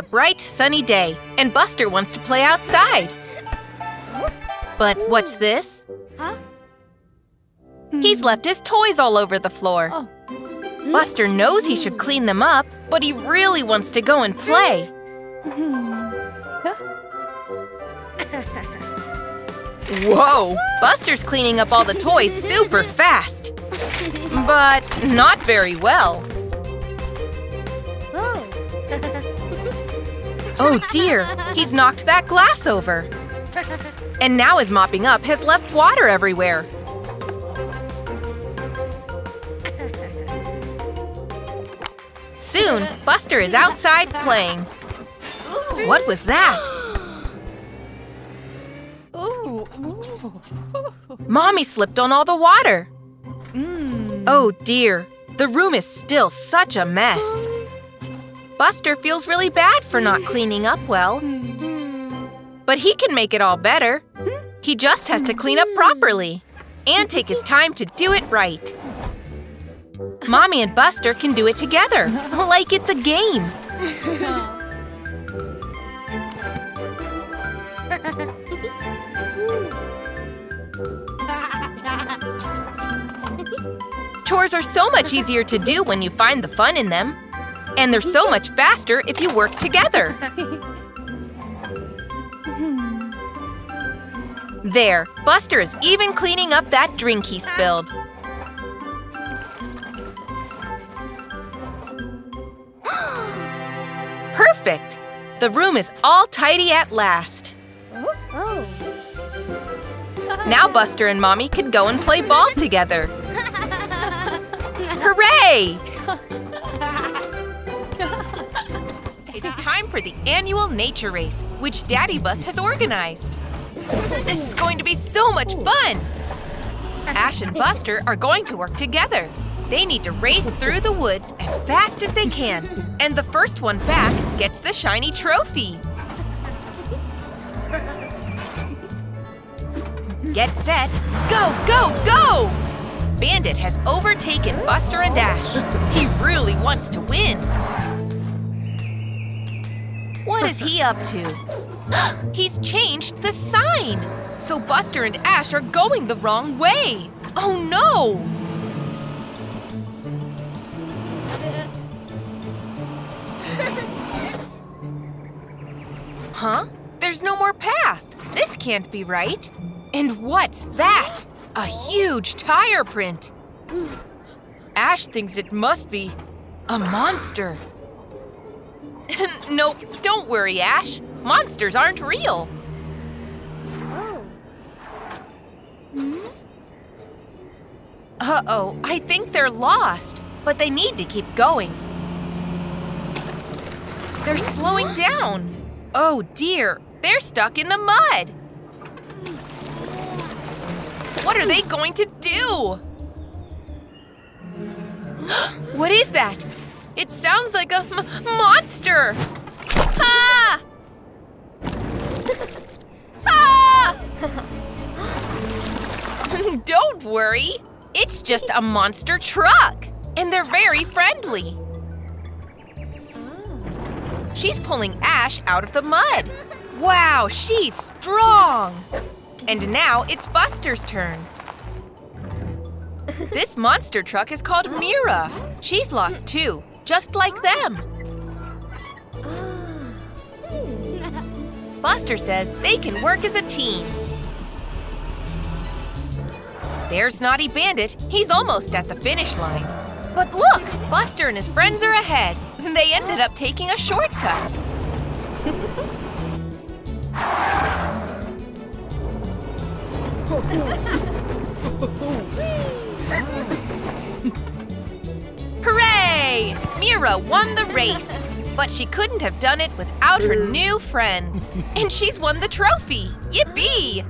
a bright, sunny day, and Buster wants to play outside. But what's this? Huh? He's left his toys all over the floor. Oh. Buster knows he should clean them up, but he really wants to go and play. Whoa! Buster's cleaning up all the toys super fast. But not very well. Oh dear, he's knocked that glass over. And now his mopping up has left water everywhere. Soon, Buster is outside playing. What was that? Mommy slipped on all the water. Oh dear, the room is still such a mess. Buster feels really bad for not cleaning up well. But he can make it all better. He just has to clean up properly and take his time to do it right. Mommy and Buster can do it together, like it's a game. Chores are so much easier to do when you find the fun in them. And they're so much faster if you work together. There, Buster is even cleaning up that drink he spilled. Perfect! The room is all tidy at last. Oh. Now Buster and Mommy can go and play ball together. Hooray! It's time for the annual nature race, which Daddy Bus has organized. This is going to be so much fun! Ash and Buster are going to work together. They need to race through the woods as fast as they can, and the first one back gets the shiny trophy. Get set, go, go, go! Bandit has overtaken Buster and Ash. He really wants to win. What is he up to? He's changed the sign! So Buster and Ash are going the wrong way! Oh no! Huh? There's no more path! This can't be right! And what's that? A huge tire print! Ash thinks it must be a monster. nope, don't worry, Ash. Monsters aren't real. Oh. Uh-oh, I think they're lost, but they need to keep going. They're slowing down. Oh dear, they're stuck in the mud. What are they going to do? what is that? It sounds like a monster. Ah! ah! Don't worry. It's just a monster truck. And they're very friendly. She's pulling Ash out of the mud. Wow, she's strong. And now it's Buster's turn. This monster truck is called Mira. She's lost too, just like them. Ah. Buster says they can work as a team. There's Naughty Bandit. He's almost at the finish line. But look, Buster and his friends are ahead. They ended up taking a shortcut. Hooray! Mira won the race. But she couldn't have done it without her new friends. And she's won the trophy. Yippee!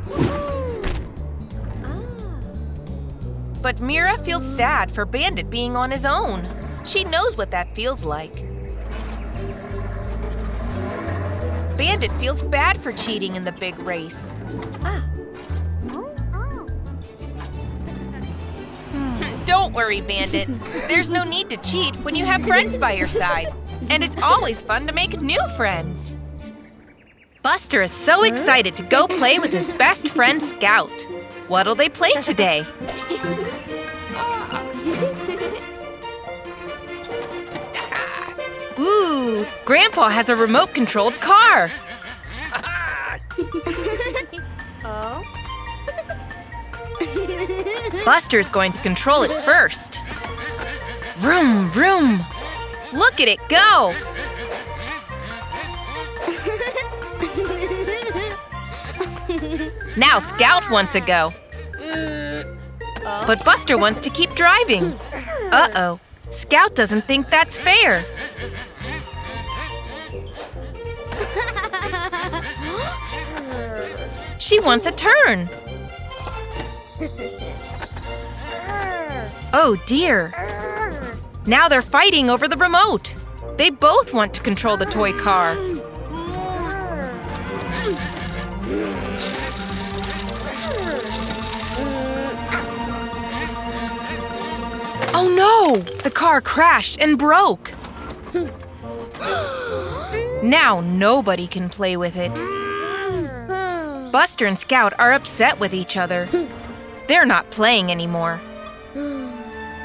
But Mira feels sad for Bandit being on his own. She knows what that feels like. Bandit feels bad for cheating in the big race. Ah. Don't worry, Bandit. There's no need to cheat when you have friends by your side. and it's always fun to make new friends. Buster is so excited to go play with his best friend Scout. What'll they play today? Ooh, Grandpa has a remote controlled car. Oh. Buster's going to control it first. Vroom, vroom. Look at it go. Now Scout wants to go. But Buster wants to keep driving. Uh-oh. Scout doesn't think that's fair. She wants a turn. Oh dear. Now they're fighting over the remote. They both want to control the toy car. Oh no! The car crashed and broke. Now nobody can play with it. Buster and Scout are upset with each other. They're not playing anymore.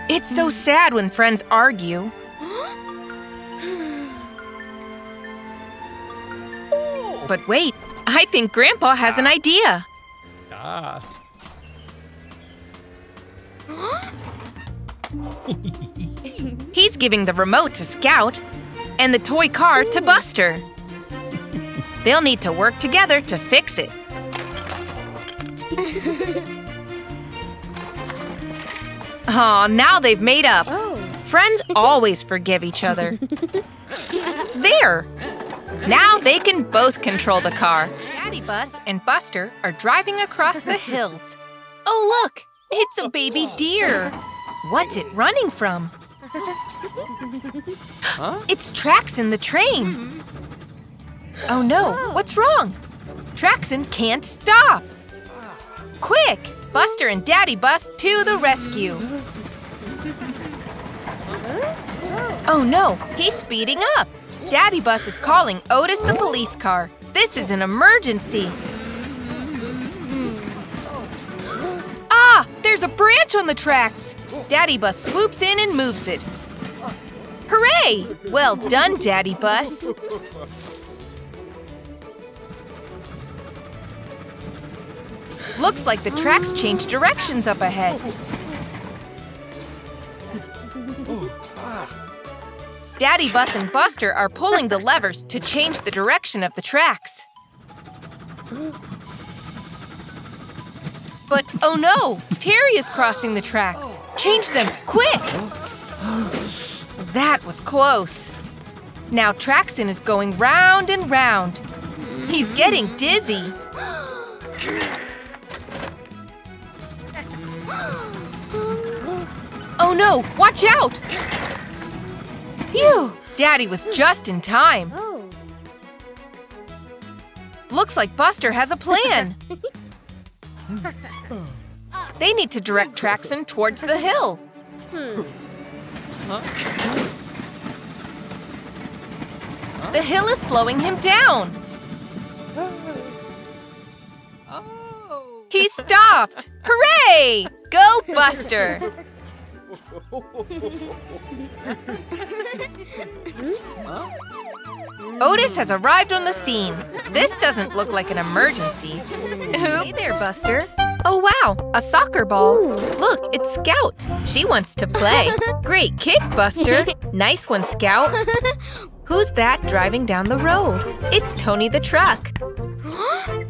It's so sad when friends argue. But wait, I think Grandpa has an idea. Ah. He's giving the remote to Scout and the toy car to Buster. They'll need to work together to fix it. Aw, now they've made up. Oh. Friends always forgive each other. There! Now they can both control the car. Daddy Bus and Buster are driving across the hills. Oh, look! It's a baby deer. What's it running from? Huh? It's Traxon the train. Oh no, what's wrong? Traxon can't stop. Quick! Buster and Daddy Bus to the rescue. Oh no, he's speeding up. Daddy Bus is calling Otis the police car. This is an emergency. Ah, there's a branch on the tracks. Daddy Bus swoops in and moves it. Hooray! Well done, Daddy Bus. Looks like the tracks change directions up ahead. Daddy Bus and Buster are pulling the levers to change the direction of the tracks. But oh no! Terry is crossing the tracks. Change them, quick! That was close. Now Traxon is going round and round. He's getting dizzy. Oh no, watch out! Phew! Daddy was just in time. Oh. Looks like Buster has a plan. They need to direct Traxon towards the hill. The hill is slowing him down. He stopped! Hooray! Go, Buster! Otis has arrived on the scene. This doesn't look like an emergency. Hey there, Buster. Oh wow, a soccer ball. Look, it's Scout. She wants to play. Great kick, Buster. Nice one, Scout. Who's that driving down the road? It's Tony the truck.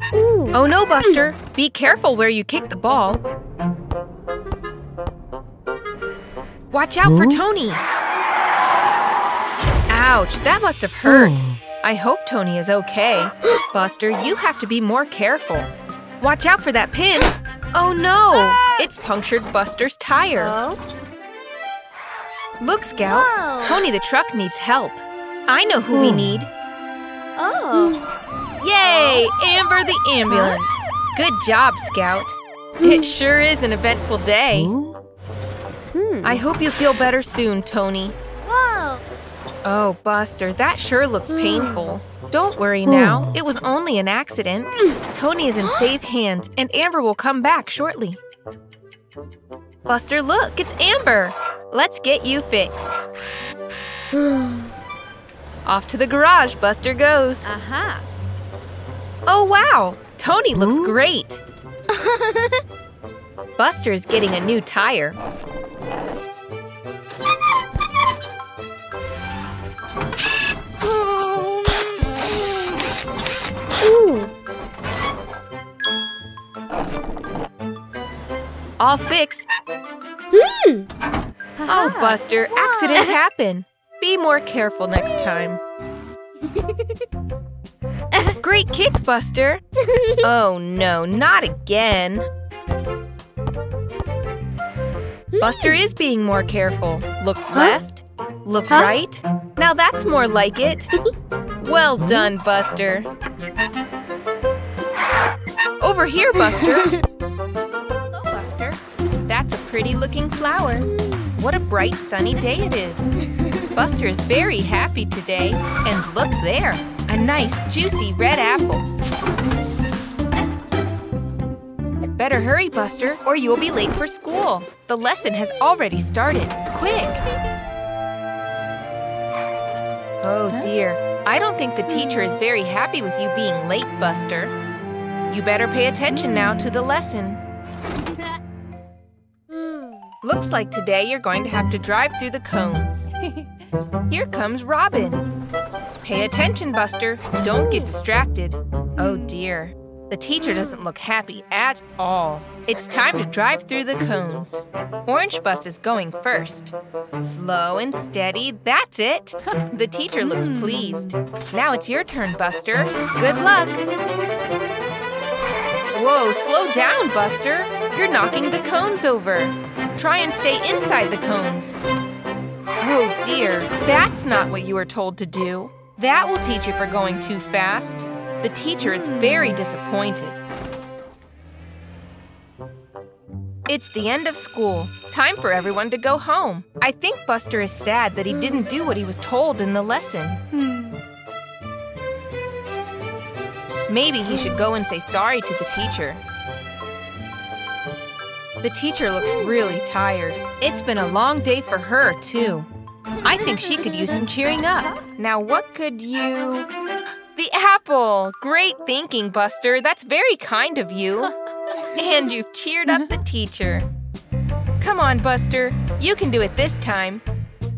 Oh no, Buster. Be careful where you kick the ball. Watch out for Tony. Ouch, that must have hurt. I hope Tony is okay. Buster, you have to be more careful. Watch out for that pin. Oh no, ah! it's punctured Buster's tire. Look, Scout. Tony the truck needs help. I know who we hmm. need. Oh. Yay! Amber the ambulance. Good job, Scout. It sure is an eventful day. Hmm. hmm. I hope you feel better soon, Tony. Wow. Oh, Buster, that sure looks hmm. painful. Don't worry now. Hmm. It was only an accident. Tony is in safe hands, and Amber will come back shortly. Buster, look, it's Amber. Let's get you fixed. Off to the garage, Buster goes. Aha. Oh, wow! Tony looks great! Buster's getting a new tire. Ooh. All fixed. Hmm. Oh, Buster, accidents happen. Be more careful next time. Great kick, Buster! Oh no, not again! Hmm. Buster is being more careful. Look left, look Huh? right. Now that's more like it. Well done, Buster. Over here, Buster. Hello, Buster. That's a pretty looking flower. What a bright sunny day it is. Buster is very happy today. And look there, a nice juicy red apple. Better hurry, Buster, or you'll be late for school. The lesson has already started. Quick! Oh dear, I don't think the teacher is very happy with you being late, Buster. You better pay attention now to the lesson. Looks like today you're going to have to drive through the cones. Here comes Robin. Pay attention, Buster. Don't get distracted. Oh dear. The teacher doesn't look happy at all. It's time to drive through the cones. Orange bus is going first. Slow and steady, that's it. The teacher looks hmm. pleased. Now it's your turn, Buster. Good luck. Whoa, slow down, Buster. You're knocking the cones over. Try and stay inside the cones. Oh dear, that's not what you were told to do. That will teach you for going too fast. The teacher is very disappointed. It's the end of school. Time for everyone to go home. I think Buster is sad that he didn't do what he was told in the lesson. Hmm. Maybe he should go and say sorry to the teacher. The teacher looks really tired. It's been a long day for her, too. I think she could use some cheering up. Now, what could you. The apple! Great thinking, Buster. That's very kind of you. And you've cheered up the teacher. Come on, Buster. You can do it this time.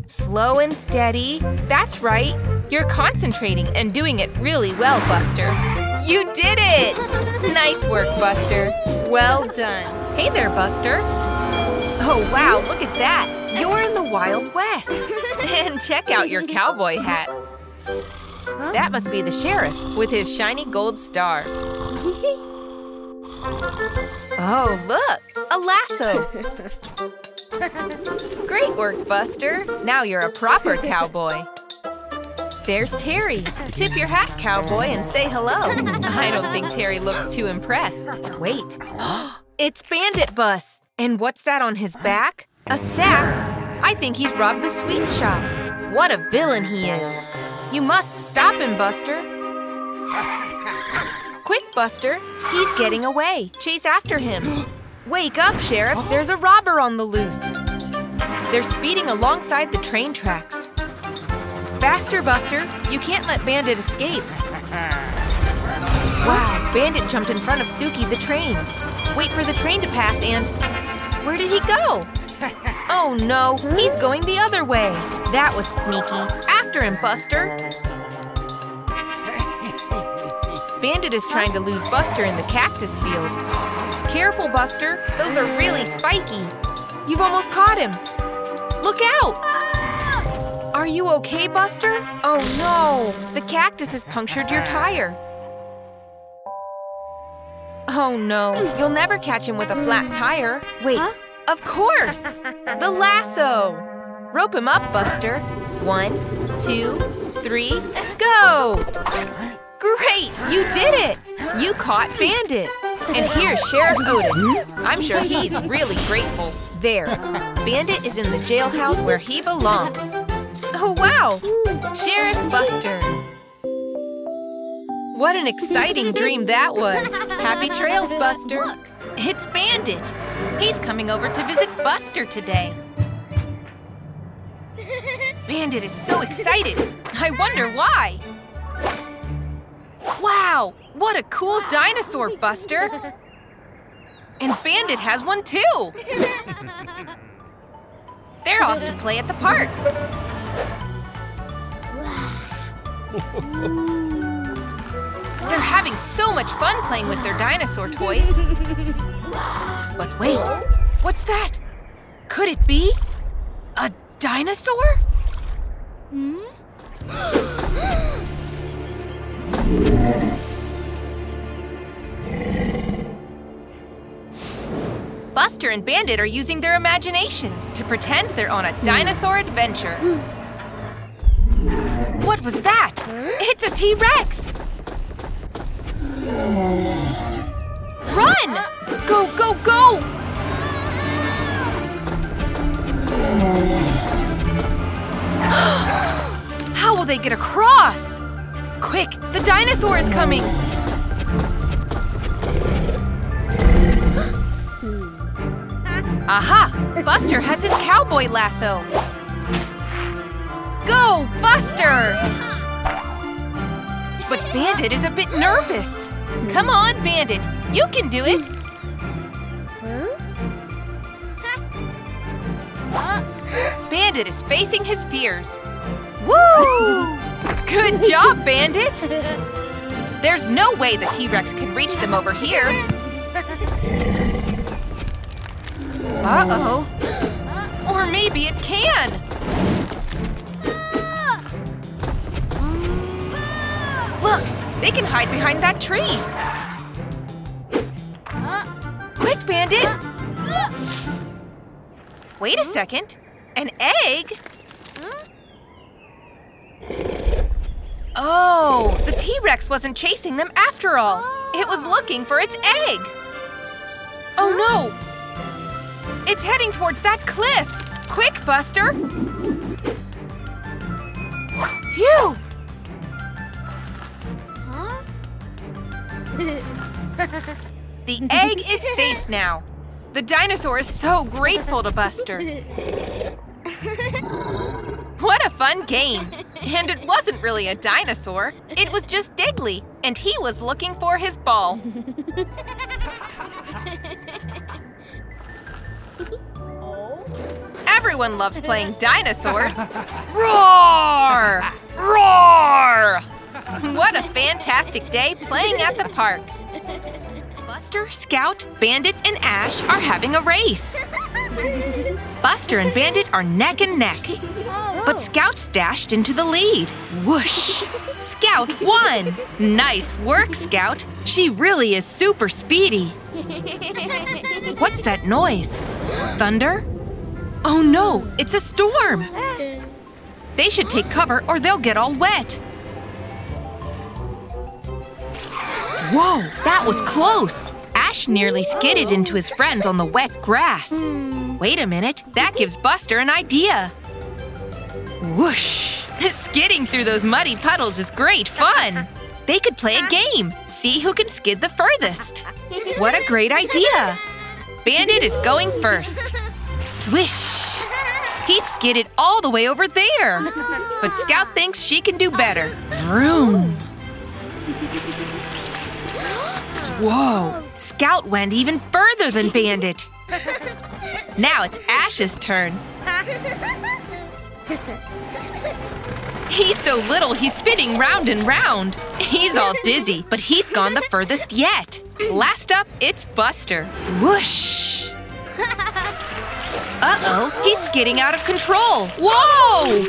Slow and steady. That's right. You're concentrating and doing it really well, Buster. You did it! Nice work, Buster. Well done. Hey there, Buster. Oh, wow, look at that. You're in the Wild West. and check out your cowboy hat. That must be the sheriff with his shiny gold star. Oh, look, a lasso. Great work, Buster. Now you're a proper cowboy. There's Terry. Tip your hat, cowboy, and say hello. I don't think Terry looks too impressed. Wait. It's Bandit Bus. And what's that on his back? A sack? I think he's robbed the sweet shop. What a villain he is. You must stop him, Buster. Quick, Buster. He's getting away. Chase after him. Wake up, Sheriff. There's a robber on the loose. They're speeding alongside the train tracks. Faster, Buster. You can't let Bandit escape. Wow, Bandit jumped in front of Suki the train. Wait for the train to pass and... Where did he go? Oh no, he's going the other way. That was sneaky. After him, Buster. Bandit is trying to lose Buster in the cactus field. Careful, Buster. Those are really spiky. You've almost caught him. Look out! Are you okay, Buster? Oh no, the cactus has punctured your tire. Oh no, you'll never catch him with a flat tire. Wait, Huh? of course! The lasso! Rope him up, Buster. One, two, three, go! Great, you did it! You caught Bandit. And here's Sheriff Otis. I'm sure he's really grateful. There, Bandit is in the jailhouse where he belongs. Oh, wow! Sheriff Buster. What an exciting dream that was. Happy trails, Buster. Look, it's Bandit. He's coming over to visit Buster today. Bandit is so excited. I wonder why. Wow, what a cool dinosaur, Buster. And Bandit has one too. They're off to play at the park. They're having so much fun playing with their dinosaur toys. But wait, what's that? Could it be a dinosaur? Hmm? Buster and Bandit are using their imaginations to pretend they're on a dinosaur adventure. What was that? It's a T-Rex! Run! Go, go, go! How will they get across? Quick, the dinosaur is coming! Aha! Buster has his cowboy lasso! Go, Buster! But Bandit is a bit nervous. Come on, Bandit. You can do it. Bandit is facing his fears. Woo! Good job, Bandit! There's no way the T-Rex can reach them over here. Uh-oh. Or maybe it can. Look, they can hide behind that tree. Quick, Bandit! Wait a second. An egg? Oh, the T-Rex wasn't chasing them after all. It was looking for its egg. Oh no! It's heading towards that cliff. Quick, Buster! Phew! The egg is safe now. The dinosaur is so grateful to Buster. What a fun game! And it wasn't really a dinosaur, it was just Diggly, and he was looking for his ball. Everyone loves playing dinosaurs. Roar! Roar! What a fantastic day playing at the park. Buster, Scout, Bandit, and Ash are having a race. Buster and Bandit are neck and neck. But Scout dashed into the lead. Whoosh! Scout won! Nice work, Scout. She really is super speedy. What's that noise? Thunder? Oh no, it's a storm! They should take cover or they'll get all wet. Whoa, that was close! Ash nearly skidded into his friends on the wet grass. Wait a minute, that gives Buster an idea. Whoosh! Skidding through those muddy puddles is great fun! They could play a game, see who can skid the furthest. What a great idea! Bandit is going first. Swish! He skidded all the way over there. But Scout thinks she can do better. Vroom! Whoa! Scout went even further than Bandit. Now it's Ash's turn. He's so little, he's spinning round and round. He's all dizzy, but he's gone the furthest yet. Last up, it's Buster. Whoosh! Uh-oh, he's getting out of control. Whoa!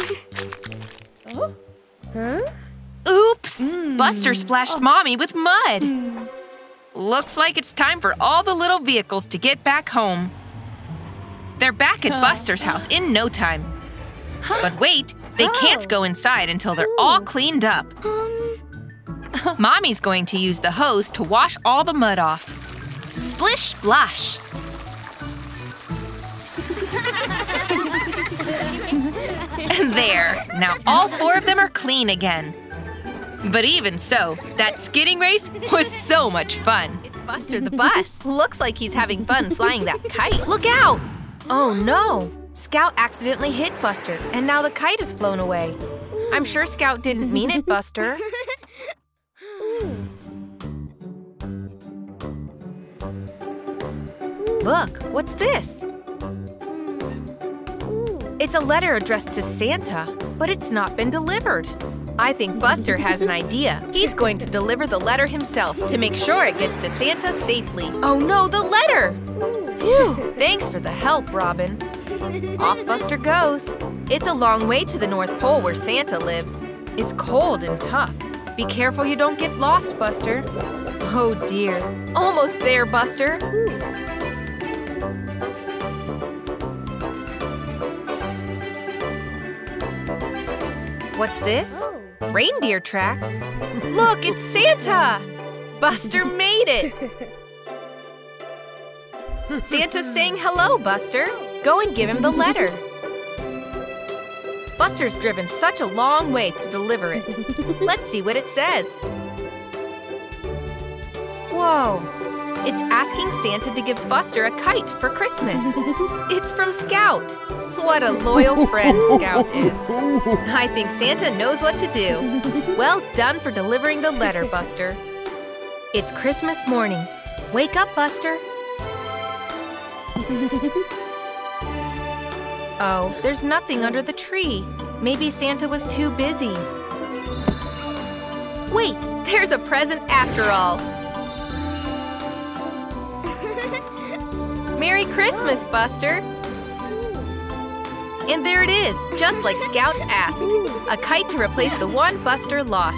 Oops! Hmm. Buster splashed oh. Mommy with mud. Hmm. Looks like it's time for all the little vehicles to get back home. They're back at Buster's house in no time. But wait, they can't oh. go inside until they're all cleaned up. Um. Mommy's going to use the hose to wash all the mud off. Splish splash! And there! Now all four of them are clean again. But even so, that skidding race was so much fun. It's Buster the bus. Looks like he's having fun flying that kite. Look out! Oh no! Scout accidentally hit Buster, and now the kite has flown away. I'm sure Scout didn't mean it, Buster. Look, what's this? It's a letter addressed to Santa, but it's not been delivered. I think Buster has an idea. He's going to deliver the letter himself to make sure it gets to Santa safely. Oh no, the letter! Phew! Thanks for the help, Robin. Off Buster goes. It's a long way to the North Pole where Santa lives. It's cold and tough. Be careful you don't get lost, Buster. Oh dear. Almost there, Buster. What's oh. this? Reindeer tracks? Look, it's Santa! Buster made it! Santa's saying hello, Buster. Go and give him the letter. Buster's driven such a long way to deliver it. Let's see what it says. Whoa! It's asking Santa to give Buster a kite for Christmas. It's from Scout. What a loyal friend Scout is. I think Santa knows what to do. Well done for delivering the letter, Buster. It's Christmas morning. Wake up, Buster. Oh, there's nothing under the tree. Maybe Santa was too busy. Wait, there's a present after all. Merry Christmas, Buster. And there it is, just like Scout asked. A kite to replace the one Buster lost.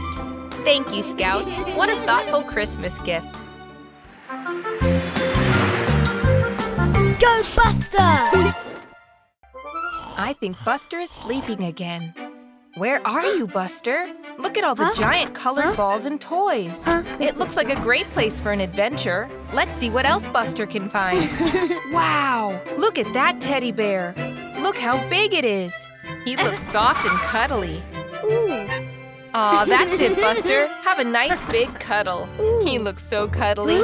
Thank you, Scout. What a thoughtful Christmas gift. Go, Buster! I think Buster is sleeping again. Where are you, Buster? Look at all the giant colored Huh? balls and toys. Huh? It looks like a great place for an adventure. Let's see what else Buster can find. wow! Look at that teddy bear. Look how big it is. He looks soft and cuddly. Ooh. Aw, that's it, Buster. Have a nice big cuddle. He looks so cuddly.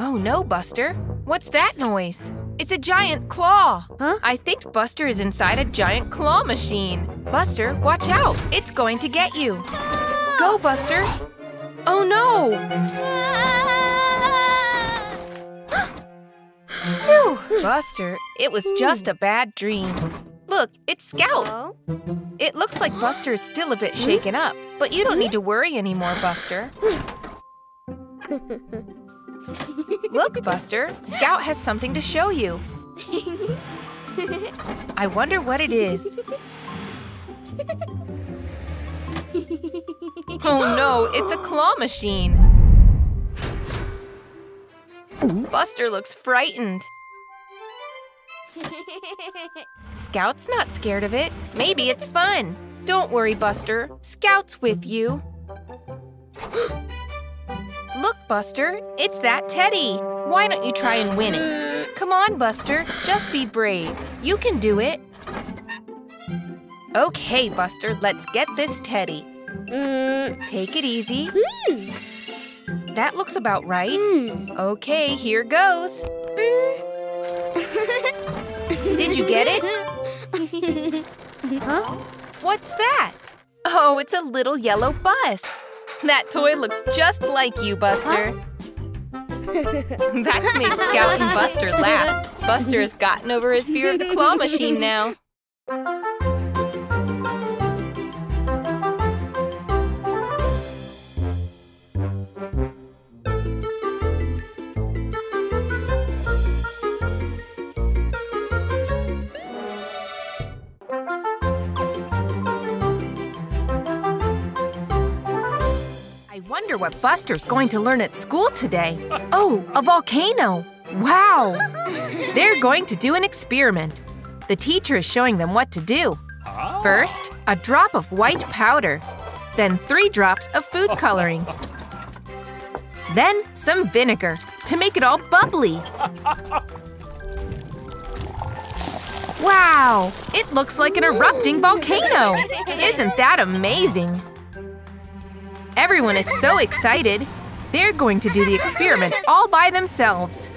Oh no, Buster. What's that noise? It's a giant claw. Huh? I think Buster is inside a giant claw machine. Buster, watch out. It's going to get you. Go, Buster. Oh no. Phew. Buster, it was just a bad dream. Look, it's Scout. It looks like Buster is still a bit shaken up, but you don't need to worry anymore, Buster. Look, Buster, Scout has something to show you. I wonder what it is. Oh no, it's a claw machine. Buster looks frightened. Scout's not scared of it. Maybe it's fun. Don't worry, Buster. Scout's with you. Look, Buster, it's that teddy. Why don't you try and win it? Come on, Buster, just be brave. You can do it. Okay, Buster, let's get this teddy. Mm, Take it easy. hmm, That looks about right. hmm. Okay, here goes. Did you get it? Huh? What's that? Oh, it's a little yellow bus. That toy looks just like you, Buster. That made Scout and Buster laugh. Buster has gotten over his fear of the claw machine now. Wonder what Buster's going to learn at school today. Oh, a volcano. Wow. They're going to do an experiment. The teacher is showing them what to do. First, a drop of white powder. Then three drops of food coloring. Then some vinegar to make it all bubbly. Wow! It looks like an erupting volcano! Isn't that amazing? Everyone is so excited. They're going to do the experiment all by themselves.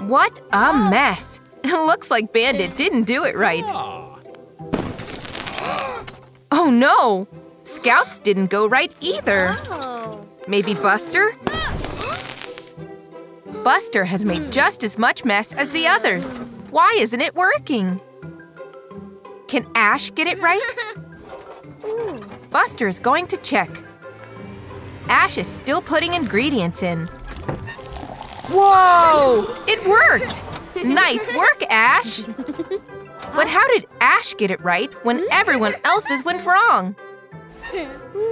What a mess! Looks like Bandit didn't do it right. Oh no! Scouts didn't go right either. Maybe Buster? Buster has made just as much mess as the others. Why isn't it working? Can Ash get it right? Buster is going to check. Ash is still putting ingredients in. Whoa! It worked! Nice work, Ash! But how did Ash get it right when everyone else's went wrong?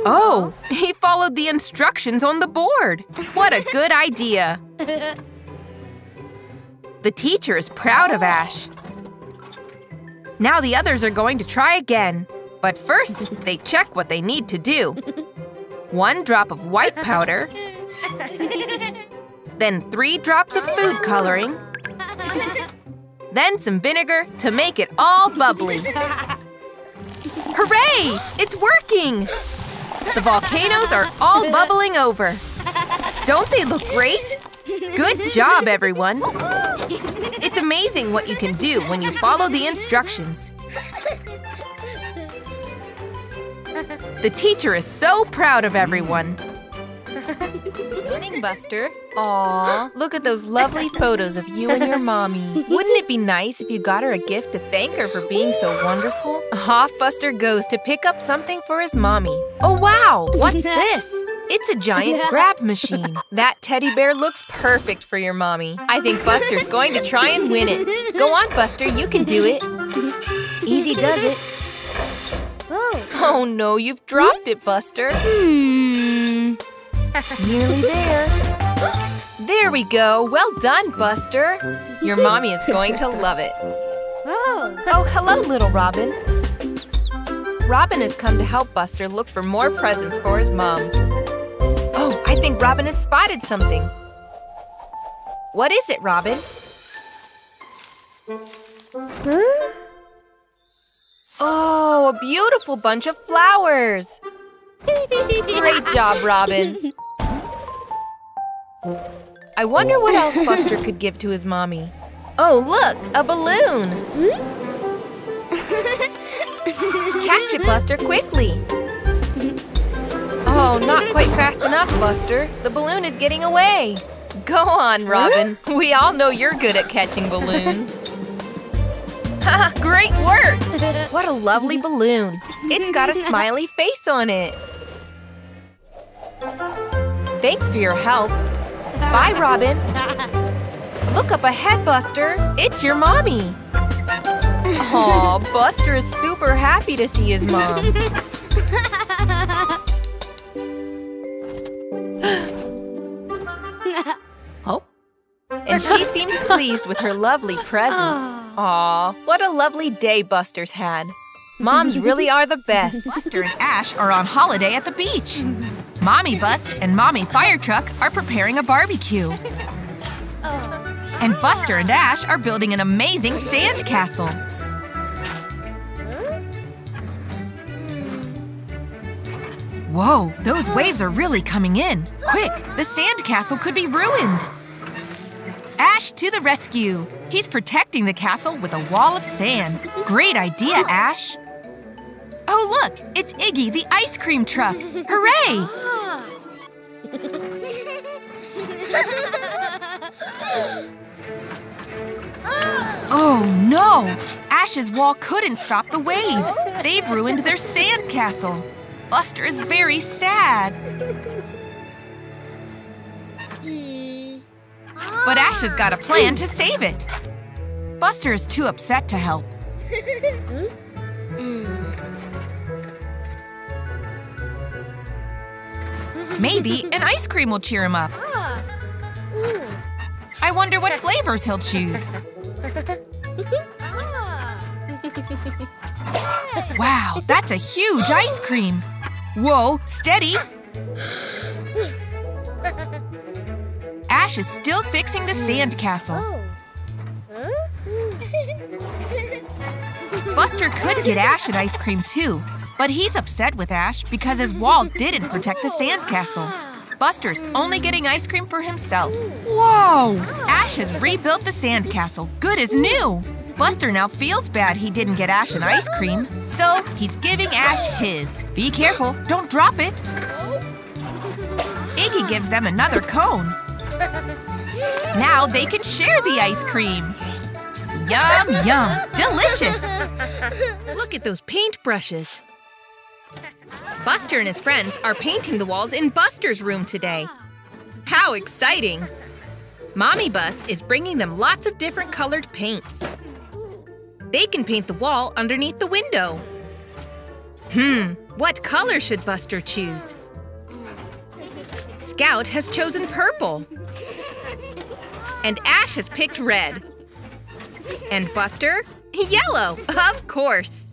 Oh, he followed the instructions on the board. What a good idea. The teacher is proud of Ash. Now the others are going to try again. But first, they check what they need to do. One drop of white powder, then three drops of food coloring, then some vinegar to make it all bubbly. Hooray! It's working! The volcanoes are all bubbling over. Don't they look great? Good job, everyone! It's amazing what you can do when you follow the instructions. The teacher is so proud of everyone. Morning, Buster. Aw, look at those lovely photos of you and your mommy. Wouldn't it be nice if you got her a gift to thank her for being so wonderful? Off Buster goes to pick up something for his mommy. Oh wow, what's this? It's a giant grab machine. That teddy bear looks perfect for your mommy. I think Buster's going to try and win it. Go on, Buster, you can do it. Easy does it. Oh no, you've dropped it, Buster. Hmm. Nearly there. There we go. Well done, Buster. Your mommy is going to love it. Oh. Oh, hello, little Robin. Robin has come to help Buster look for more presents for his mom. Oh, I think Robin has spotted something. What is it, Robin? Huh? Oh, a beautiful bunch of flowers. Great job, Robin. I wonder what else Buster could give to his mommy. Oh, look, a balloon. Catch it, Buster, quickly. Oh, not quite fast enough, Buster. The balloon is getting away. Go on, Robin. We all know you're good at catching balloons. Great work! What a lovely balloon. It's got a smiley face on it. Thanks for your help. Bye, Robin. Look up ahead, Buster. It's your mommy. Aw, Buster is super happy to see his mom. And she seems pleased with her lovely presents. Aw, what a lovely day Buster's had. Moms really are the best. Buster and Ash are on holiday at the beach. Mommy Bus and Mommy Fire Truck are preparing a barbecue. And Buster and Ash are building an amazing sand castle. Whoa, those waves are really coming in. Quick, the sand castle could be ruined. Ash to the rescue. He's protecting the castle with a wall of sand. Great idea, Ash. Oh, look, it's Iggy, the ice cream truck. Hooray! Oh no! Ash's wall couldn't stop the waves. They've ruined their sand castle. Buster is very sad. But Ash has got a plan to save it. Buster is too upset to help. Maybe an ice cream will cheer him up. I wonder what flavors he'll choose. Wow, that's a huge ice cream. Whoa, steady. Ash Ash is still fixing the sandcastle. Oh. Buster could get Ash an ice cream too, but he's upset with Ash because his wall didn't protect the sandcastle. Buster's only getting ice cream for himself. Whoa! Ash has rebuilt the sandcastle, good as new. Buster now feels bad he didn't get Ash an ice cream, so he's giving Ash his. Be careful, don't drop it. Oh. Iggy gives them another cone. Now they can share the ice cream. Yum, yum, delicious. Look at those paintbrushes. Buster and his friends are painting the walls in Buster's room today. How exciting! Mommy Bus is bringing them lots of different colored paints. They can paint the wall underneath the window. Hmm, what color should Buster choose? Scout has chosen purple. And Ash has picked red. And Buster? Yellow, of course.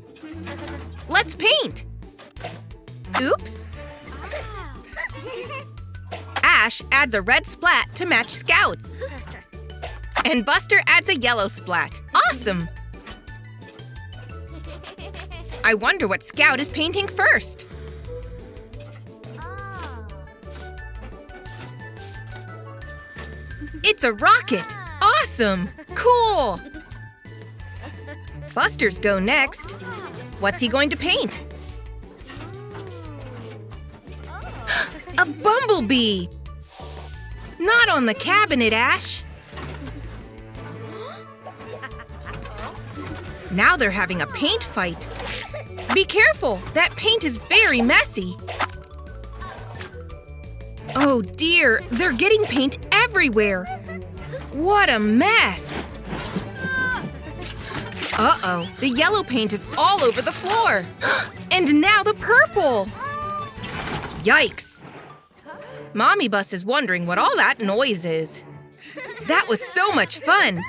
Let's paint. Oops. Ash adds a red splat to match Scout's. And Buster adds a yellow splat. Awesome! I wonder what Scout is painting first. It's a rocket! Awesome! Cool! Buster's go next. What's he going to paint? a bumblebee! Not on the cabinet, Ash! Now they're having a paint fight. Be careful! That paint is very messy. Oh dear, they're getting paint everywhere. What a mess! Uh-oh, the yellow paint is all over the floor. And now the purple! Yikes! Mommy Bus is wondering what all that noise is. That was so much fun!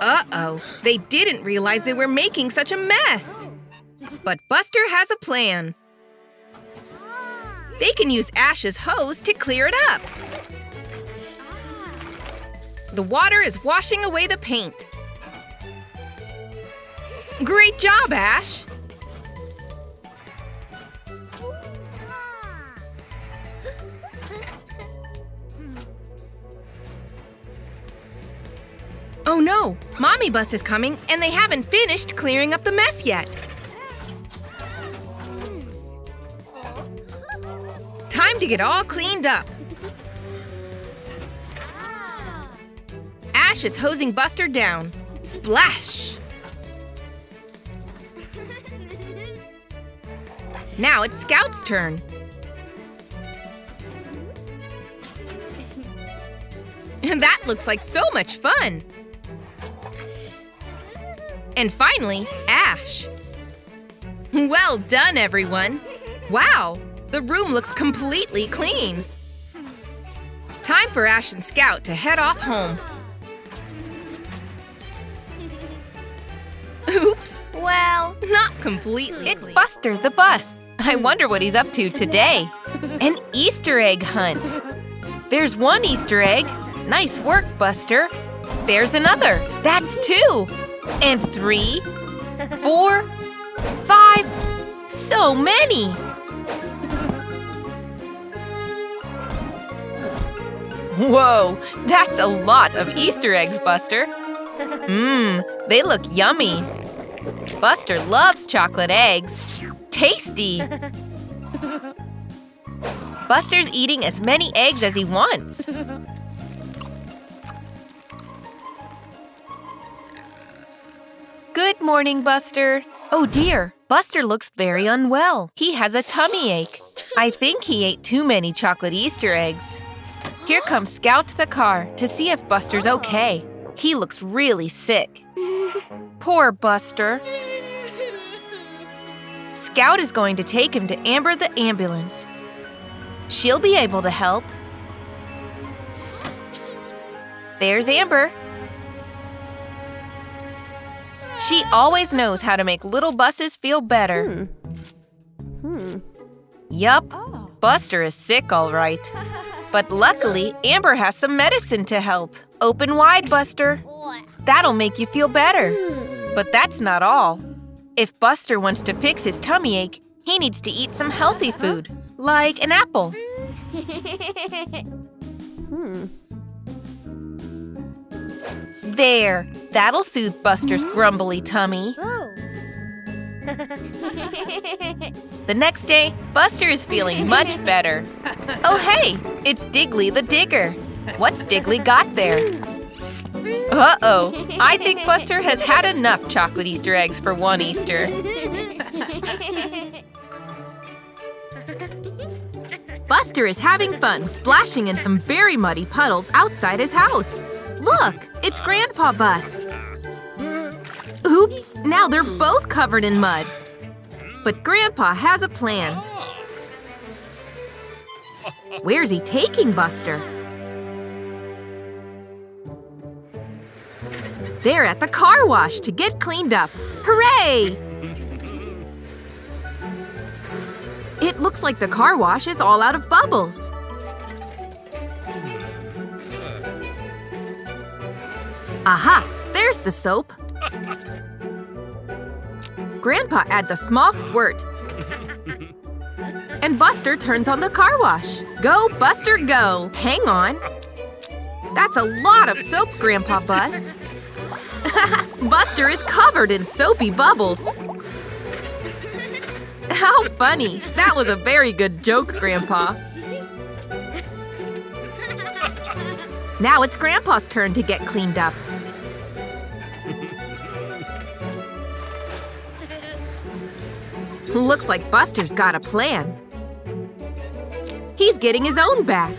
Uh-oh, they didn't realize they were making such a mess. But Buster has a plan. They can use Ash's hose to clear it up. The water is washing away the paint. Great job, Ash! Oh no! Mommy Bus is coming and they haven't finished clearing up the mess yet. Time to get all cleaned up. Ash is hosing Buster down. Splash! Now it's Scout's turn. And that looks like so much fun! And finally, Ash. Well done, everyone! Wow, the room looks completely clean. Time for Ash and Scout to head off home. Oops! Well, not completely. It's Buster the bus. I wonder what he's up to today. An Easter egg hunt. There's one Easter egg. Nice work, Buster. There's another. That's two. And three, four, five. So many. Whoa, that's a lot of Easter eggs, Buster. Mmm, they look yummy. Buster loves chocolate eggs. Tasty! Buster's eating as many eggs as he wants. Good morning, Buster. Oh dear, Buster looks very unwell. He has a tummy ache. I think he ate too many chocolate Easter eggs. Here comes Scout the car to see if Buster's okay. He looks really sick. Poor Buster. Scout is going to take him to Amber the ambulance. She'll be able to help. There's Amber. She always knows how to make little buses feel better. Hmm. Yup, Buster is sick, all right. But luckily, Amber has some medicine to help. Open wide, Buster. That'll make you feel better. But that's not all. If Buster wants to fix his tummy ache, he needs to eat some healthy food, like an apple. There, that'll soothe Buster's grumbly tummy. Oh. The next day, Buster is feeling much better. Oh, hey, it's Diggly the Digger. What's Diggly got there? Uh oh, I think Buster has had enough chocolate Easter eggs for one Easter. Buster is having fun splashing in some very muddy puddles outside his house. Look, it's Grandpa Bus. Oops, now they're both covered in mud. But Grandpa has a plan. Where's he taking Buster? They're at the car wash to get cleaned up. Hooray! It looks like the car wash is all out of bubbles. Aha! There's the soap. Grandpa adds a small squirt. And Buster turns on the car wash. Go, Buster, go! Hang on. That's a lot of soap, Grandpa Bus. Buster is covered in soapy bubbles. How funny! That was a very good joke, Grandpa. Now it's Grandpa's turn to get cleaned up. Looks like Buster's got a plan. He's getting his own back.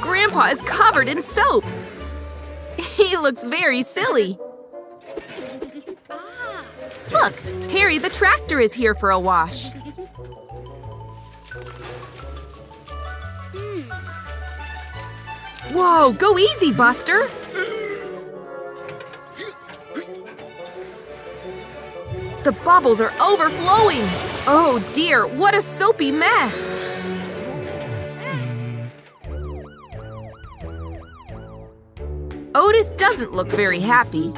Grandpa is covered in soap. He looks very silly. Look, Terry the tractor is here for a wash. Whoa, go easy, Buster! The bubbles are overflowing! Oh dear, what a soapy mess! Otis doesn't look very happy.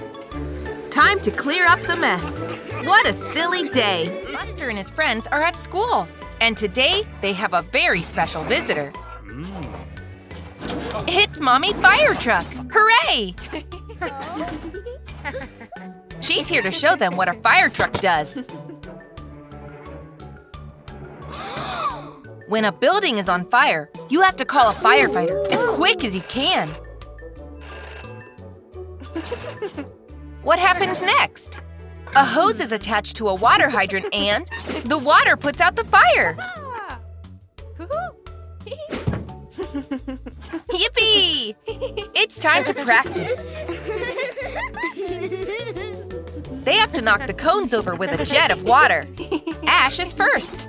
Time to clear up the mess. What a silly day! Buster and his friends are at school, and today they have a very special visitor. It's Mommy Fire Truck! Hooray! She's here to show them what a fire truck does. When a building is on fire, you have to call a firefighter as quick as you can. What happens next? A hose is attached to a water hydrant and the water puts out the fire. Yippee! It's time to practice. They have to knock the cones over with a jet of water. Ash is first.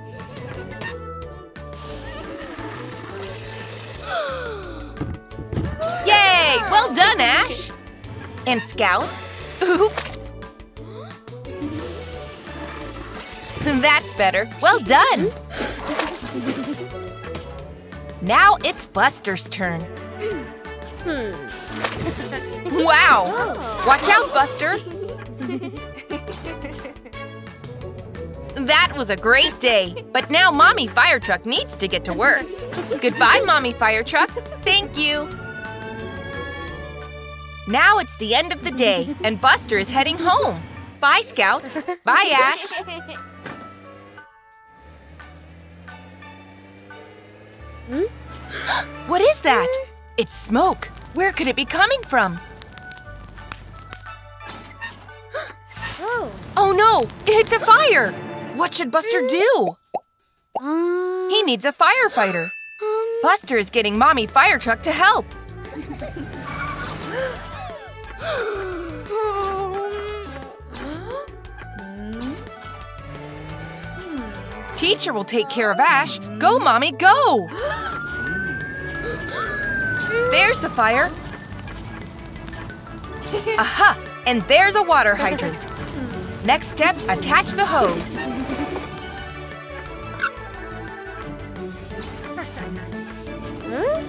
Yay! Well done, Ash! And Scout? Oops! That's better. Well done! Now it's Buster's turn. Hmm. Wow! Watch out, Buster! That was a great day, but now Mommy Fire Truck needs to get to work. Goodbye, Mommy Fire Truck. Thank you. Now it's the end of the day, and Buster is heading home. Bye, Scout. Bye, Ash. Hmm? What is that? It's smoke. Where could it be coming from? Oh. Oh no! It's a fire! What should Buster do? Um. He needs a firefighter. Buster is getting Mommy Fire Truck to help. Teacher will take care of Ash. Go, Mommy, go! There's the fire. Aha! And there's a water hydrant. Next step, attach the hose.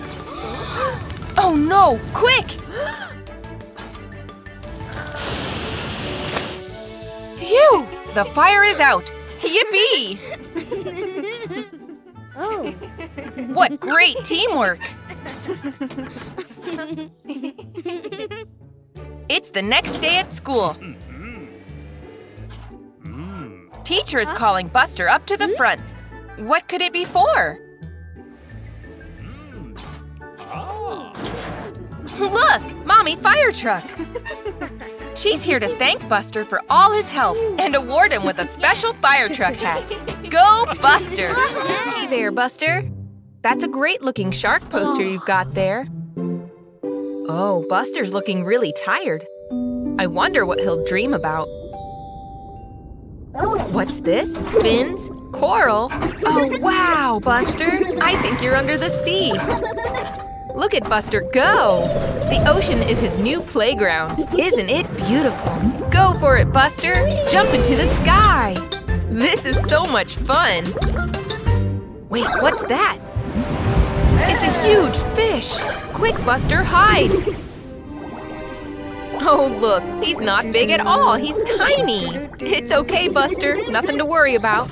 Oh no! Quick! Phew! The fire is out! Yippee! Oh. What great teamwork! It's the next day at school. Hmm. Teacher is calling Buster up to the hmm? front. What could it be for? Hmm. Look! Mommy Fire Truck! She's here to thank Buster for all his help and award him with a special fire truck hat. Go, Buster! Oh, hey there, Buster. That's a great looking shark poster you've got there. Oh, Buster's looking really tired. I wonder what he'll dream about. What's this? Fins? Coral? Oh, wow, Buster! I think you're under the sea. Look at Buster go! The ocean is his new playground. Isn't it beautiful? Go for it, Buster! Jump into the sky! This is so much fun! Wait, what's that? It's a huge fish! Quick, Buster, hide! Oh, look, he's not big at all. He's tiny. It's okay, Buster. Nothing to worry about.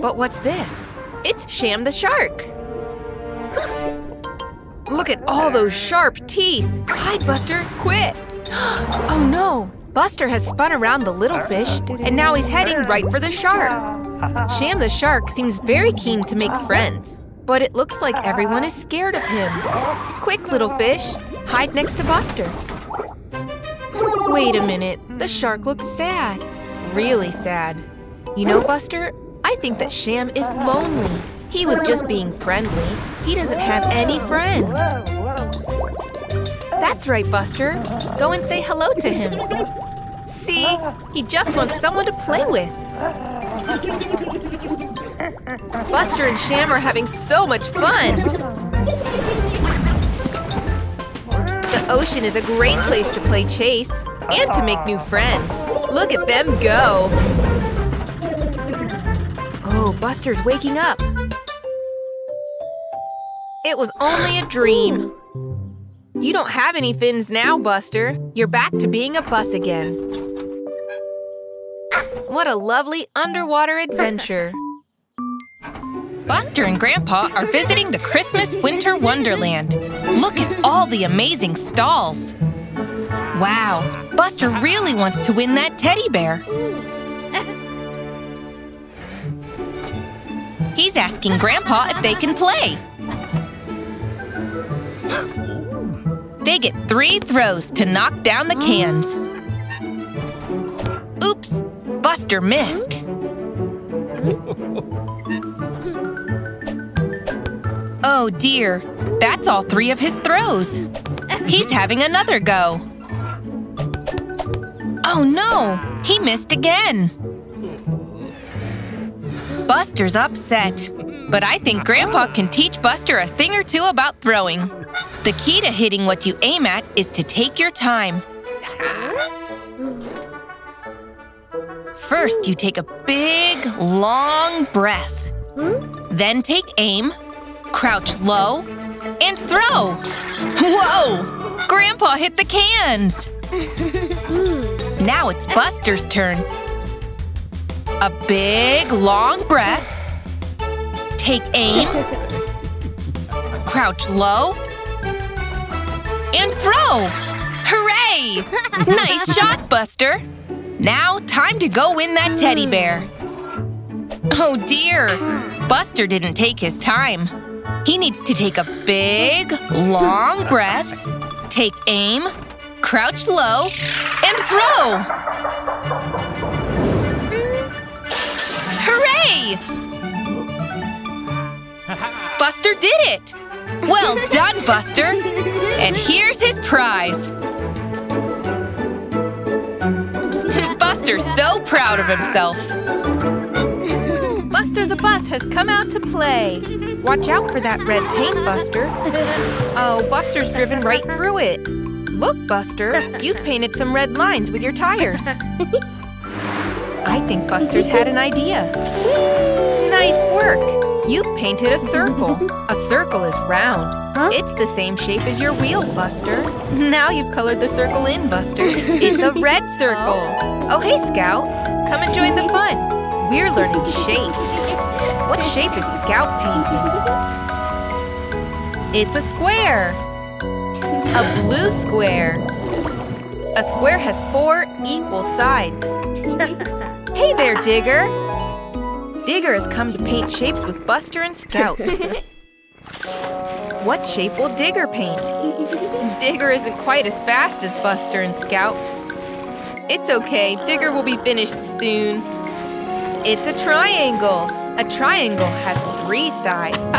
But what's this? It's Sham the shark. Look at all those sharp teeth. Hide, Buster. Quit. Oh, no. Buster has spun around the little fish, and now he's heading right for the shark. Sham the shark seems very keen to make friends, but it looks like everyone is scared of him. Quick, little fish. Hide next to Buster. Wait a minute, the shark looks sad. Really sad. You know, Buster, I think that Sham is lonely. He was just being friendly. He doesn't have any friends. That's right, Buster. Go and say hello to him. See, he just wants someone to play with. Buster and Sham are having so much fun. The ocean is a great place to play chase and to make new friends. Look at them go! Oh, Buster's waking up. It was only a dream. You don't have any fins now, Buster. You're back to being a bus again. What a lovely underwater adventure. Buster and Grandpa are visiting the Christmas Winter Wonderland. Look at all the amazing stalls. Wow, Buster really wants to win that teddy bear. He's asking Grandpa if they can play. They get three throws to knock down the cans. Oops, Buster missed. Oh dear, that's all three of his throws. He's having another go. Oh no, he missed again. Buster's upset, but I think Grandpa can teach Buster a thing or two about throwing. The key to hitting what you aim at is to take your time. First, you take a big, long breath. Then take aim, crouch low, and throw. Whoa! Grandpa hit the cans! Now it's Buster's turn. A big, long breath. Take aim. Crouch low. And throw! Hooray! nice shot, Buster! Now, time to go win that teddy hmm. bear. Oh dear! Buster didn't take his time. He needs to take a big, long breath, take aim, crouch low, and throw! Hooray! Buster did it! Well done, Buster! And here's his prize! Buster's so proud of himself! Buster the bus has come out to play! Watch out for that red paint, Buster! Oh, Buster's driven right through it! Look, Buster, you've painted some red lines with your tires. I think Buster's had an idea. Nice work! You've painted a circle. A circle is round. It's the same shape as your wheel, Buster. Now you've colored the circle in, Buster. It's a red circle. Oh, hey, Scout. Come and join the fun. We're learning shapes. What shape is Scout painting? It's a square. A blue square. A square has four equal sides. hey there, Digger. Digger has come to paint shapes with Buster and Scout. What shape will Digger paint? Digger isn't quite as fast as Buster and Scout. It's okay, Digger will be finished soon. It's a triangle. A triangle has three sides.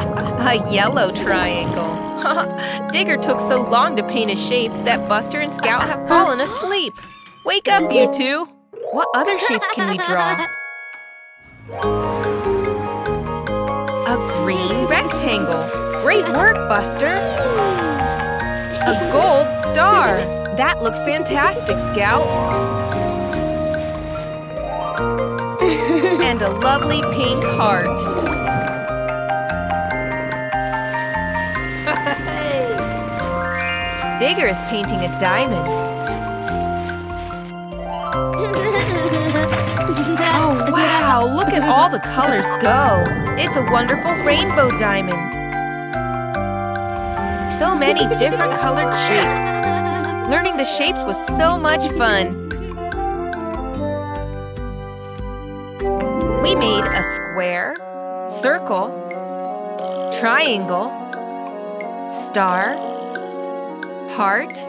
a yellow triangle. Digger took so long to paint a shape that Buster and Scout have fallen asleep. Wake up, you two! What other shapes can we draw? A green rectangle. Great work, Buster! A gold star. That looks fantastic, Scout. and a lovely pink heart. Digger is painting a diamond. oh, wow! Look at all the colors go! It's a wonderful rainbow diamond. So many different colored shapes. Learning the shapes was so much fun. We made a square, circle, triangle, star, heart,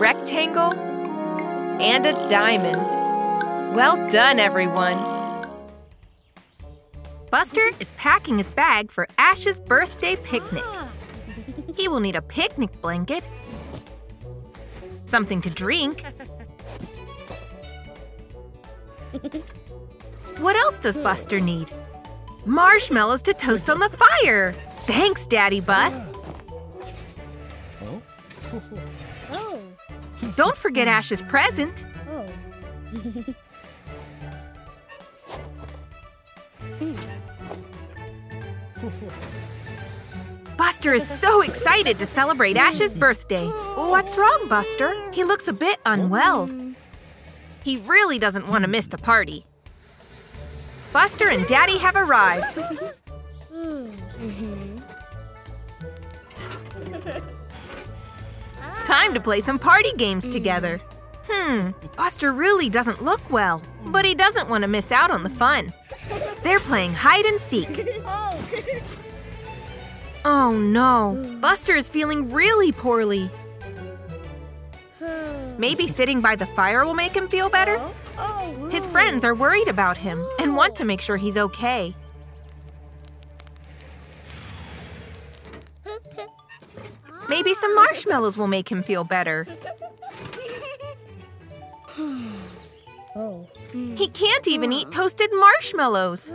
rectangle, and a diamond. Well done, everyone! Buster is packing his bag for Ash's birthday picnic. He will need a picnic blanket, something to drink. What else does Buster need? Marshmallows to toast on the fire! Thanks, Daddy Bus! Oh. Don't forget Ash's present. Oh. Buster is so excited to celebrate Ash's birthday. What's wrong, Buster? He looks a bit unwell. He really doesn't want to miss the party. Buster and Daddy have arrived. Time to play some party games together. Hmm, Buster really doesn't look well, but he doesn't want to miss out on the fun. They're playing hide and seek. Oh. No, Buster is feeling really poorly. Maybe sitting by the fire will make him feel better? His friends are worried about him and want to make sure he's okay. Maybe some marshmallows will make him feel better. He can't even eat toasted marshmallows.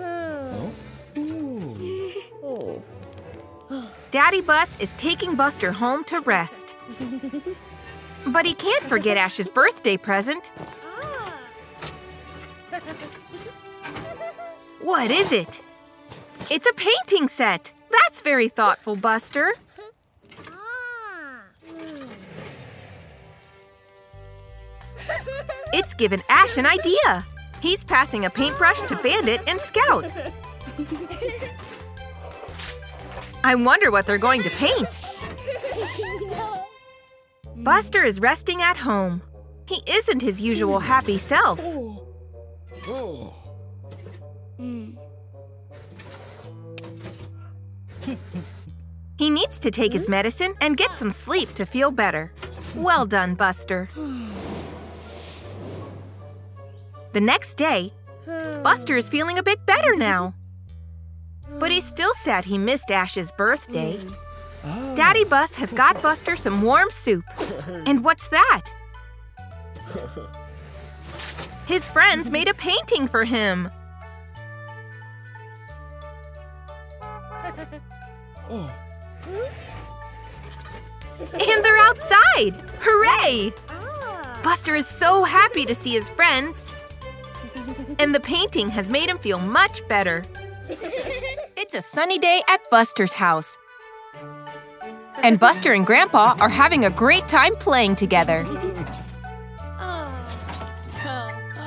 Daddy Bus is taking Buster home to rest. But he can't forget Ash's birthday present. What is it? It's a painting set. That's very thoughtful, Buster. It's given Ash an idea. He's passing a paintbrush to Bandit and Scout. I wonder what they're going to paint. Buster is resting at home. He isn't his usual happy self. He needs to take his medicine and get some sleep to feel better. Well done, Buster. The next day, Buster is feeling a bit better now. But he's still sad he missed Ash's birthday. Daddy Bus has got Buster some warm soup. And what's that? His friends made a painting for him. And they're outside! Hooray! Buster is so happy to see his friends. And the painting has made him feel much better. It's a sunny day at Buster's house. And Buster and Grandpa are having a great time playing together.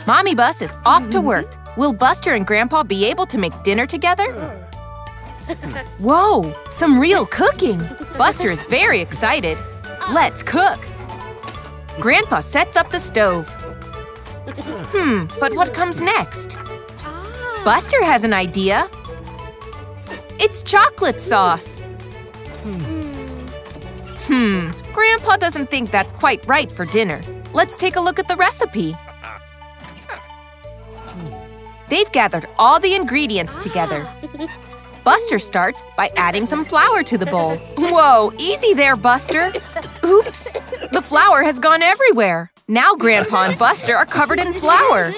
Mommy Bus is off to work. Will Buster and Grandpa be able to make dinner together? Whoa, some real cooking! Buster is very excited. Let's cook! Grandpa sets up the stove. Hmm, but what comes next? Buster has an idea. It's chocolate sauce. Hmm, Grandpa doesn't think that's quite right for dinner. Let's take a look at the recipe. They've gathered all the ingredients together. Buster starts by adding some flour to the bowl. Whoa, easy there, Buster. Oops, the flour has gone everywhere. Now Grandpa and Buster are covered in flour.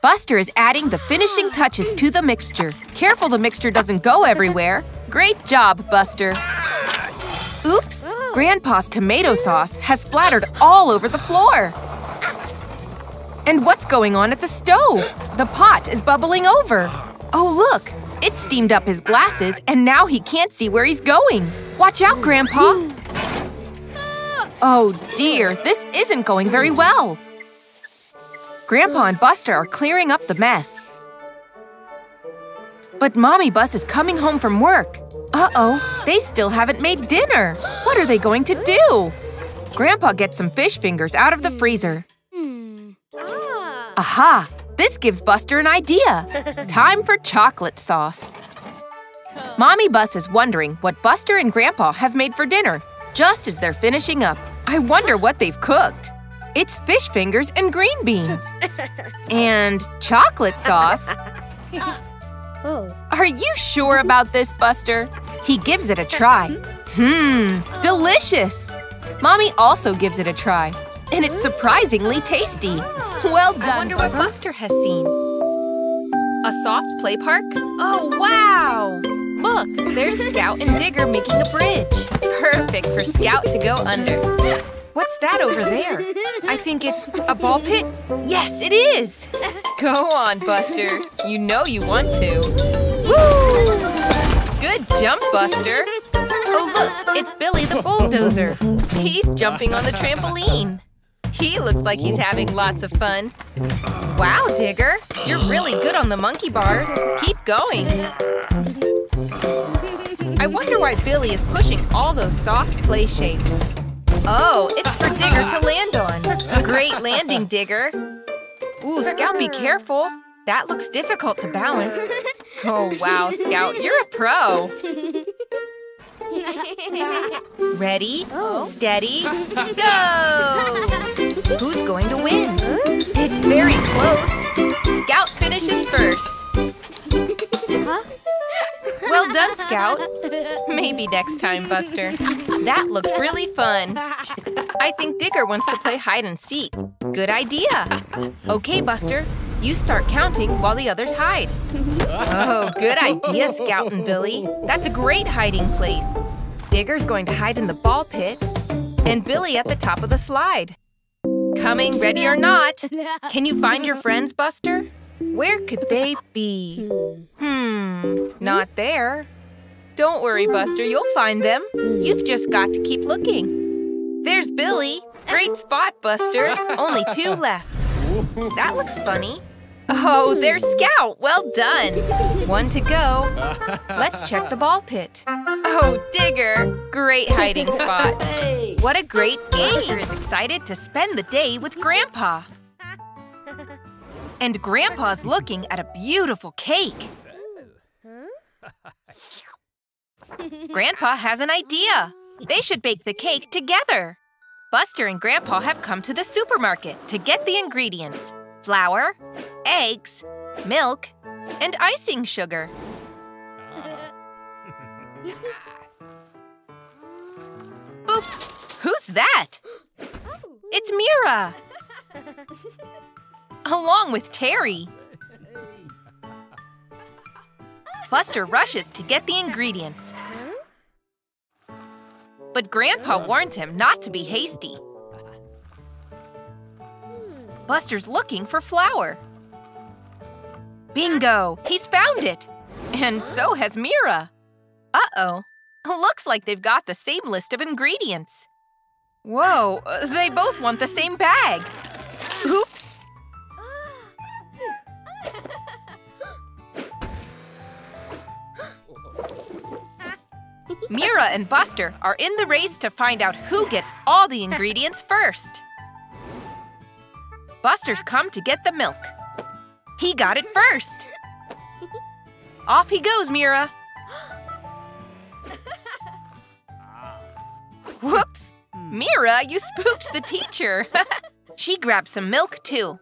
Buster is adding the finishing touches to the mixture. Careful the mixture doesn't go everywhere. Great job, Buster. Oops, Grandpa's tomato sauce has splattered all over the floor. And what's going on at the stove? The pot is bubbling over. Oh, look! It steamed up his glasses and now he can't see where he's going. Watch out, Grandpa! Oh dear, this isn't going very well. Grandpa and Buster are clearing up the mess. But Mommy Bus is coming home from work. Uh-oh, they still haven't made dinner. What are they going to do? Grandpa gets some fish fingers out of the freezer. Hmm. Aha! This gives Buster an idea. Time for chocolate sauce. Mommy Bus is wondering what Buster and Grandpa have made for dinner, just as they're finishing up. I wonder what they've cooked. It's fish fingers and green beans. And chocolate sauce. Oh. Are you sure about this, Buster? He gives it a try. Hmm, delicious! Mommy also gives it a try. And it's surprisingly tasty. Well done. I wonder what Buster has seen. A soft play park? Oh, wow! Look, there's Scout and Digger making a bridge. Perfect for Scout to go under. What's that over there? I think it's a ball pit? Yes, it is! Go on, Buster. You know you want to. Woo! Good jump, Buster. Oh, look, it's Billy the bulldozer. He's jumping on the trampoline. He looks like he's having lots of fun. Wow, Digger, you're really good on the monkey bars. Keep going. I wonder why Billy is pushing all those soft play shapes. Oh, it's for Digger to land on. Great landing, Digger. Ooh, Scout, be careful. That looks difficult to balance. Oh, wow, Scout, you're a pro. Ready, steady, go! Who's going to win? It's very close. Scout finishes first. Well done, Scout. Maybe next time, Buster. That looked really fun. I think Digger wants to play hide and seek. Good idea. Okay, Buster. You start counting while the others hide. Oh, good idea, Scout and Billy. That's a great hiding place. Digger's going to hide in the ball pit, and Billy at the top of the slide. Coming, ready or not. Can you find your friends, Buster? Where could they be? Hmm, Hmm, not there. Don't worry, Buster, you'll find them. You've just got to keep looking. There's Billy. Great spot, Buster. Only two left. That looks funny. Oh, there's Scout. Well done. One to go. Let's check the ball pit. Oh, Digger. Great hiding spot. What a great game. Digger is excited to spend the day with Grandpa. And Grandpa's looking at a beautiful cake. Grandpa has an idea. They should bake the cake together. Buster and Grandpa have come to the supermarket to get the ingredients. Flour, eggs, milk, and icing sugar. Boop! Who's that? Oh. It's Mira! Along with Terry. Buster rushes to get the ingredients. But Grandpa warns him not to be hasty. Buster's looking for flour. Bingo! He's found it! And so has Mira. Uh-oh. Looks like they've got the same list of ingredients. Whoa, they both want the same bag. Mira and Buster are in the race to find out who gets all the ingredients first. Buster's come to get the milk. He got it first. Off he goes, Mira. Whoops! Mira, you spooked the teacher. she grabbed some milk, too.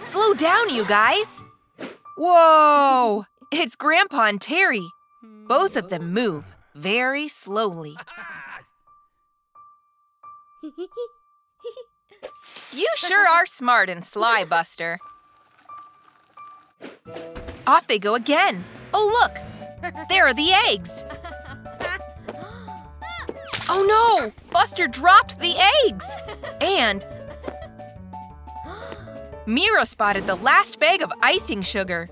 Slow down, you guys. Whoa! It's Grandpa and Terry. Both of them move very slowly. You sure are smart and sly, Buster. Off they go again. Oh, look! There are the eggs. Oh no! Buster dropped the eggs! And Mira spotted the last bag of icing sugar.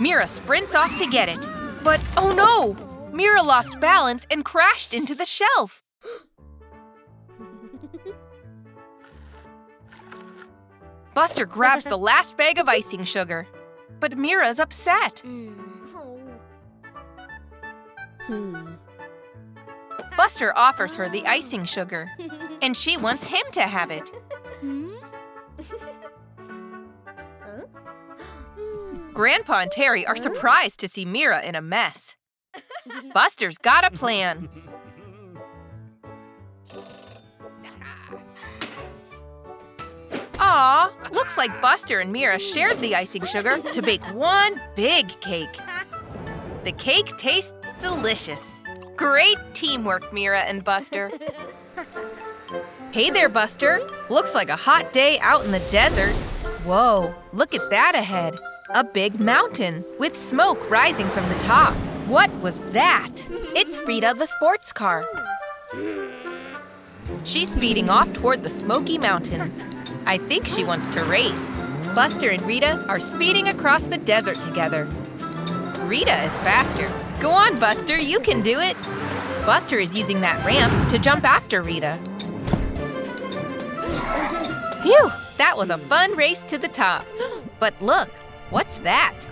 Mira sprints off to get it. But oh no! Mira lost balance and crashed into the shelf. Buster grabs the last bag of icing sugar. But Mira's upset. Buster offers her the icing sugar, and she wants him to have it. Hmm? Grandpa and Terry are surprised to see Mira in a mess. Buster's got a plan. Aw, looks like Buster and Mira shared the icing sugar to bake one big cake. The cake tastes delicious. Great teamwork, Mira and Buster. Hey there, Buster. Looks like a hot day out in the desert. Whoa, look at that ahead. A big mountain with smoke rising from the top. What was that? It's Rita the sports car. She's speeding off toward the smoky mountain. I think she wants to race. Buster and Rita are speeding across the desert together. Rita is faster. Go on, Buster, you can do it. Buster is using that ramp to jump after Rita. Phew, that was a fun race to the top. But look, what's that?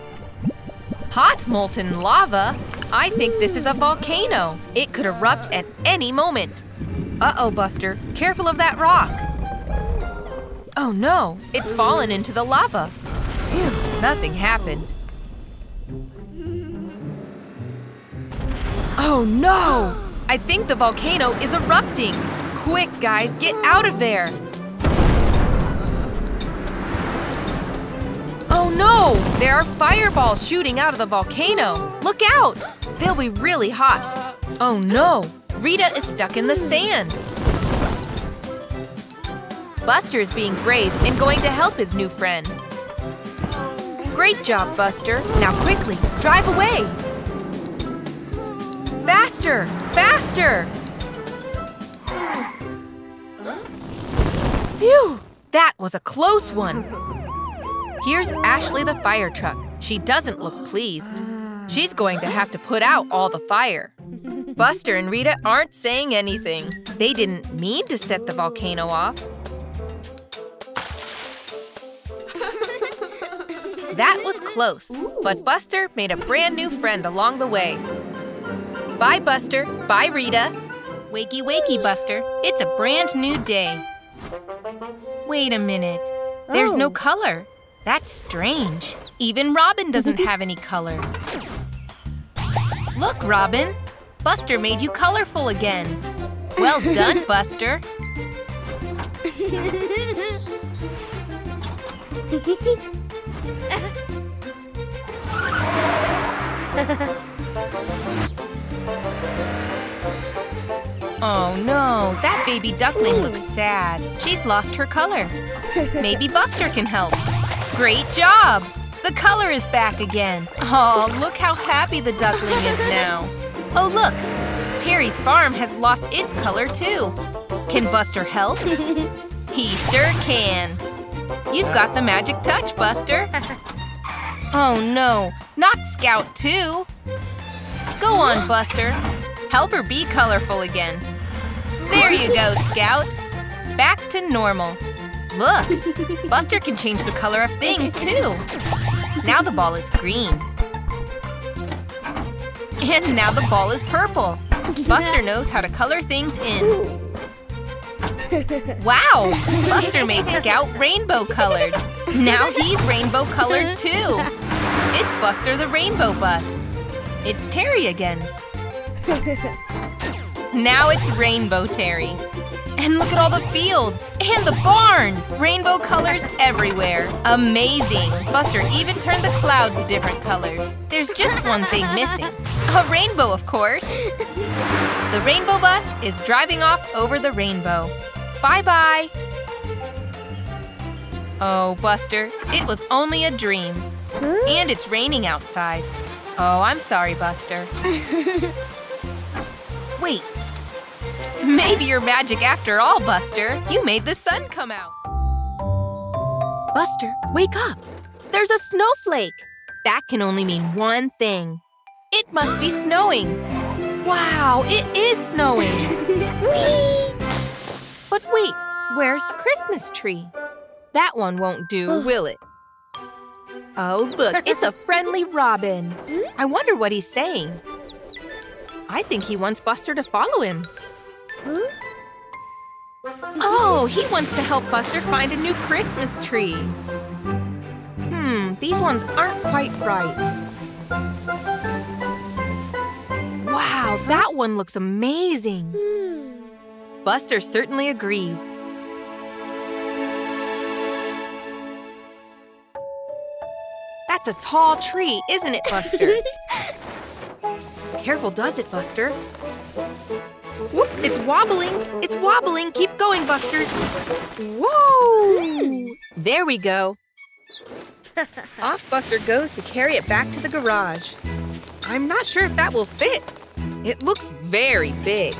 Hot molten lava? I think this is a volcano. It could erupt at any moment. Uh-oh, Buster, careful of that rock. Oh no, it's fallen into the lava. Phew, nothing happened. Oh no! I think the volcano is erupting. Quick, guys, get out of there. Oh no! There are fireballs shooting out of the volcano. Look out! They'll be really hot. Oh no! Rita is stuck in the sand. Buster is being brave and going to help his new friend. Great job, Buster. Now quickly, drive away. Faster! Faster! Phew! That was a close one. Here's Ashley the fire truck. She doesn't look pleased. She's going to have to put out all the fire. Buster and Rita aren't saying anything. They didn't mean to set the volcano off. That was close, but Buster made a brand new friend along the way. Bye, Buster. Bye, Rita. Wakey, wakey, Buster. It's a brand new day. Wait a minute. There's no Oh. color. That's strange. Even Robin doesn't have any color. Look, Robin. Buster made you colorful again. Well done, Buster. Oh no, that baby duckling looks sad. She's lost her color. Maybe Buster can help. Great job! The color is back again. Oh, look how happy the duckling is now. Oh, look! Terry's farm has lost its color too. Can Buster help? He sure can. You've got the magic touch, Buster. Oh no, Not Scout, too. Go on, Buster. Help her be colorful again. There you go, Scout. Back to normal. Look, Buster can change the color of things, too. Now the ball is green. And now the ball is purple. Buster knows how to color things in. Wow! Buster made Scout rainbow colored. Now he's rainbow colored too. It's Buster the Rainbow Bus. It's Terry again. Now it's Rainbow Terry. And look at all the fields! And the barn! Rainbow colors everywhere. Amazing! Buster even turned the clouds different colors. There's just one thing missing. A rainbow, of course. The rainbow bus is driving off over the rainbow. Bye-bye! Oh, Buster, it was only a dream. And it's raining outside. Oh, I'm sorry, Buster. Wait. Maybe you're magic after all, Buster. You made the sun come out. Buster, wake up. There's a snowflake. That can only mean one thing. It must be snowing. Wow, it is snowing. but wait, where's the Christmas tree? That one won't do, will it? Oh, look, it's a friendly robin. I wonder what he's saying. I think he wants Buster to follow him. Oh, he wants to help Buster find a new Christmas tree. Hmm, these ones aren't quite right. Wow, that one looks amazing. Buster certainly agrees. That's a tall tree, isn't it, Buster? Careful does it, Buster. Whoop, it's wobbling. It's wobbling. Keep going, Buster. Whoa! There we go. Off Buster goes to carry it back to the garage. I'm not sure if that will fit. It looks very big.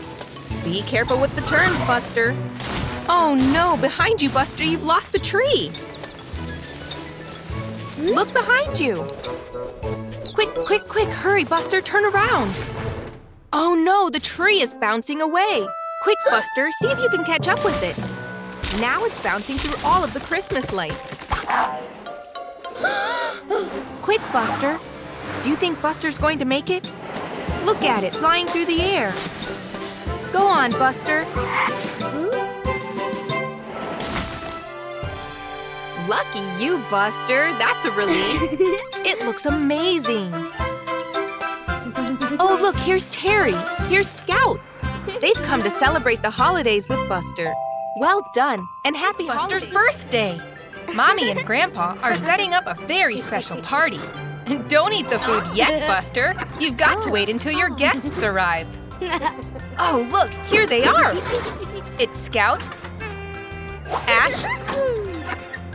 Be careful with the turns, Buster. Oh no, behind you, Buster, you've lost the tree. Look behind you. Quick, quick, quick, hurry, Buster, turn around. Oh no, the tree is bouncing away. Quick, Buster, see if you can catch up with it. Now it's bouncing through all of the Christmas lights. Quick, Buster. Do you think Buster's going to make it? Look at it, flying through the air. Go on, Buster. Lucky you, Buster. That's a relief. it looks amazing. Oh, look, here's Terry. Here's Scout. They've come to celebrate the holidays with Buster. Well done, and happy Buster's birthday! Mommy and Grandpa are setting up a very special party. Don't eat the food yet, Buster. You've got to wait until your guests arrive. Oh, look, here they are. It's Scout, Ash,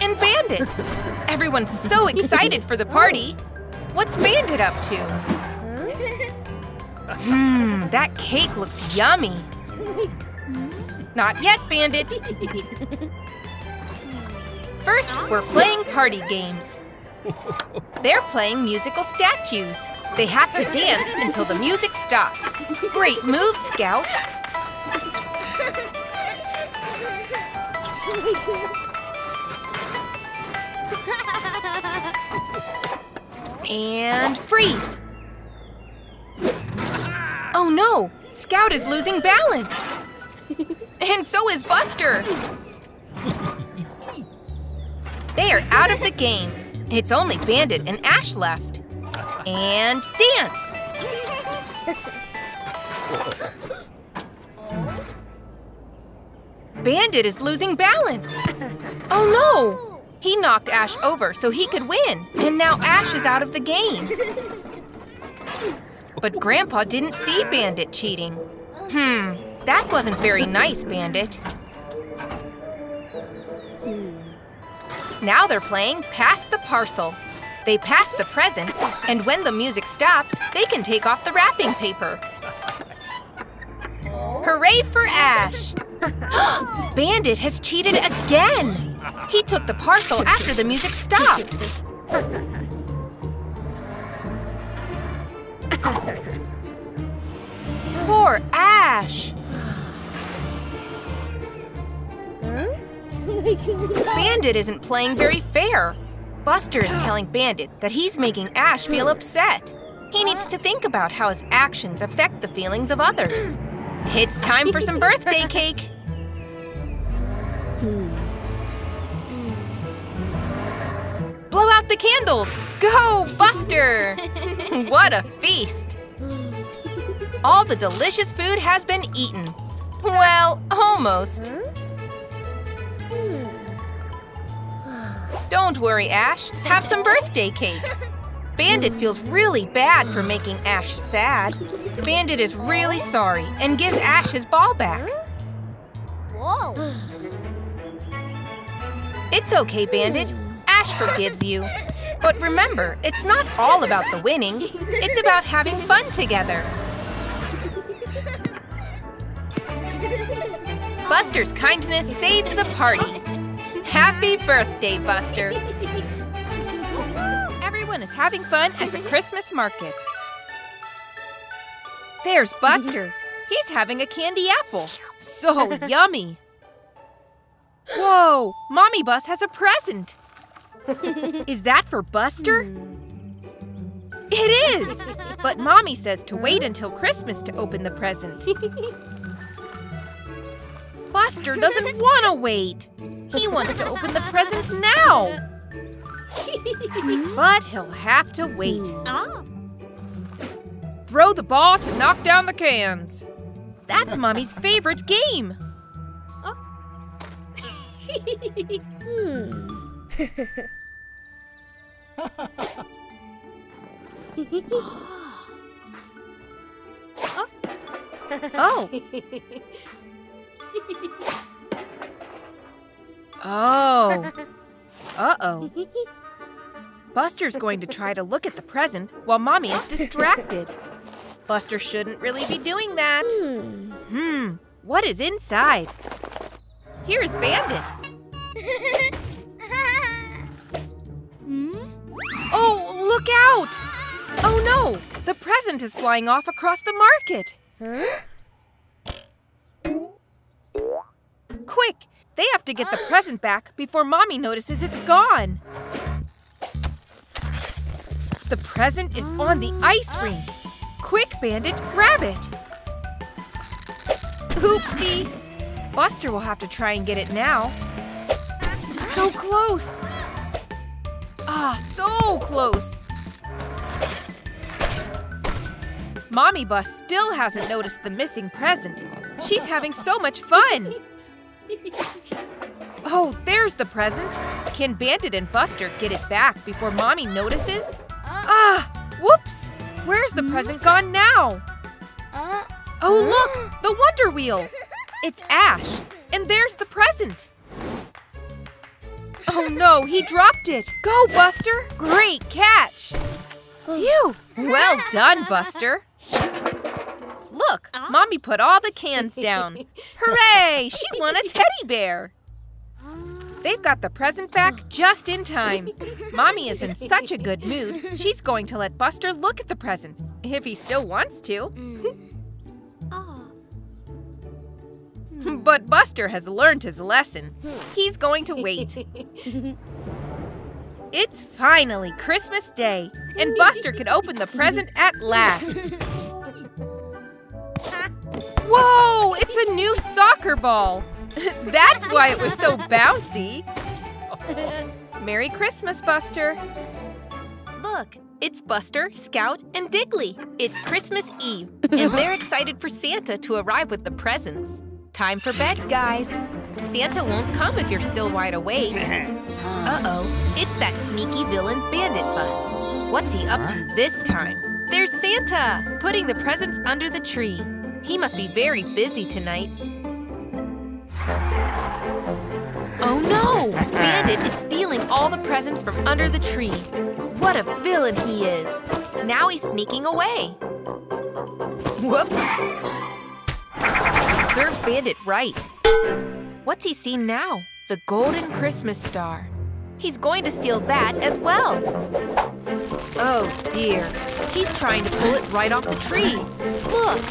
and Bandit. Everyone's so excited for the party. What's Bandit up to? Hmm, that cake looks yummy. Not yet, Bandit. First, we're playing party games. They're playing musical statues. They have to dance until the music stops. Great move, Scout. And freeze. Oh no! Scout is losing balance! and so is Buster! They are out of the game. It's only Bandit and Ash left. And dance! Bandit is losing balance. Oh no! He knocked Ash over so he could win. And now Ash is out of the game. But Grandpa didn't see Bandit cheating. Hmm, that wasn't very nice, Bandit. Now they're playing Pass the Parcel. They pass the present, and when the music stops, they can take off the wrapping paper. Hooray for Ash! Bandit has cheated again! He took the parcel after the music stopped. Poor Ash! Hmm? Bandit isn't playing very fair. Buster is telling Bandit that he's making Ash feel upset. He needs to think about how his actions affect the feelings of others. It's time for some birthday cake. Hmm. Blow out the candles! Go, Buster! what a feast! All the delicious food has been eaten. Well, almost. Don't worry, Ash. Have some birthday cake. Bandit feels really bad for making Ash sad. Bandit is really sorry and gives Ash his ball back. Whoa. It's okay, Bandit. Ash forgives you. But remember, it's not all about the winning. It's about having fun together. Buster's kindness saved the party. Happy birthday, Buster. Everyone is having fun at the Christmas market. There's Buster. He's having a candy apple. So yummy. Whoa, Mommy Bus has a present. Is that for Buster? It is! But Mommy says to wait until Christmas to open the present. Buster doesn't want to wait. He wants to open the present now. But he'll have to wait. Ah. Throw the ball to knock down the cans. That's Mommy's favorite game. Hmm. Oh. Oh. Uh-oh. Buster's going to try to look at the present while Mommy is distracted. Buster shouldn't really be doing that. Hmm. Hmm, what is inside? Here's Bandit. Hmm? Oh, look out! Oh no, the present is flying off across the market. Quick, they have to get the present back before Mommy notices it's gone. The present is on the ice rink. Quick, Bandit, grab it. Oopsie. Buster will have to try and get it now. So close. Ah, so close. Mommy Bus still hasn't noticed the missing present. She's having so much fun. Oh, there's the present. Can Bandit and Buster get it back before Mommy notices? Ah, whoops. Where's the present gone now? Uh, Oh, look, the Wonder Wheel. It's Ash, and there's the present. Oh no, he dropped it. Go, Buster. Great catch. Phew. Well done, Buster. Look, Mommy put all the cans down. Hooray, she won a teddy bear. They've got the present back just in time. Mommy is in such a good mood, she's going to let Buster look at the present, if he still wants to. But Buster has learned his lesson. He's going to wait. It's finally Christmas Day, and Buster can open the present at last. Whoa, it's a new soccer ball. That's why it was so bouncy. Merry Christmas, Buster. Look, it's Buster, Scout, and Diggly. It's Christmas Eve, and they're excited for Santa to arrive with the presents. Time for bed, guys. Santa won't come if you're still wide awake. Uh-oh, it's that sneaky villain bandit bus. What's he up to this time? There's Santa, putting the presents under the tree. He must be very busy tonight. Oh no! Bandit is stealing all the presents from under the tree. What a villain he is! Now he's sneaking away. Whoops! Serves Bandit right. What's he seen now? The golden Christmas star. He's going to steal that as well. Oh dear. He's trying to pull it right off the tree. Look.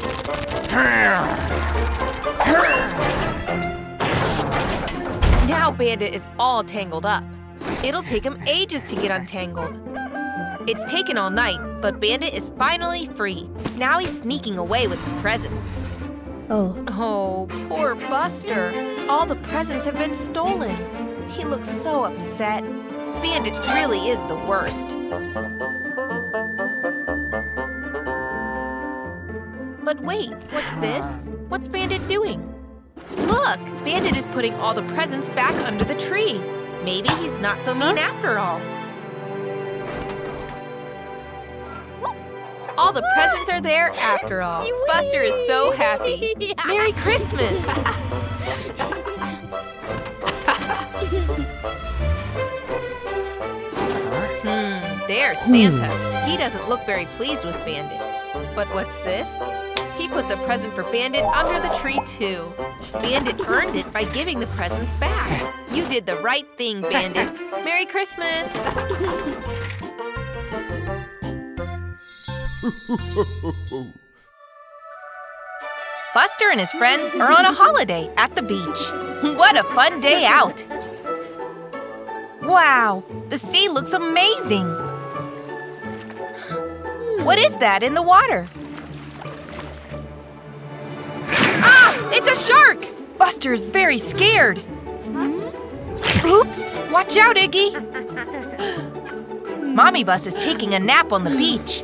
Now Bandit is all tangled up. It'll take him ages to get untangled. It's taken all night, but Bandit is finally free. Now he's sneaking away with the presents. Oh. Oh, poor Buster. All the presents have been stolen. He looks so upset. Bandit really is the worst. But wait, what's this? What's Bandit doing? Look, Bandit is putting all the presents back under the tree. Maybe he's not so mean after all. All the presents are there after all. Buster is so happy. Merry Christmas! Hmm, there's Santa. He doesn't look very pleased with Bandit. But what's this? He puts a present for Bandit under the tree, too. Bandit earned it by giving the presents back. You did the right thing, Bandit. Merry Christmas! Buster and his friends are on a holiday at the beach. What a fun day out! Wow, the sea looks amazing! What is that in the water? Ah! It's a shark! Buster is very scared. Oops! Watch out, Iggy! Mommy Bus is taking a nap on the beach.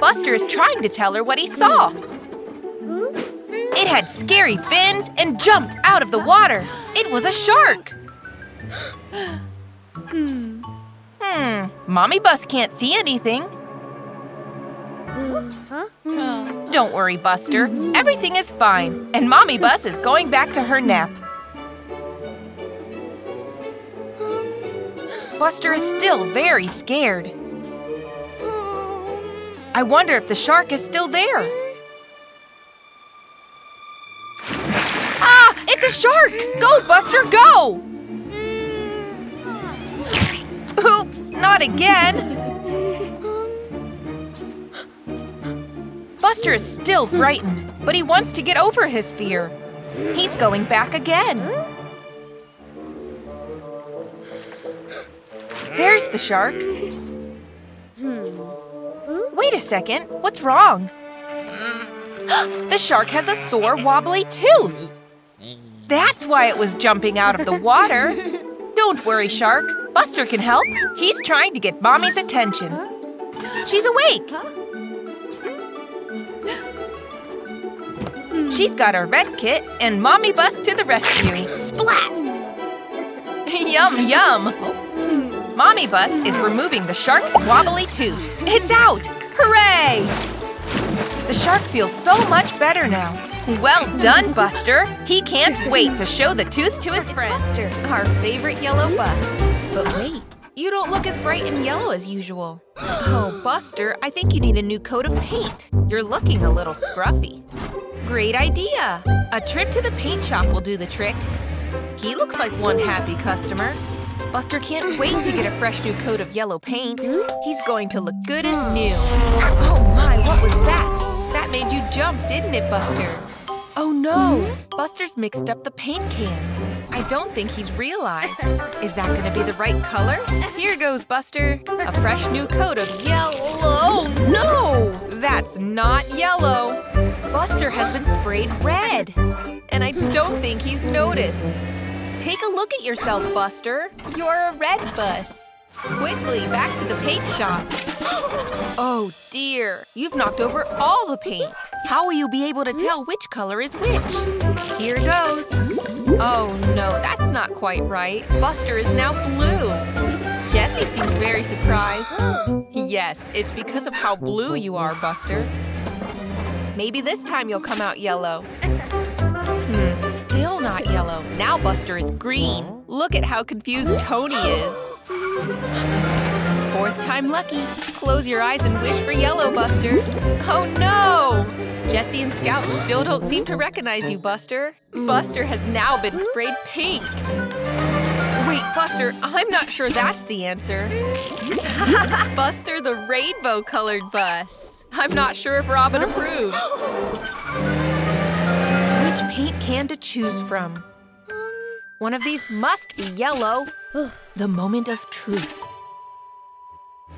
Buster is trying to tell her what he saw. It had scary fins and jumped out of the water. It was a shark. Hmm, Hmm. Mommy Bus can't see anything. Don't worry, Buster. Everything is fine, and Mommy Bus is going back to her nap. Buster is still very scared. I wonder if the shark is still there. Ah! It's a shark! Go, Buster, go! Oops, not again! Buster is still frightened, but he wants to get over his fear. He's going back again. There's the shark. Wait a second, what's wrong? the shark has a sore, wobbly tooth. That's why it was jumping out of the water. Don't worry, Shark. Buster can help. He's trying to get Mommy's attention. She's awake. She's got her red kit, and Mommy Bus to the rescue. Splat! yum, yum! Mommy Bus is removing the shark's wobbly tooth. It's out! Hooray! The shark feels so much better now. Well done, Buster! He can't wait to show the tooth to his friend, our favorite yellow bus. But wait, you don't look as bright and yellow as usual. Oh, Buster, I think you need a new coat of paint. You're looking a little scruffy. Great idea! A trip to the paint shop will do the trick. He looks like one happy customer. Buster can't wait to get a fresh new coat of yellow paint. He's going to look good as new. Oh my, what was that? That made you jump, didn't it, Buster? Oh no! Buster's mixed up the paint cans. I don't think he's realized. Is that gonna be the right color? Here goes, Buster. A fresh new coat of yellow. Oh no! That's not yellow. Buster has been sprayed red. And I don't think he's noticed. Take a look at yourself, Buster. You're a red bus. Quickly, back to the paint shop. Oh dear, you've knocked over all the paint. How will you be able to tell which color is which? Here goes. Oh no, that's not quite right. Buster is now blue. Jessie seems very surprised. Yes, it's because of how blue you are, Buster. Maybe this time you'll come out yellow. Hmm, not yellow. Now Buster is green. Look at how confused Tony is. Fourth time lucky. Close your eyes and wish for yellow, Buster. Oh no! Jessie and Scout still don't seem to recognize you, Buster. Buster has now been sprayed pink. Wait, Buster, I'm not sure that's the answer. Buster the rainbow-colored bus. I'm not sure if Robin approves. Paint can to choose from? One of these must be yellow. The moment of truth.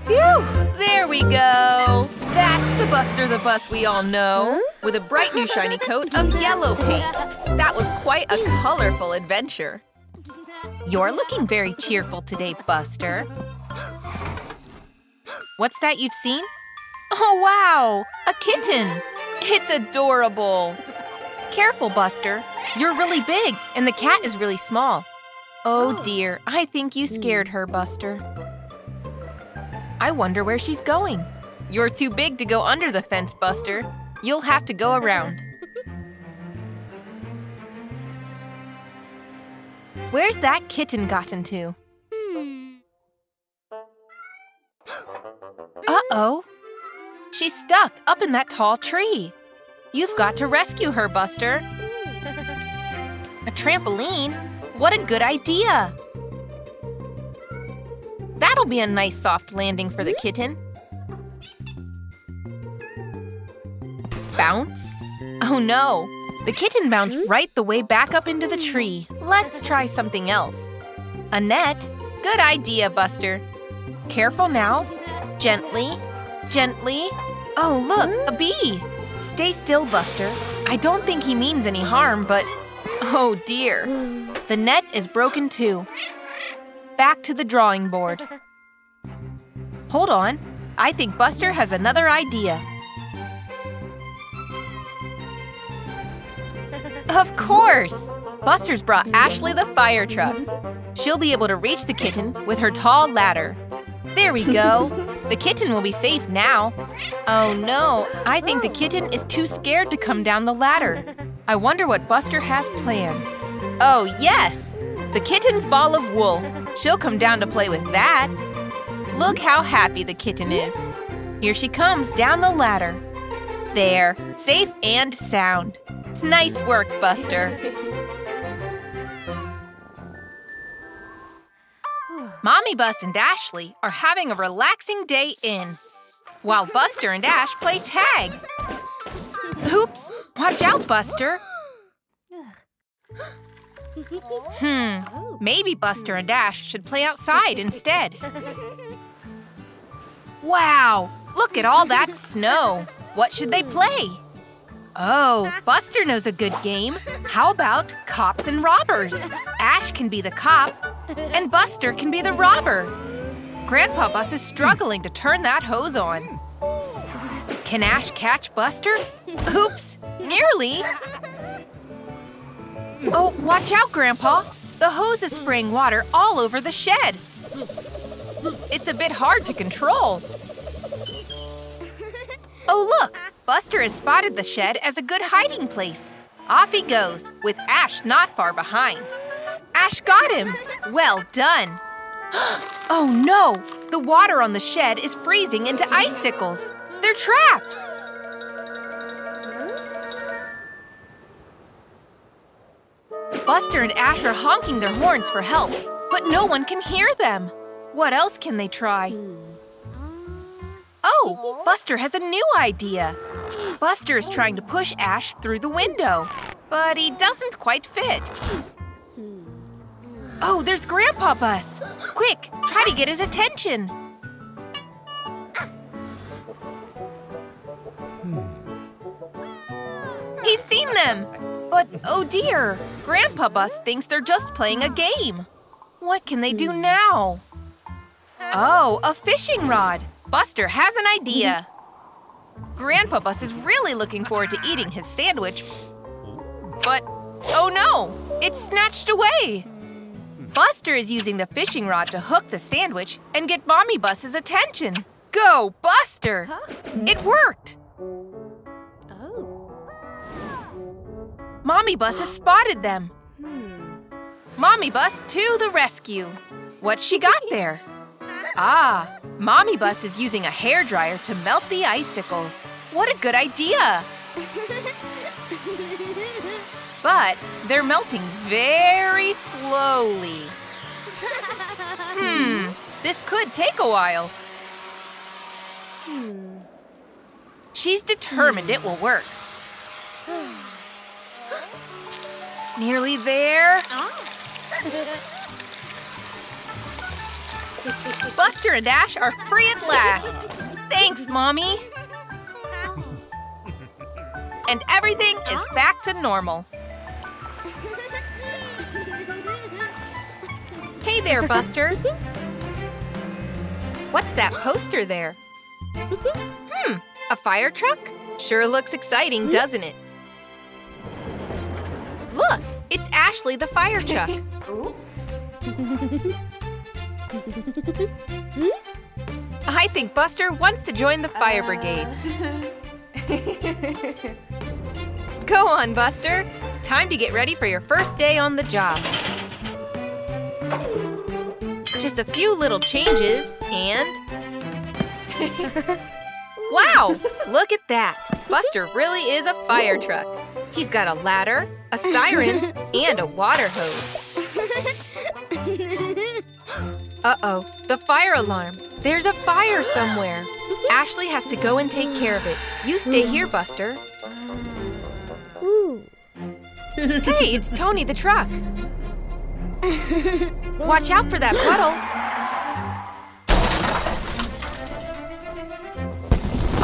Phew! There we go! That's the Buster the Bus we all know, with a bright new shiny coat of yellow paint. That was quite a colorful adventure. You're looking very cheerful today, Buster. What's that you've seen? Oh, wow! A kitten! It's adorable! Careful, Buster. You're really big, and the cat is really small. Oh, oh dear, I think you scared her, Buster. I wonder where she's going. You're too big to go under the fence, Buster. You'll have to go around. Where's that kitten gotten to? Hmm. Uh-oh. She's stuck up in that tall tree. You've got to rescue her, Buster. A trampoline? What a good idea! That'll be a nice soft landing for the kitten. Bounce? Oh no! The kitten bounced hmm? right the way back up into the tree. Let's try something else. A net? Good idea, Buster. Careful now. Gently. Gently. Oh, look, a bee. Stay still, Buster. I don't think he means any harm, but oh dear. The net is broken too. Back to the drawing board. Hold on. I think Buster has another idea. Of course! Buster's brought Ashley the fire truck. She'll be able to reach the kitten with her tall ladder. There we go. The kitten will be safe now. Oh no, I think the kitten is too scared to come down the ladder. I wonder what Buster has planned. Oh yes! The kitten's ball of wool. She'll come down to play with that. Look how happy the kitten is. Here she comes down the ladder. There, safe and sound. Nice work, Buster. Mommy Bus and Ashley are having a relaxing day in, while Buster and Ash play tag. Oops! Watch out, Buster! Hmm, maybe Buster and Ash should play outside instead. Wow, look at all that snow. What should they play? Oh, Buster knows a good game. How about cops and robbers? Ash can be the cop, and Buster can be the robber. Grandpa Bus is struggling to turn that hose on. Can Ash catch Buster? Oops, nearly. Oh, watch out, Grandpa. The hose is spraying water all over the shed. It's a bit hard to control. Oh, look! Buster has spotted the shed as a good hiding place. Off he goes, with Ash not far behind. Ash got him! Well done! oh no! The water on the shed is freezing into icicles. They're trapped! Buster and Ash are honking their horns for help, but no one can hear them. What else can they try? Oh, Buster has a new idea. Buster is trying to push Ash through the window, but he doesn't quite fit. Oh, there's Grandpa Bus. Quick, try to get his attention. He's seen them. But oh dear, Grandpa Bus thinks they're just playing a game. What can they do now? Oh, a fishing rod. Buster has an idea. Mm-hmm. Grandpa Bus is really looking forward to eating his sandwich. But, oh no, it's snatched away. Buster is using the fishing rod to hook the sandwich and get Mommy Bus's attention. Go, Buster! It worked! Oh. Mommy Bus has spotted them. Hmm. Mommy Bus to the rescue. What's she got there? Ah, Mommy Bus is using a hair dryer to melt the icicles. What a good idea! But they're melting very slowly. Hmm, this could take a while. Hmm. She's determined it will work. Nearly there. Buster and Ash are free at last. Thanks, Mommy. And everything is back to normal. Hey there, Buster. What's that poster there? Hmm, a fire truck? Sure looks exciting, doesn't it? Look, it's Ashley the fire truck. Hmm? I think Buster wants to join the fire uh. brigade. Go on, Buster. Time to get ready for your first day on the job. Just a few little changes and... wow! Look at that! Buster really is a fire truck. He's got a ladder, a siren, and a water hose. Uh-oh, the fire alarm. There's a fire somewhere. Ashley has to go and take care of it. You stay here, Buster. Ooh. Hey, it's Tony the truck. Watch out for that puddle.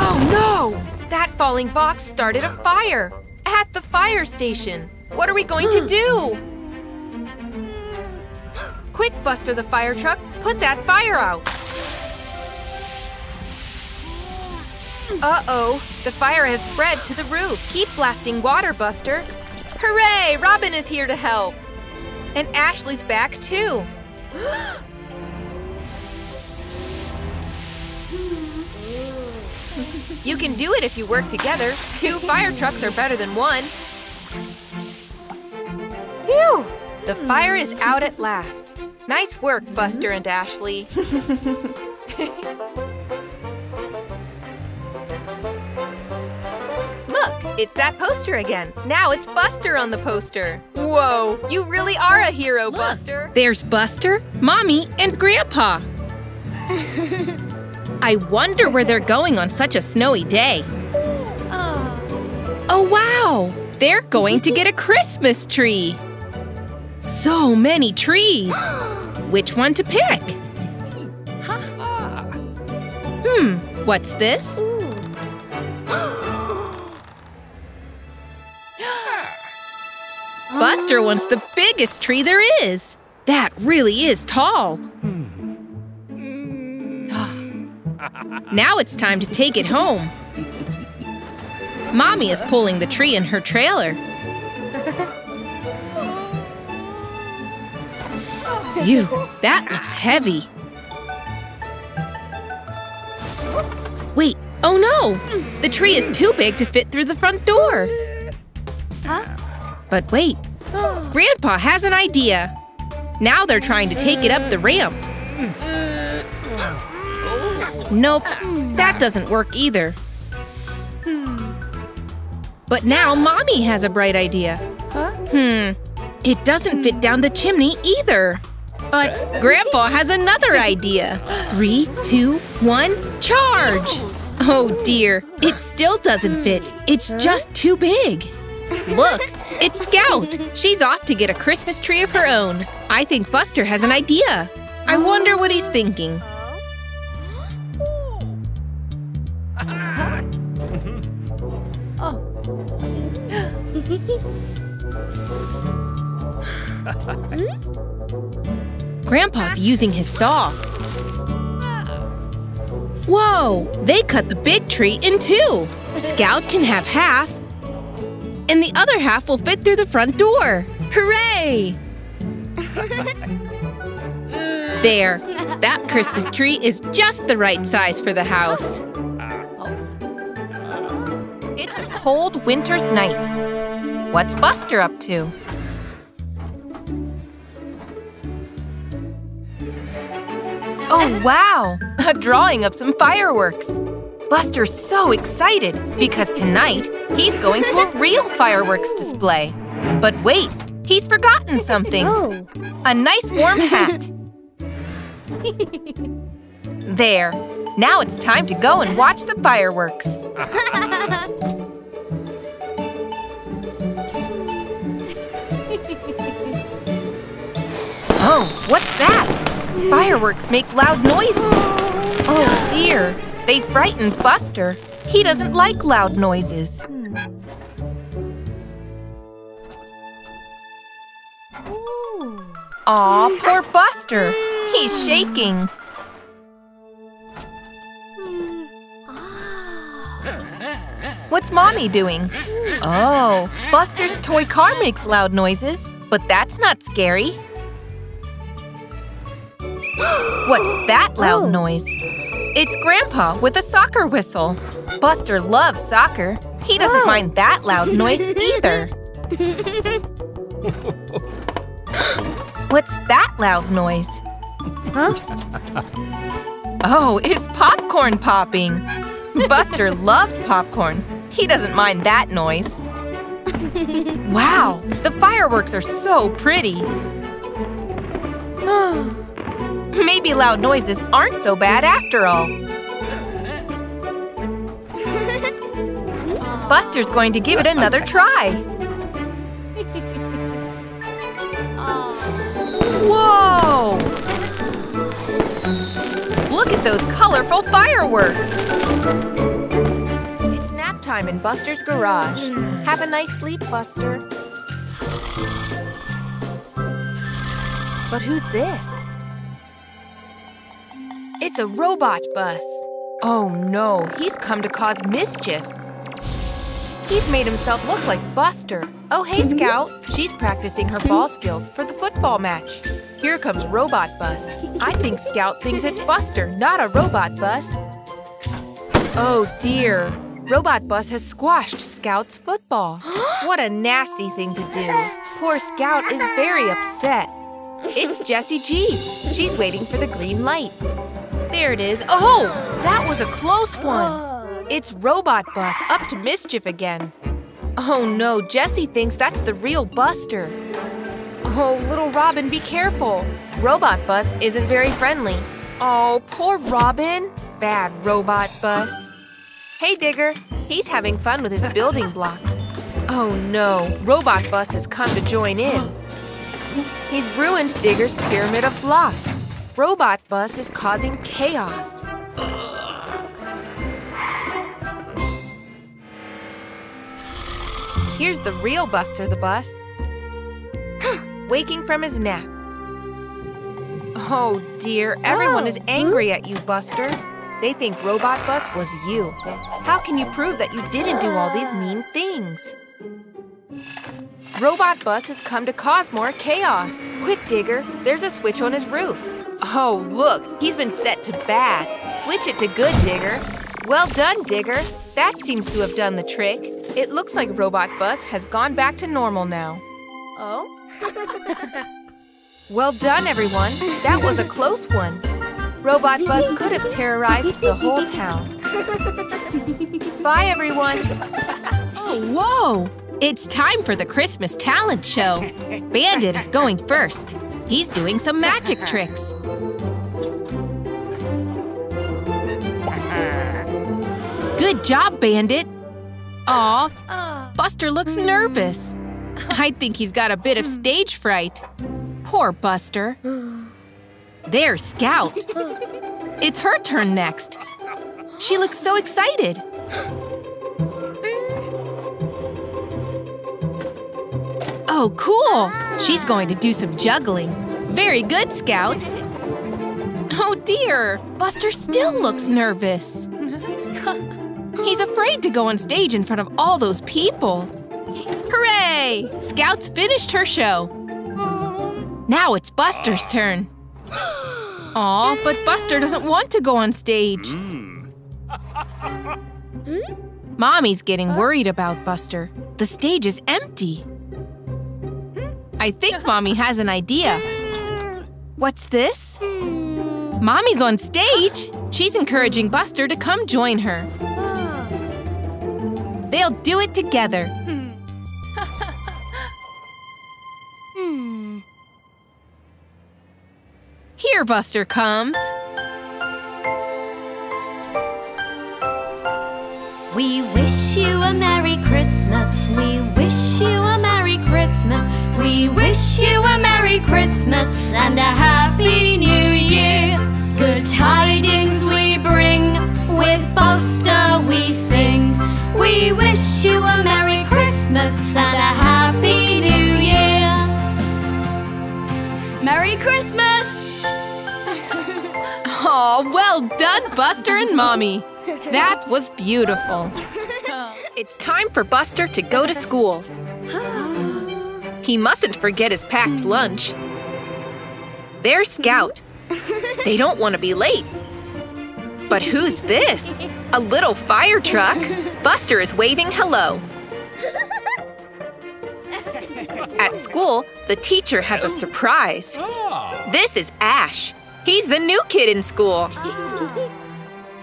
Oh no! That falling box started a fire at the fire station. What are we going to do? Quick, Buster the fire truck, put that fire out. Uh-oh, the fire has spread to the roof. Keep blasting water, Buster. Hooray, Robin is here to help. And Ashley's back too. you can do it if you work together. Two fire trucks are better than one. Phew! The fire is out at last. Nice work, Buster and Ashley. Look, it's that poster again. Now it's Buster on the poster. Whoa, you really are a hero, Buster. There's Buster, Mommy, and Grandpa. I wonder where they're going on such a snowy day. Ah. Oh, wow! They're going to get a Christmas tree. So many trees. Which one to pick? Hmm, what's this? Buster wants the biggest tree there is. That really is tall. now it's time to take it home. Mommy is pulling the tree in her trailer. Phew, that looks heavy. Wait, oh no! The tree is too big to fit through the front door. Huh? But wait, Grandpa has an idea. Now they're trying to take it up the ramp. Nope, that doesn't work either. But now Mommy has a bright idea. Hmm, it doesn't fit down the chimney either. But Grandpa has another idea. Three, two, one, charge! Oh dear, it still doesn't fit. It's just too big. Look, it's Scout. She's off to get a Christmas tree of her own. I think Buster has an idea. I wonder what he's thinking. Grandpa's using his saw. Whoa! They cut the big tree in two. Scout can have half, and the other half will fit through the front door. Hooray! there, that Christmas tree is just the right size for the house. It's a cold winter's night. What's Buster up to? Oh, wow! A drawing of some fireworks. Buster's so excited because tonight he's going to a real fireworks display. But wait, he's forgotten something. Oh. A nice warm hat. There. Now it's time to go and watch the fireworks. Oh, what's that? Fireworks make loud noises. Oh dear, they frightened Buster. He doesn't like loud noises. Aw, poor Buster. He's shaking. What's Mommy doing? Oh, Buster's toy car makes loud noises, but that's not scary. What's that loud Oh. noise? It's Grandpa with a soccer whistle. Buster loves soccer. He doesn't Oh. mind that loud noise either. What's that loud noise? Huh? Oh, it's popcorn popping. Buster loves popcorn. He doesn't mind that noise. Wow, the fireworks are so pretty. Oh. Maybe loud noises aren't so bad after all. Buster's going to give it another try. Whoa! Look at those colorful fireworks! It's nap time in Buster's garage. Have a nice sleep, Buster. But who's this? It's a robot bus. Oh no, he's come to cause mischief. He's made himself look like Buster. Oh, hey, mm-hmm. Scout. She's practicing her ball skills for the football match. Here comes Robot Bus. I think Scout thinks it's Buster, not a robot bus. Oh dear. Robot Bus has squashed Scout's football. What a nasty thing to do. Poor Scout is very upset. It's Jessie G. She's waiting for the green light. There it is. Oh, that was a close one. It's Robot Bus up to mischief again. Oh no, Jessie thinks that's the real Buster. Oh, little Robin, be careful. Robot Bus isn't very friendly. Oh, poor Robin. Bad Robot Bus. Hey, Digger. He's having fun with his building block. Oh no, Robot Bus has come to join in. He's ruined Digger's pyramid of blocks. Robot Bus is causing chaos. Here's the real Buster the Bus. Waking from his nap. Oh dear, everyone is angry at you, Buster. They think Robot Bus was you. How can you prove that you didn't do all these mean things? Robot Bus has come to cause more chaos. Quick, Digger, there's a switch on his roof. Oh, look, he's been set to bad. Switch it to good, Digger. Well done, Digger. That seems to have done the trick. It looks like Robot Bus has gone back to normal now. Oh? Well done, everyone. That was a close one. Robot Bus could have terrorized the whole town. Bye, everyone. Oh, whoa! It's time for the Christmas talent show. Bandit is going first. He's doing some magic tricks. Good job, Bandit. Aw, ah. Buster looks hmm. nervous. I think he's got a bit of hmm. stage fright. Poor Buster. There's Scout. It's her turn next. She looks so excited. Oh, cool! She's going to do some juggling. Very good, Scout. Oh dear, Buster still looks nervous. He's afraid to go on stage in front of all those people. Hooray! Scout's finished her show. Now it's Buster's turn. Aw, but Buster doesn't want to go on stage. Hmm. Mommy's getting worried about Buster. The stage is empty. I think Mommy has an idea. What's this? Mommy's on stage. She's encouraging Buster to come join her. They'll do it together. Here, Buster comes. We wish you a Merry Christmas. We wish you a Merry Christmas and a Happy New Year. Good tidings we bring, with Buster we sing. We wish you a Merry Christmas and a Happy New Year. Merry Christmas! Aw, well done, Buster and Mommy. That was beautiful. It's time for Buster to go to school. He mustn't forget his packed lunch. There's Scout. They don't want to be late. But who's this? A little fire truck? Buster is waving hello. At school, the teacher has a surprise. This is Ash. He's the new kid in school.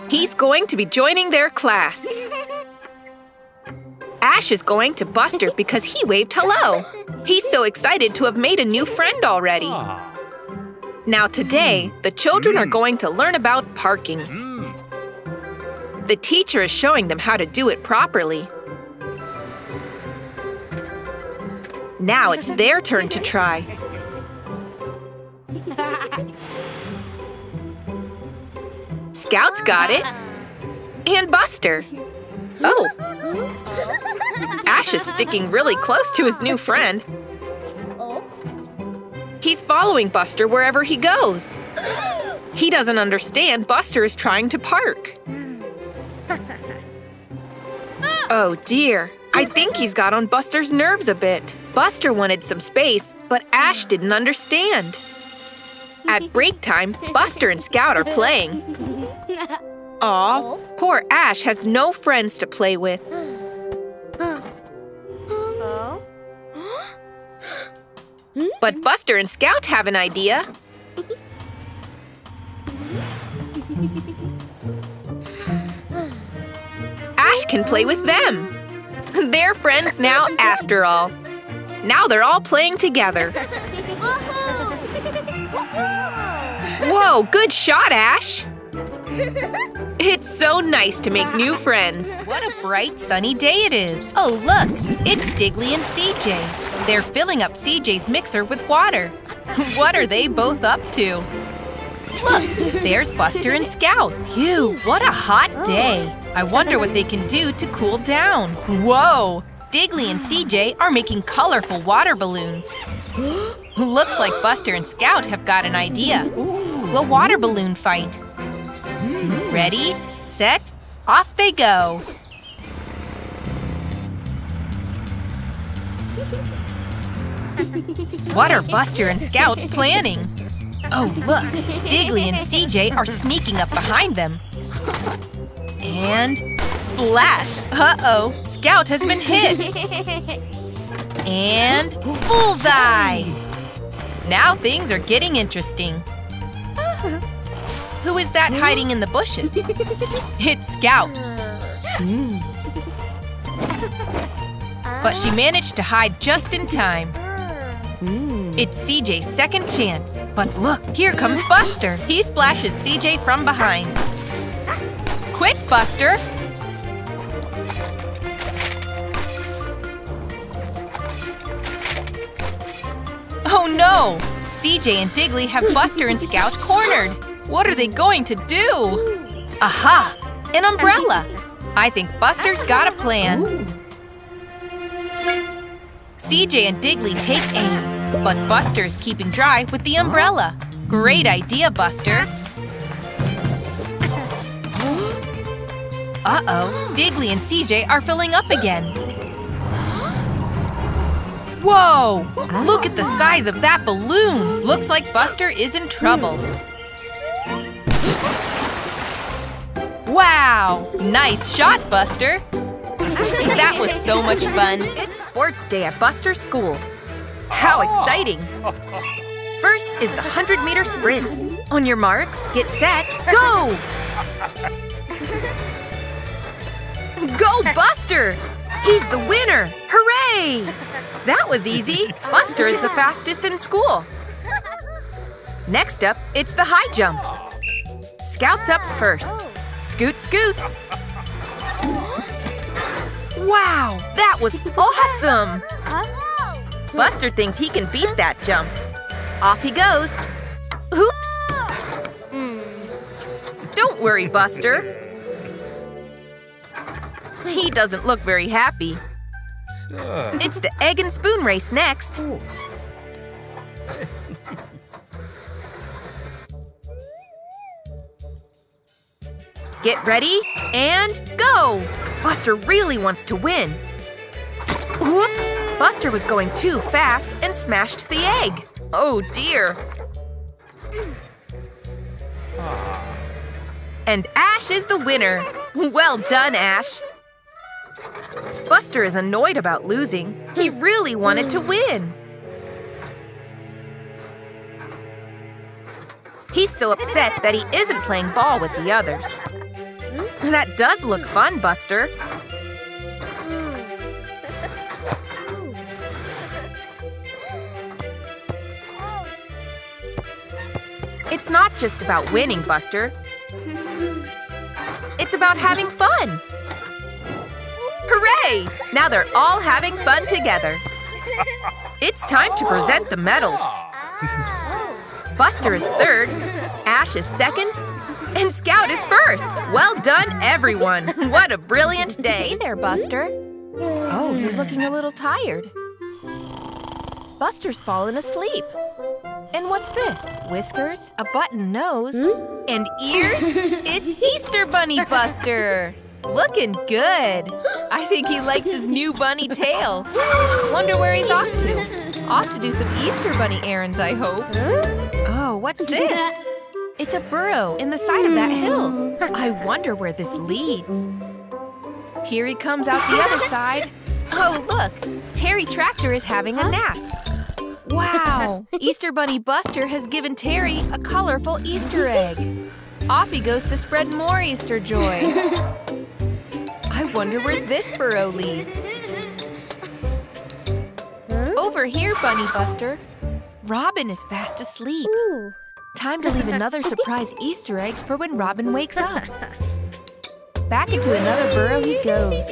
He's going to be joining their class. Ash is going to Buster because he waved hello. He's so excited to have made a new friend already. Ah. Now today, the children are mm. going to learn about parking. Mm. The teacher is showing them how to do it properly. Now it's their turn to try. Scout's got it. And Buster. Oh. Ash is sticking really close to his new friend. He's following Buster wherever he goes. He doesn't understand Buster is trying to park. Oh dear. I think he's got on Buster's nerves a bit. Buster wanted some space, but Ash didn't understand. At break time, Buster and Scout are playing. Aw, oh. poor Ash has no friends to play with. Oh. But Buster and Scout have an idea. Ash can play with them. They're friends now after all. Now they're all playing together. Whoa, good shot, Ash! It's so nice to make new friends. What a bright, sunny day it is. Oh, look, it's Diggly and CJ. They're filling up CJ's mixer with water. what are they both up to? Look, there's Buster and Scout. Phew, what a hot oh. day. I wonder what they can do to cool down. Whoa! Diggly and CJ are making colorful water balloons. Looks like Buster and Scout have got an idea. A water balloon fight. Ready, set, off they go. What are Buster and Scout planning? Oh, look, Diggly and CJ are sneaking up behind them. And splash! Uh-oh, Scout has been hit. And bullseye! Now things are getting interesting. Who is that hiding in the bushes? It's Scout. Hmm. But she managed to hide just in time. Hmm. It's CJ's second chance. But look, here comes Buster. He splashes CJ from behind. Quick, Buster! Oh no! CJ and Diggly have Buster and Scout cornered. What are they going to do? Aha! An umbrella! I think Buster's got a plan. CJ and Diggly take aim, but Buster's keeping dry with the umbrella. Great idea, Buster. Uh-oh, Diggly and CJ are filling up again. Whoa! Look at the size of that balloon! Looks like Buster is in trouble. Wow! Nice shot, Buster! that was so much fun. It's sports day at Buster's school. How exciting! First is the 100 meter sprint. On your marks, get set, go! Go, Buster! He's the winner! Hooray! That was easy. Buster is the fastest in school. Next up, it's the high jump. Scout's up first. Scoot, scoot. Wow, that was awesome! Buster thinks he can beat that jump. Off he goes. Oops! Don't worry, Buster. He doesn't look very happy. It's the egg and spoon race next. Get ready and go! Buster really wants to win. Whoops! Buster was going too fast and smashed the egg. Oh dear. And Ash is the winner. Well done, Ash. Buster is annoyed about losing. He really wanted to win. He's so upset that he isn't playing ball with the others. That does look fun, Buster. It's not just about winning, Buster. It's about having fun. Hooray! Now they're all having fun together. It's time to present the medals. Ah. Buster is third, Ash is second, and Scout is first. Well done, everyone. What a brilliant day. Hey there, Buster. Oh, you're looking a little tired. Buster's fallen asleep. And what's this? Whiskers, a button nose, hmm? and ears? it's Easter Bunny Buster! Looking good. I think he likes his new bunny tail. Wonder where he's off to. Off to do some Easter Bunny errands, I hope. Oh, what's this? It's a burrow in the side of that hmm. hill. I wonder where this leads. Here he comes out the other side. Oh, look! Terry Tractor is having a nap. Wow! Easter Bunny Buster has given Terry a colorful Easter egg. Off he goes to spread more Easter joy. I wonder where this burrow leads. Over here, Bunny Buster. Robin is fast asleep. Ooh. Time to leave another surprise Easter egg for when Robin wakes up. Back into another burrow he goes.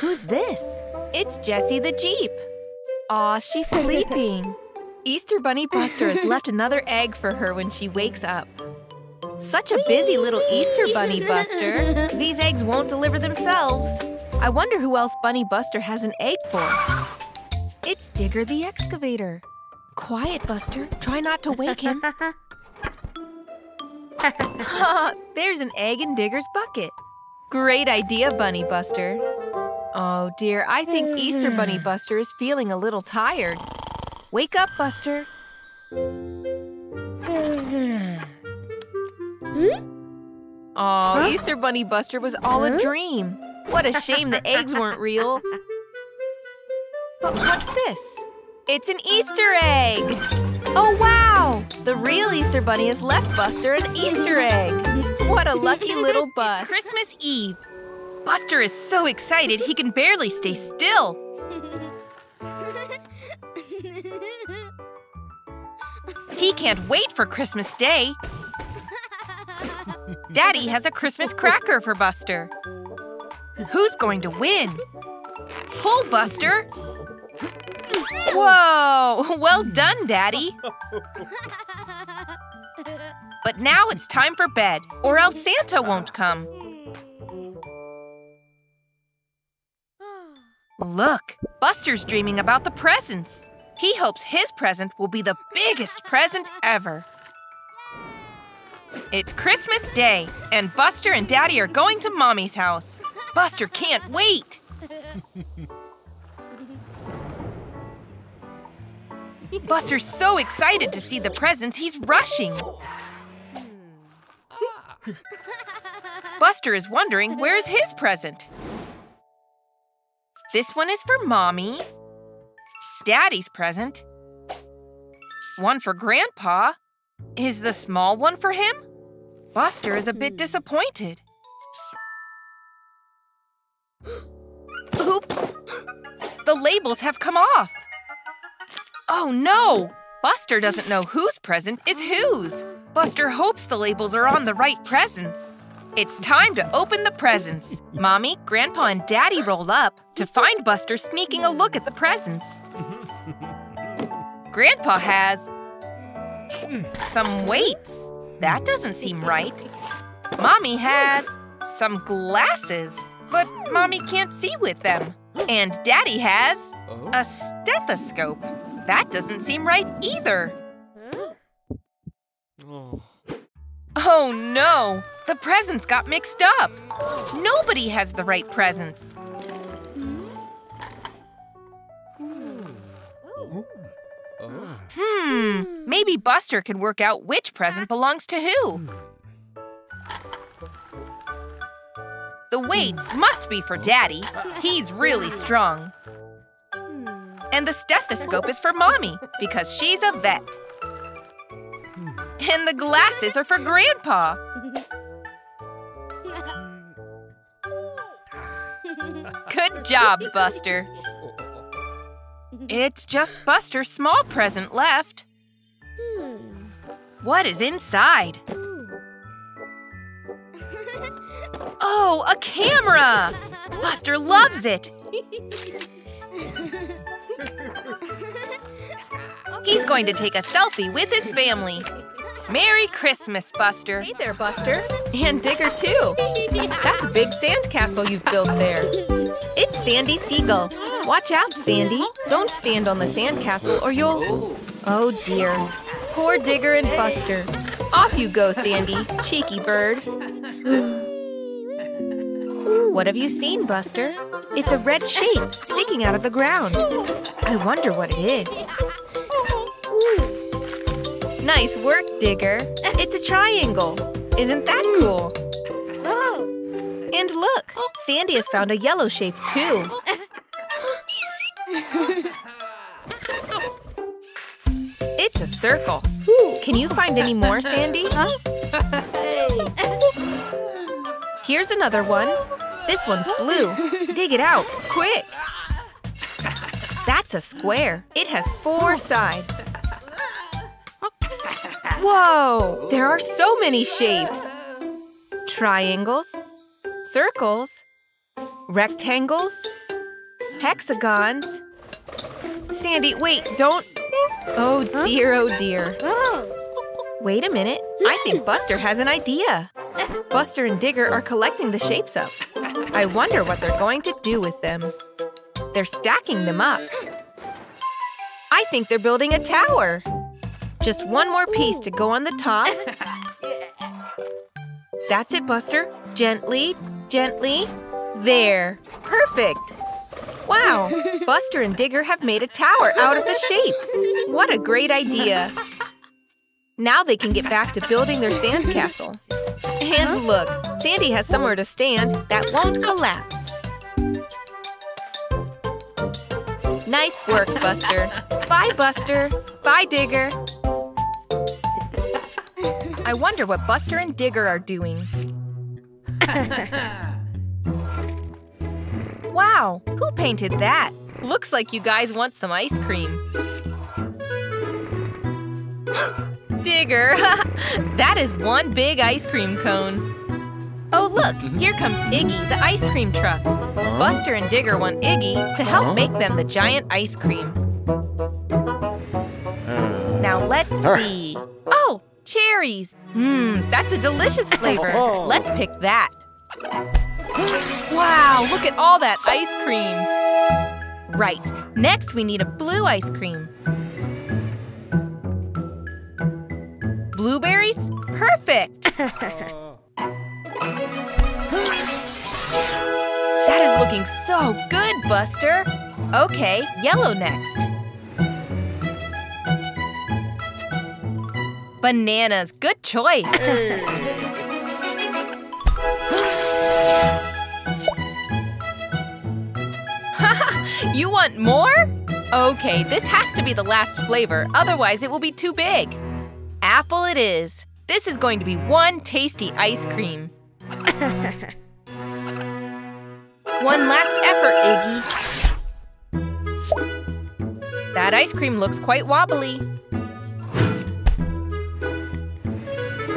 Who's this? It's Jessie the Jeep. Aw, she's sleeping. Easter Bunny Buster has left another egg for her when she wakes up. Such a busy little Easter Bunny Buster. These eggs won't deliver themselves. I wonder who else Bunny Buster has an egg for. It's Digger the Excavator. Quiet, Buster. Try not to wake him. There's an egg in Digger's bucket. Great idea, Bunny Buster. Oh dear, I think Easter Bunny Buster is feeling a little tired. Wake up, Buster. Oh, Easter Bunny Buster was all a dream. What a shame the eggs weren't real. But what's this? It's an Easter egg! Oh wow! The real Easter Bunny has left Buster an Easter egg. What a lucky little bus. Christmas Eve. Buster is so excited he can barely stay still. He can't wait for Christmas Day. Daddy has a Christmas cracker for Buster. Who's going to win? Pull, Buster! Whoa! Well done, Daddy! But now it's time for bed, or else Santa won't come. Look, Buster's dreaming about the presents. He hopes his present will be the biggest present ever. It's Christmas Day, and Buster and Daddy are going to Mommy's house. Buster can't wait. Buster's so excited to see the presents, he's rushing. Buster is wondering where's his present. This one is for Mommy. Daddy's present. One for Grandpa. Is the small one for him? Buster is a bit oh. disappointed. Oops! The labels have come off. Oh no! Buster doesn't know whose present is whose. Buster hopes the labels are on the right presents. It's time to open the presents. Mommy, Grandpa, and Daddy roll up to find Buster sneaking a look at the presents. Grandpa has some weights. That doesn't seem right. Mommy has some glasses, but Mommy can't see with them. And Daddy has a stethoscope. That doesn't seem right either. Oh no! The presents got mixed up! Nobody has the right presents. Hmm, maybe Buster can work out which present belongs to who. The weights must be for Daddy. He's really strong. And the stethoscope is for Mommy because she's a vet. And the glasses are for Grandpa. Good job, Buster. It's just Buster's small present left. Hmm. What is inside? Oh, a camera! Buster loves it! He's going to take a selfie with his family. Merry Christmas, Buster. Hey there, Buster. And Digger, too. That's a big sandcastle you've built there. It's Sandy Seagull. Watch out, Sandy. Don't stand on the sandcastle or you'll... Oh, dear. Poor Digger and Buster. Off you go, Sandy, cheeky bird. What have you seen, Buster? It's a red shape sticking out of the ground. I wonder what it is. Nice work, Digger. It's a triangle. Isn't that cool? Oh. And look, Sandy has found a yellow shape too. It's a circle. Can you find any more, Sandy? Here's another one. This one's blue. Dig it out, quick. That's a square. It has four sides. Whoa! There are so many shapes. Triangles, circles, rectangles, hexagons. Sandy, wait, don't... Oh dear, oh dear. Oh. Wait a minute. I think Buster has an idea. Buster and Digger are collecting the shapes up. I wonder what they're going to do with them. They're stacking them up. I think they're building a tower. Just one more piece to go on the top. That's it, Buster. Gently, gently. There. Perfect. Wow, Buster and Digger have made a tower out of the shapes. What a great idea. Now they can get back to building their sandcastle. And look, Sandy has somewhere to stand that won't collapse. Nice work, Buster. Bye, Buster. Bye, Digger. I wonder what Buster and Digger are doing. wow, who painted that? Looks like you guys want some ice cream. Digger, that is one big ice cream cone. Oh look, mm-hmm. here comes Iggy, the ice cream truck. Buster and Digger want Iggy to help make them the giant ice cream. Uh. Now let's see. Oh, cherries. Mmm, that's a delicious flavor. Oh. Let's pick that. Wow, look at all that ice cream. Right, next we need a blue ice cream. Blueberries? Perfect! That is looking so good, Buster. Okay, yellow next. Bananas, good choice. you want more? Okay, this has to be the last flavor, otherwise it will be too big. Apple it is. This is going to be one tasty ice cream. one last effort, Iggy. That ice cream looks quite wobbly.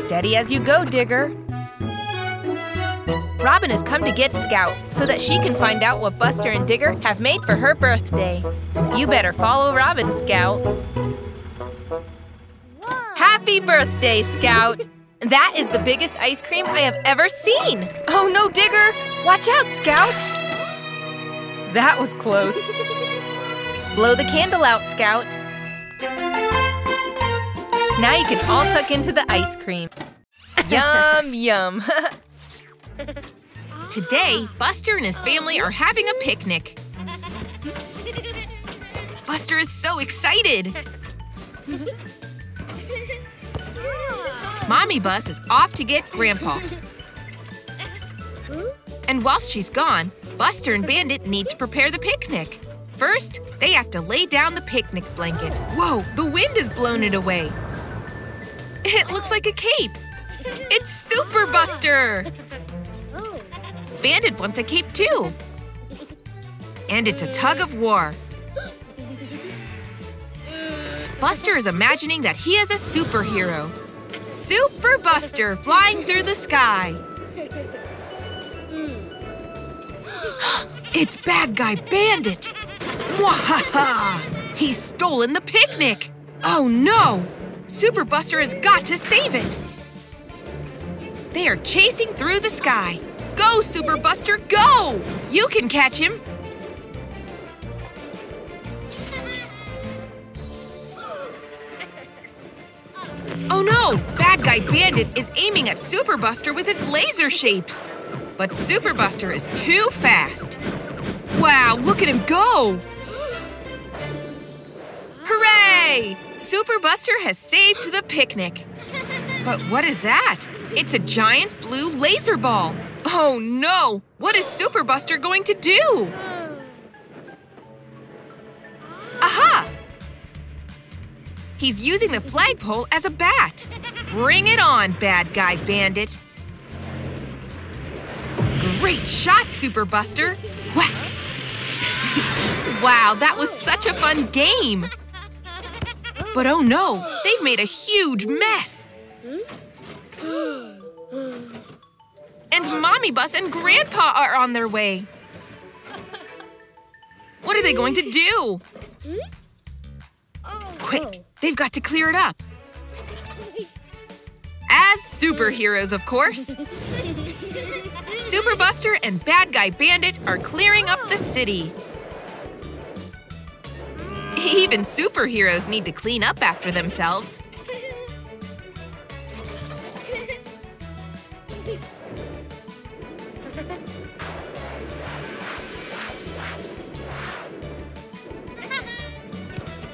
Steady as you go, Digger. Robin has come to get Scout so that she can find out what Buster and Digger have made for her birthday. You better follow Robin, Scout. Happy birthday, Scout! That is the biggest ice cream I have ever seen! Oh no, Digger! Watch out, Scout! That was close. Blow the candle out, Scout. Now you can all tuck into the ice cream. yum, yum. Today, Buster and his family are having a picnic. Buster is so excited! Mommy Bus is off to get Grandpa. And whilst she's gone, Buster and Bandit need to prepare the picnic. First, they have to lay down the picnic blanket. Whoa, the wind has blown it away. It looks like a cape. It's Super Buster! Bandit wants a cape too. And it's a tug of war. Buster is imagining that he is a superhero. Super Buster flying through the sky. it's Bad Guy Bandit. Mwahaha! He's stolen the picnic. Oh no! Super Buster has got to save it. They are chasing through the sky. Go, Super Buster, go! You can catch him. Oh no! Bad Guy Bandit is aiming at Super Buster with his laser shapes. But Super Buster is too fast. Wow, look at him go! Hooray! Super Buster has saved the picnic. But what is that? It's a giant blue laser ball. Oh no! What is Super Buster going to do? Aha! He's using the flagpole as a bat. Bring it on, bad guy bandit. Great shot, Super Buster. Whack! wow, that was such a fun game. But oh no, they've made a huge mess. And Mommy Bus and Grandpa are on their way. What are they going to do? Quick, they've got to clear it up. As superheroes, of course. Super Buster and Bad Guy Bandit are clearing up the city. Even superheroes need to clean up after themselves.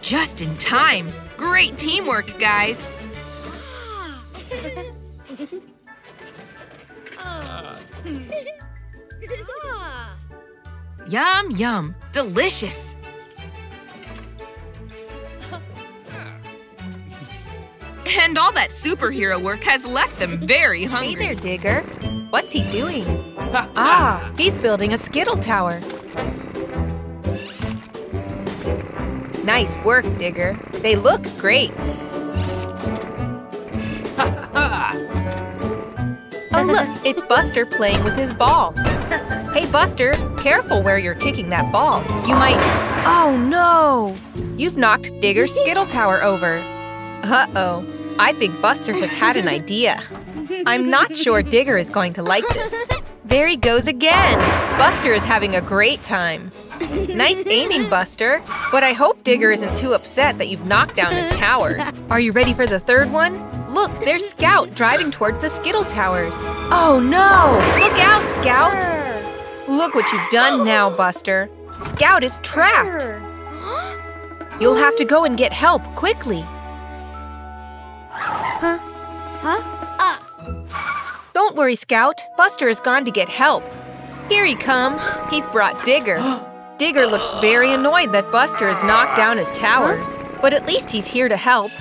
Just in time. Great teamwork, guys. Yum, yum. Delicious. And all that superhero work has left them very hungry. Hey there, Digger. What's he doing? ah, he's building a Skittle Tower. Nice work, Digger. They look great. oh, look, it's Buster playing with his ball. Hey, Buster, careful where you're kicking that ball. You might. Oh, no! You've knocked Digger's Skittle Tower over. Uh oh. I think Buster has had an idea. I'm not sure Digger is going to like this. There he goes again! Buster is having a great time. Nice aiming, Buster. But I hope Digger isn't too upset that you've knocked down his towers. Are you ready for the third one? Look, there's Scout driving towards the Skittle Towers. Oh no! Look out, Scout! Look what you've done now, Buster. Scout is trapped. You'll have to go and get help quickly. Ah. Don't worry, Scout. Buster has gone to get help. Here he comes. He's brought Digger. Digger looks very annoyed that Buster has knocked down his towers, but at least he's here to help.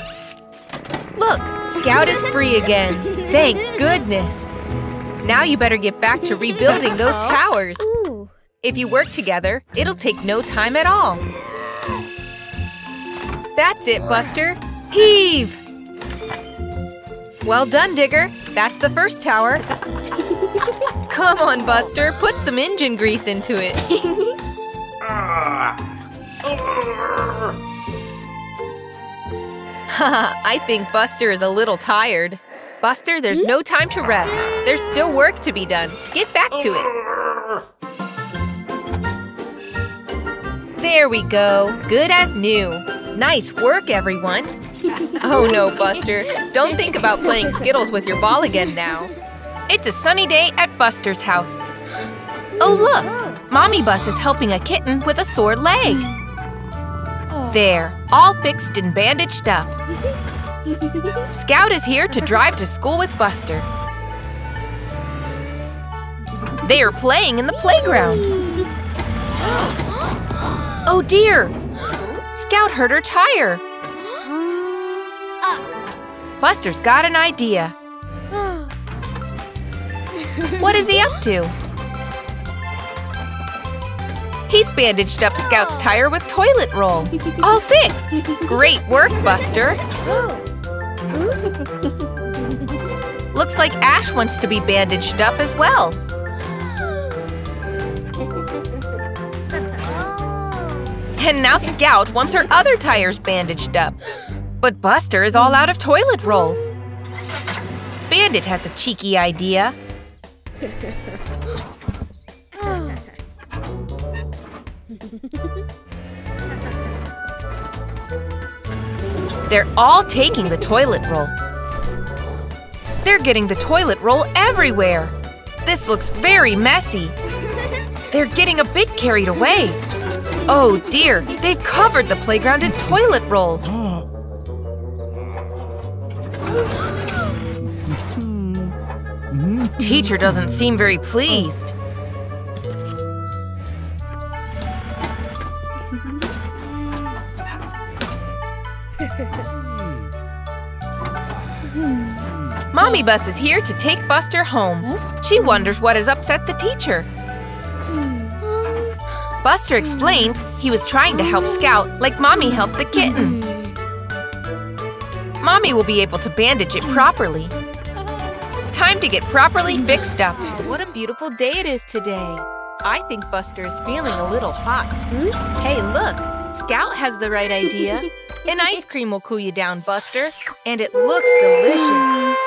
Look, Scout is free again. Thank goodness. Now you better get back to rebuilding those oh. towers. If you work together, it'll take no time at all. That's it, Buster. Heave! Well done, Digger. That's the first tower. Come on, Buster. Put some engine grease into it. I think Buster is a little tired. Buster, there's no time to rest. There's still work to be done. Get back to it. There we go. Good as new. Nice work, everyone. Oh no, Buster. Don't think about playing Skittles with your ball again now. It's a sunny day at Buster's house. Oh look! Mommy Bus is helping a kitten with a sore leg. There, all fixed and bandaged up. Scout is here to drive to school with Buster. They are playing in the playground. Oh dear! Scout hurt her tire. Buster's got an idea. What is he up to? He's bandaged up Scout's tire with toilet roll. All fixed! Great work, Buster! Looks like Ash wants to be bandaged up as well. And now Scout wants her other tires bandaged up. But Buster is all out of toilet roll. Bandit has a cheeky idea. They're all taking the toilet roll. They're getting the toilet roll everywhere. This looks very messy. They're getting a bit carried away. Oh dear, they've covered the playground in toilet roll. Teacher doesn't seem very pleased. Mommy Bus is here to take Buster home. She wonders what has upset the teacher. Buster explains he was trying to help Scout like Mommy helped the kitten. Mommy will be able to bandage it properly. Time to get properly fixed up. Oh, what a beautiful day it is today. I think Buster is feeling a little hot. Hey, look! Scout has the right idea. An ice cream will cool you down, Buster. And it looks delicious.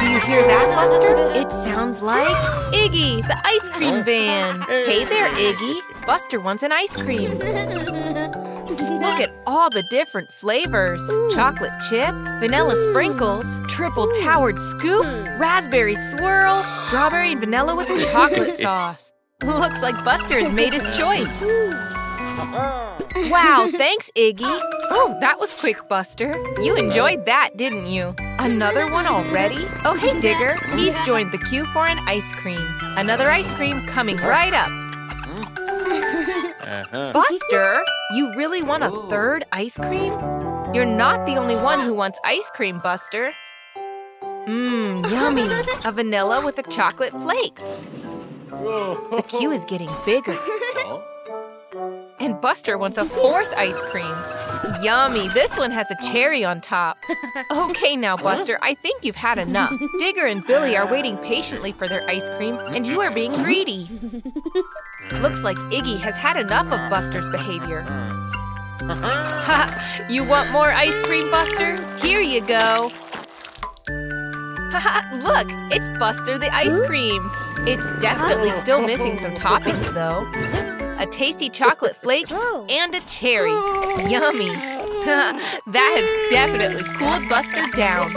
Do you hear that, Buster? It sounds like Iggy, the ice cream van. Hey there, Iggy. Buster wants an ice cream. Look at all the different flavors. Chocolate chip, vanilla sprinkles, triple towered scoop, raspberry swirl, strawberry and vanilla with chocolate sauce. Looks like Buster has made his choice. Wow, thanks, Iggy. Oh, that was quick, Buster. You enjoyed that, didn't you? Another one already? Oh, hey, Digger. He's joined the queue for an ice cream. Another ice cream coming right up. Uh-huh. Buster, you really want a third ice cream? You're not the only one who wants ice cream, Buster. Mmm, yummy. A vanilla with a chocolate flake. The queue is getting bigger. Oh. And Buster wants a fourth ice cream. Yummy, this one has a cherry on top. Okay now, Buster, I think you've had enough. Digger and Billy are waiting patiently for their ice cream, and you are being greedy. Looks like Iggy has had enough of Buster's behavior. Ha! you want more ice cream, Buster? Here you go. Haha, look, it's Buster the ice cream. It's definitely still missing some toppings, though. A tasty chocolate flake oh. and a cherry. Yummy. that has definitely cooled Buster down.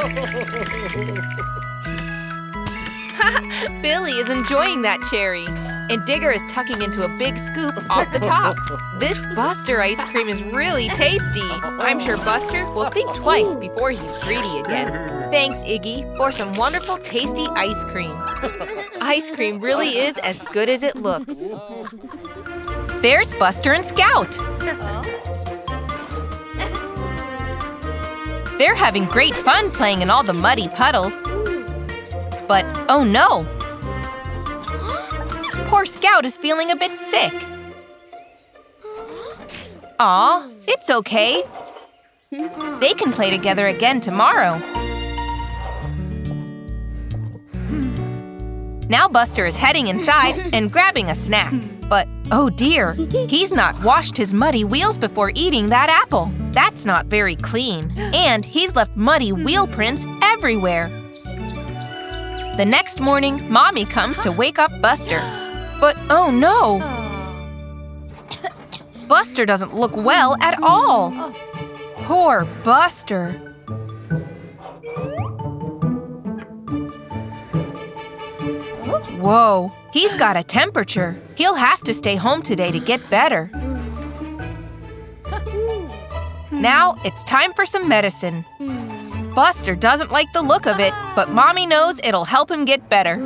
Billy is enjoying that cherry. And Digger is tucking into a big scoop off the top. This Buster ice cream is really tasty. I'm sure Buster will think twice before he's greedy again. Thanks, Iggy, for some wonderful, tasty ice cream. Ice cream really is as good as it looks. There's Buster and Scout. They're having great fun playing in all the muddy puddles. But oh no! Poor Scout is feeling a bit sick. Aw, it's okay. They can play together again tomorrow. Now Buster is heading inside and grabbing a snack. But oh dear, he's not washed his muddy wheels before eating that apple. That's not very clean. And he's left muddy wheel prints everywhere. The next morning, Mommy comes to wake up Buster. But oh no! Oh. Buster doesn't look well at all. Poor Buster. Whoa, he's got a temperature. He'll have to stay home today to get better. Now it's time for some medicine. Buster doesn't like the look of it, but Mommy knows it'll help him get better.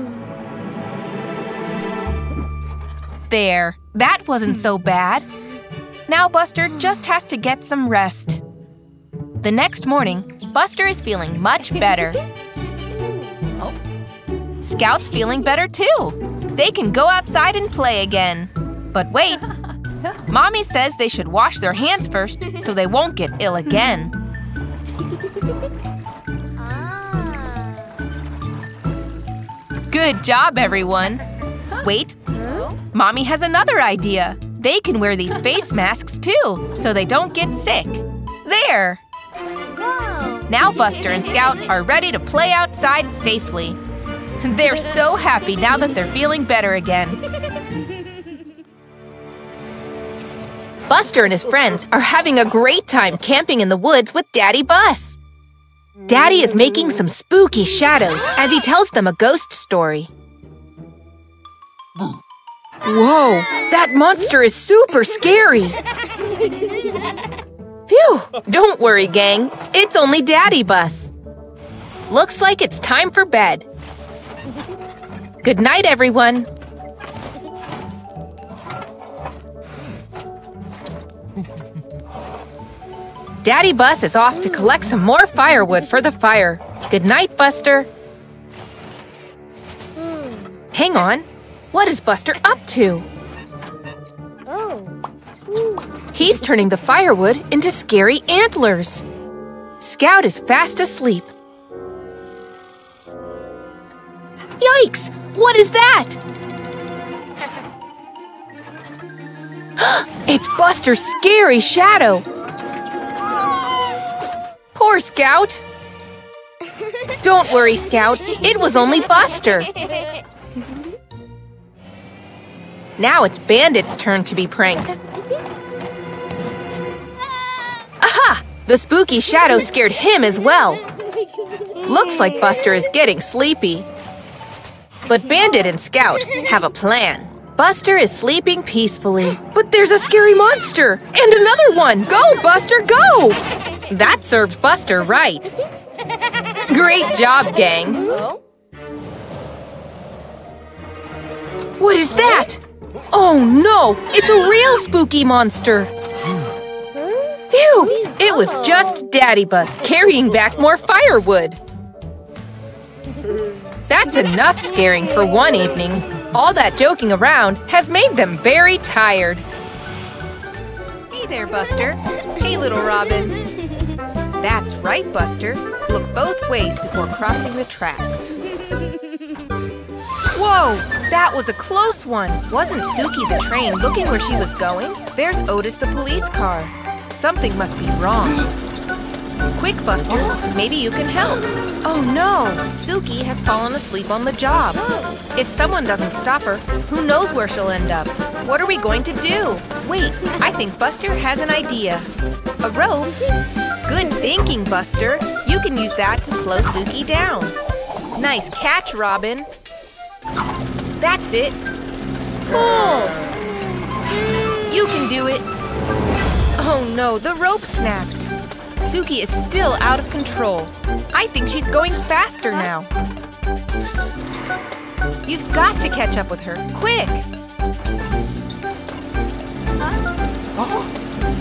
There, that wasn't so hmm. bad. Now Buster just has to get some rest. The next morning, Buster is feeling much better. Oh. Scout's feeling better too. They can go outside and play again. But wait, Mommy says they should wash their hands first so they won't get ill again. Ah. Good job, everyone. Wait, Mommy has another idea. They can wear these face masks too, so they don't get sick. There! Now Buster and Scout are ready to play outside safely. They're so happy now that they're feeling better again. Buster and his friends are having a great time camping in the woods with Daddy Bus. Daddy is making some spooky shadows as he tells them a ghost story. Whoa, that monster is super scary. Phew, don't worry, gang. It's only Daddy Bus. Looks like it's time for bed. Good night, everyone. Daddy Bus is off to collect some more firewood for the fire. Good night, Buster. Hang on. What is Buster up to? Oh. He's turning the firewood into scary antlers. Scout is fast asleep. Yikes! What is that? it's Buster's scary shadow. Poor Scout. Don't worry, Scout. It was only Buster. Now it's Bandit's turn to be pranked. Aha! The spooky shadow scared him as well. Looks like Buster is getting sleepy. But Bandit and Scout have a plan. Buster is sleeping peacefully. But there's a scary monster! And another one! Go, Buster, go! That served Buster right. Great job, gang. What is that? Oh no! It's a real spooky monster! Phew! It was just Daddy Bus carrying back more firewood. That's enough scaring for one evening. All that joking around has made them very tired. Hey there, Buster. Hey, little Robin. That's right, Buster. Look both ways before crossing the tracks. Whoa! That was a close one! Wasn't Suki the train looking where she was going? There's Otis the police car. Something must be wrong. Quick, Buster. Maybe you can help. Oh no! Suki has fallen asleep on the job. If someone doesn't stop her, who knows where she'll end up? What are we going to do? Wait, I think Buster has an idea. A rope? Good thinking, Buster. You can use that to slow Suki down. Nice catch, Robin. That's it. Pull! You can do it. Oh no, the rope snapped. Suki is still out of control. I think she's going faster now. You've got to catch up with her, quick!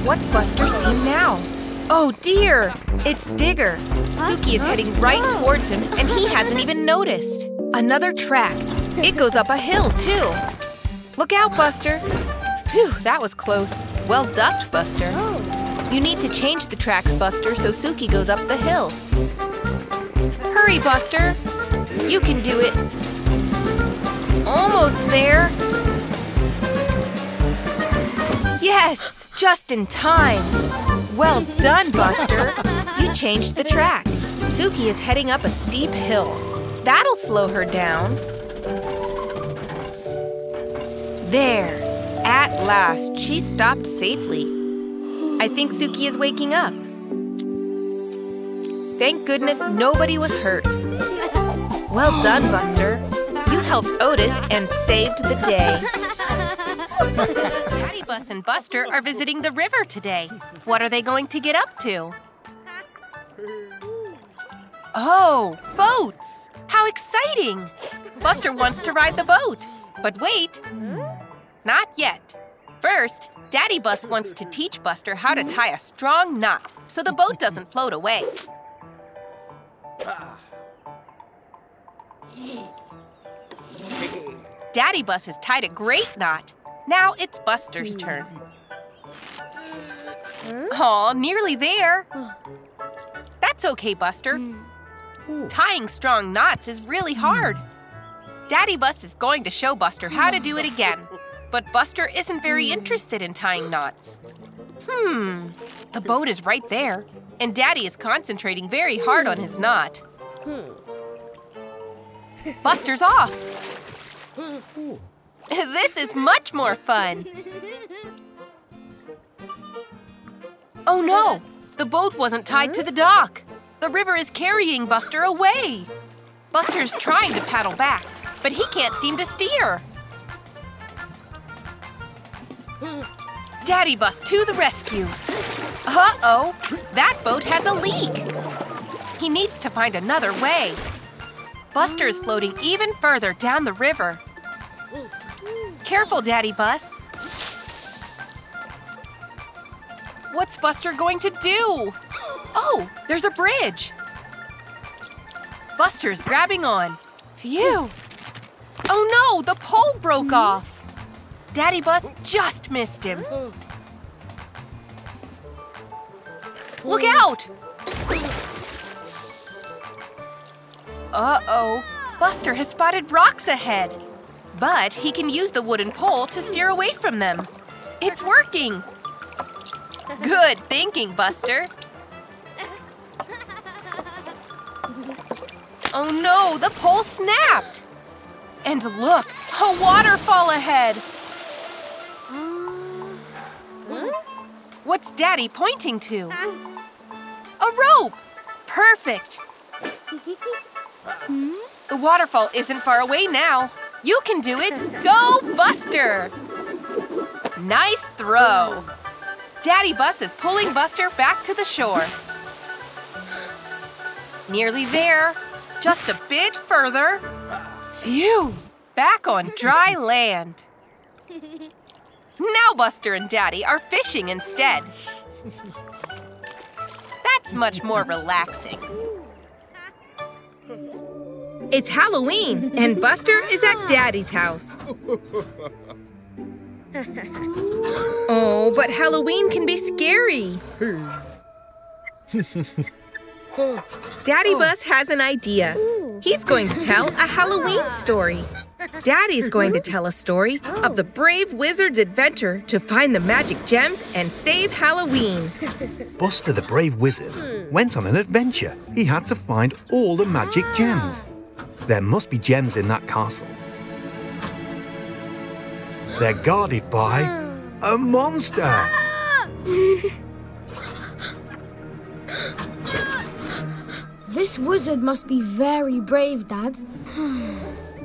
What's Buster seen now? Oh dear! It's Digger! Suki is heading right towards him and he hasn't even noticed. Another track. It goes up a hill, too. Look out, Buster. Phew, that was close. Well ducked, Buster. You need to change the tracks, Buster, so Suki goes up the hill. Hurry, Buster. You can do it. Almost there. Yes, just in time. Well done, Buster. You changed the track. Suki is heading up a steep hill. That'll slow her down. There. At last, she stopped safely. I think Suki is waking up. Thank goodness nobody was hurt. Well done, Buster. You helped Otis and saved the day. Daddy Bus and Buster are visiting the river today. What are they going to get up to? Oh, boats! How exciting! Buster wants to ride the boat. But wait, not yet. First, Daddy Bus wants to teach Buster how to tie a strong knot so the boat doesn't float away. Daddy Bus has tied a great knot. Now it's Buster's turn. Aw, nearly there. That's okay, Buster. Tying strong knots is really hard. Daddy Bus is going to show Buster how to do it again. But Buster isn't very interested in tying knots. Hmm, the boat is right there, and Daddy is concentrating very hard on his knot. Buster's off. This is much more fun. Oh no, the boat wasn't tied to the dock. The river is carrying Buster away. Buster's trying to paddle back, but he can't seem to steer. Daddy Bus to the rescue. Uh-oh, that boat has a leak. He needs to find another way. Buster is floating even further down the river. Careful, Daddy Bus. What's Buster going to do? Oh, there's a bridge. Buster's grabbing on. Phew. Oh no, the pole broke hmm? off. Daddy Bus just missed him. Look hmm. out! Uh-oh. Buster has spotted rocks ahead. But he can use the wooden pole to steer away from them. It's working! Good thinking, Buster. Oh no, the pole snapped! And look, a waterfall ahead! What's Daddy pointing to? A rope! Perfect! The waterfall isn't far away now. You can do it! Go, Buster! Nice throw! Daddy Bus is pulling Buster back to the shore. Nearly there. Just a bit further. Phew! Back on dry land. Now Buster and Daddy are fishing instead. That's much more relaxing. It's Halloween, and Buster is at Daddy's house. Oh, but Halloween can be scary. Daddy Bus has an idea. He's going to tell a Halloween story. Daddy's going to tell a story of the brave wizard's adventure to find the magic gems and save Halloween. Buster the Brave Wizard went on an adventure. He had to find all the magic gems. There must be gems in that castle. They're guarded by a monster. This wizard must be very brave, Dad.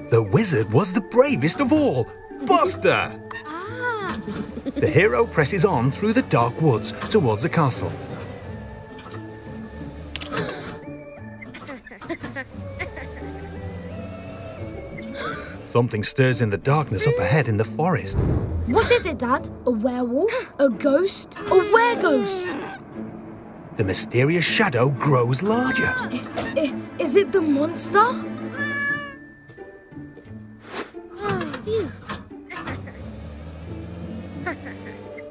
The wizard was the bravest of all, Buster. Ah. The hero presses on through the dark woods towards the castle. Something stirs in the darkness up ahead in the forest. What is it, Dad? A werewolf? A ghost? A wereghost? The mysterious shadow grows larger. Is it the monster?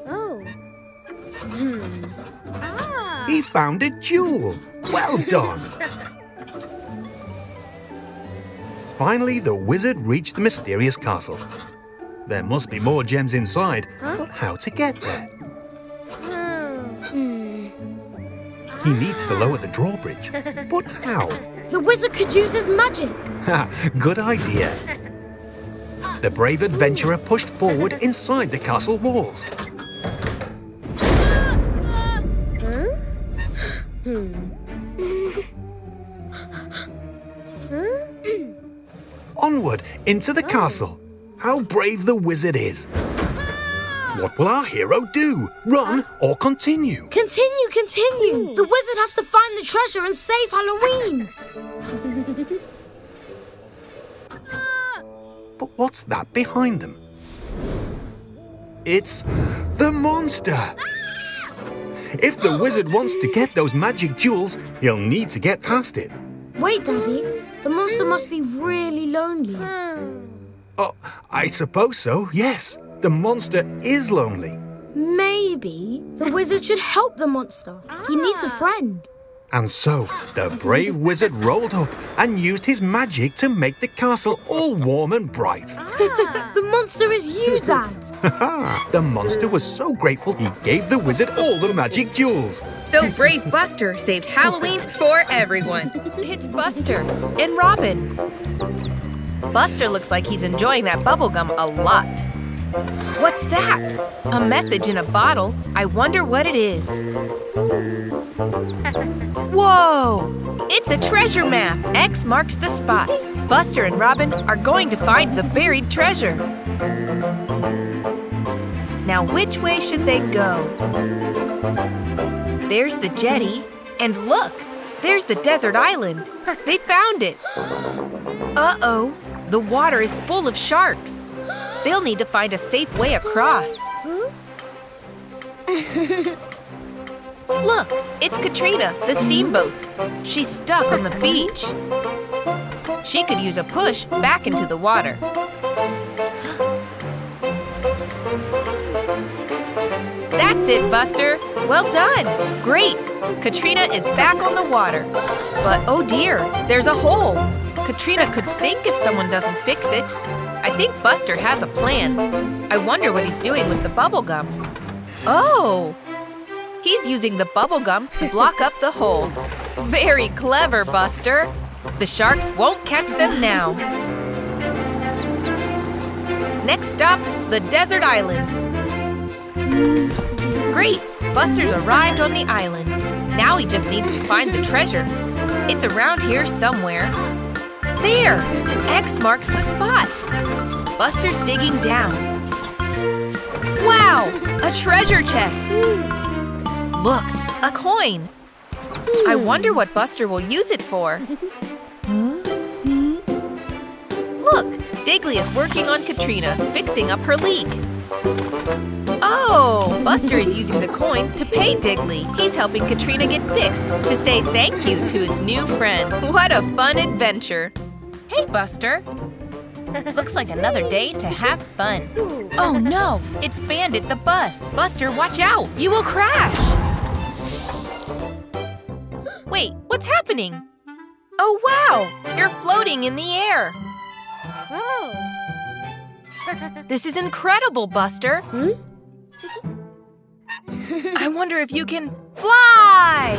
oh. Hmm. Ah. He found a jewel. Well done. Finally, the wizard reached the mysterious castle. There must be more gems inside, but how to get there? Hmm. He needs to lower the drawbridge. But how? The wizard could use his magic. Ha, good idea. The brave adventurer pushed forward inside the castle walls. Hmm. Onward into the oh. castle. How brave the wizard is. What will our hero do? Run or continue? Continue, continue. Hmm. The wizard has to find the treasure and save Halloween. But what's that behind them? It's the monster! Ah! If the wizard wants to get those magic jewels, he'll need to get past it. Wait, Daddy. The monster must be really lonely. Hmm. Oh, I suppose so, yes. The monster is lonely. Maybe the wizard should help the monster. He needs a ah. friend. And so, the brave wizard rolled up and used his magic to make the castle all warm and bright. Ah. The monster is you, Dad. the monster was so grateful he gave the wizard all the magic jewels. So brave Buster saved Halloween for everyone. It's Buster and Robin. Buster looks like he's enjoying that bubblegum a lot. What's that? A message in a bottle? I wonder what it is. Whoa! It's a treasure map. X marks the spot. Buster and Robin are going to find the buried treasure. Now, which way should they go? There's the jetty. And look, there's the desert island. They found it. Uh-oh, the water is full of sharks. They'll need to find a safe way across. Hmm? Look, it's Katrina, the steamboat. She's stuck on the beach. She could use a push back into the water. That's it, Buster. Well done. Great. Katrina is back on the water. But oh dear, there's a hole. Katrina could sink if someone doesn't fix it. I think Buster has a plan. I wonder what he's doing with the bubble gum. Oh! He's using the bubble gum to block up the hole. Very clever, Buster. The sharks won't catch them now. Next stop, the desert island. Great! Buster's arrived on the island. Now he just needs to find the treasure. It's around here somewhere. There! X marks the spot. Buster's digging down. Wow! A treasure chest! Look, a coin. I wonder what Buster will use it for. Look, Diggly is working on Katrina, fixing up her leak. Oh, Buster is using the coin to pay Diggly. He's helping Katrina get fixed to say thank you to his new friend. What a fun adventure. Hey, Buster. Looks like another day to have fun. Oh no, it's Bandit the bus. Buster, watch out. You will crash. Wait, what's happening? Oh wow, you're floating in the air. This is incredible, Buster. Hmm? I wonder if you can fly!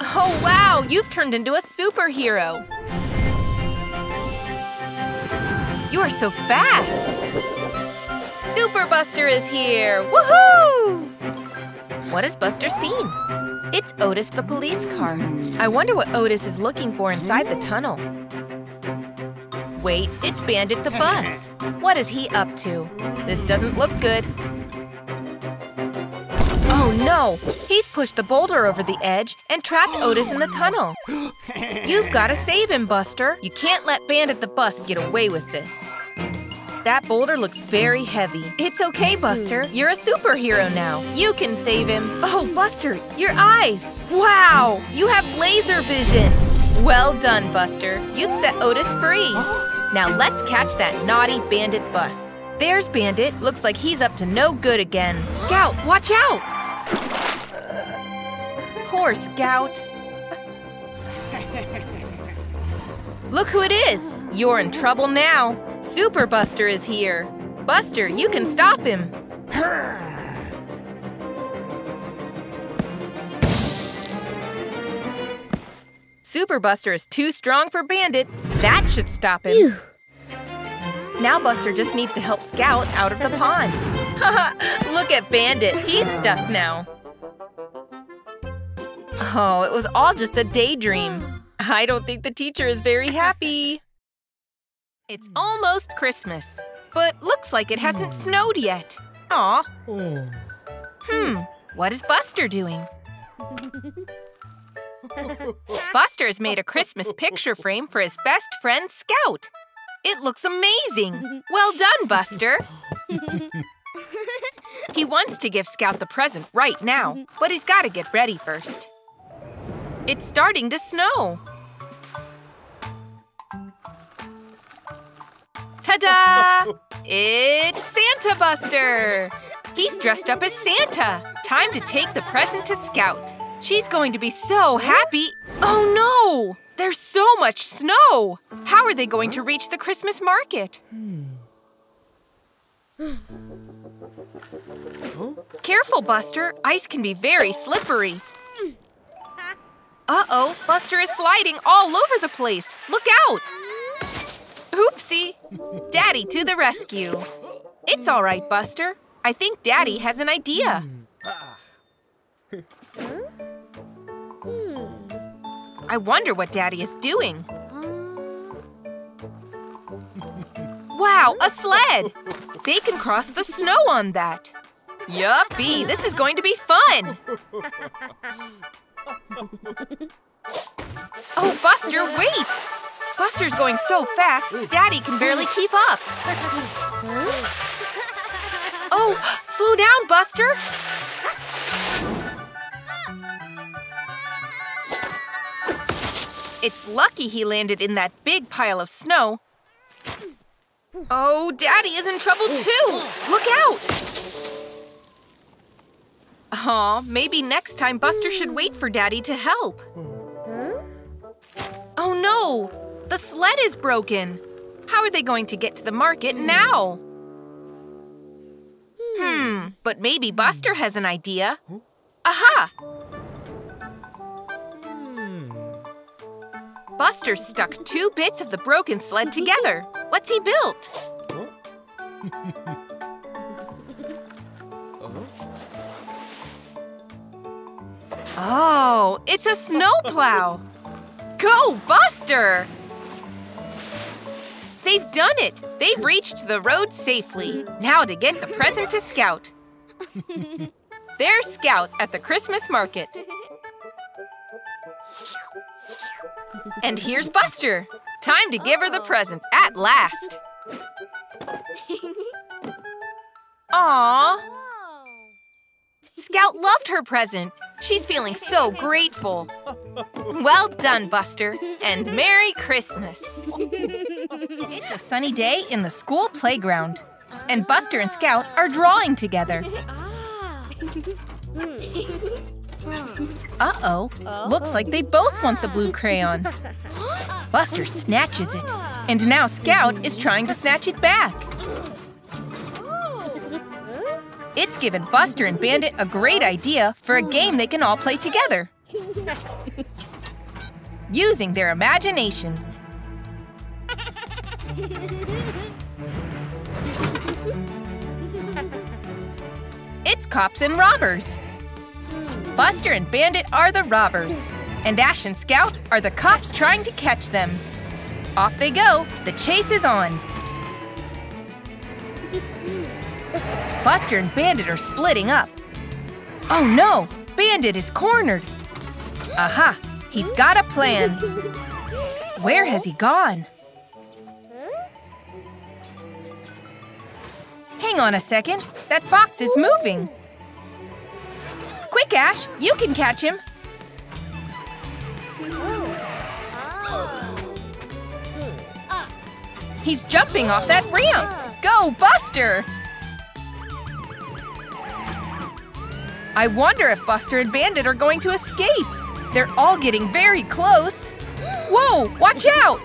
Oh wow, you've turned into a superhero. You are so fast. Super Buster is here! Woohoo! What has Buster seen? It's Otis the police car. I wonder what Otis is looking for inside the tunnel. Wait, it's Bandit the bus. What is he up to? This doesn't look good. Oh no! He's pushed the boulder over the edge and trapped Otis in the tunnel. You've got to save him, Buster. You can't let Bandit the bus get away with this. That boulder looks very heavy. It's okay, Buster. Hmm. You're a superhero now. You can save him. Oh, Buster, your eyes! Wow! You have laser vision! Well done, Buster. You've set Otis free. Now let's catch that naughty bandit bus. There's Bandit. Looks like he's up to no good again. Scout, watch out! Poor Scout. Look who it is! You're in trouble now. Super Buster is here. Buster, you can stop him. Super Buster is too strong for Bandit. That should stop him. Now Buster just needs to help Scout out of the pond. Look at Bandit. He's stuck now. Oh, it was all just a daydream. I don't think the teacher is very happy. It's almost Christmas, but looks like it hasn't snowed yet. Aw. Hmm, what is Buster doing? Buster has made a Christmas picture frame for his best friend, Scout. It looks amazing. Well done, Buster. he wants to give Scout the present right now, but he's got to get ready first. It's starting to snow. Ta-da! It's Santa Buster! He's dressed up as Santa. Time to take the present to Scout. She's going to be so happy. Oh no! There's so much snow! How are they going to reach the Christmas market? hmm Careful, Buster. Ice can be very slippery. Uh-oh, Buster is sliding all over the place. Look out! Oopsie! Daddy to the rescue. It's all right, Buster. I think Daddy has an idea. I wonder what Daddy is doing. Wow, a sled! They can cross the snow on that. Yuppie, this is going to be fun! Oh, Buster, wait! Buster's going so fast, Daddy can barely keep up. Oh, slow down, Buster! It's lucky he landed in that big pile of snow. Oh, Daddy is in trouble too! Look out! Aw, maybe next time Buster should wait for Daddy to help. Oh no! The sled is broken! How are they going to get to the market now? Hmm, but maybe Buster has an idea. Aha! Buster stuck two bits of the broken sled together. What's he built? Oh, it's a snowplow! Go, Buster! They've done it! They've reached the road safely. Now to get the present to Scout. There's Scout at the Christmas market. And here's Buster. Time to give her the present at last. Aww. Scout loved her present. She's feeling so grateful. Well done, Buster, and Merry Christmas. It's a sunny day in the school playground, and Buster and Scout are drawing together. Ah. Hmm. Hmm. Uh-oh, looks like they both want the blue crayon. Buster snatches it, and now Scout is trying to snatch it back. It's given Buster and Bandit a great idea for a game they can all play together. Using their imaginations. It's cops and robbers. Buster and Bandit are the robbers, and Ash and Scout are the cops trying to catch them. Off they go, the chase is on. Buster and Bandit are splitting up. Oh no, Bandit is cornered. Aha, he's got a plan. Where has he gone? Hang on a second, that box is moving. Quick, Ash, you can catch him. He's jumping off that ramp. Go, Buster! I wonder if Buster and Bandit are going to escape. They're all getting very close. Whoa, watch out!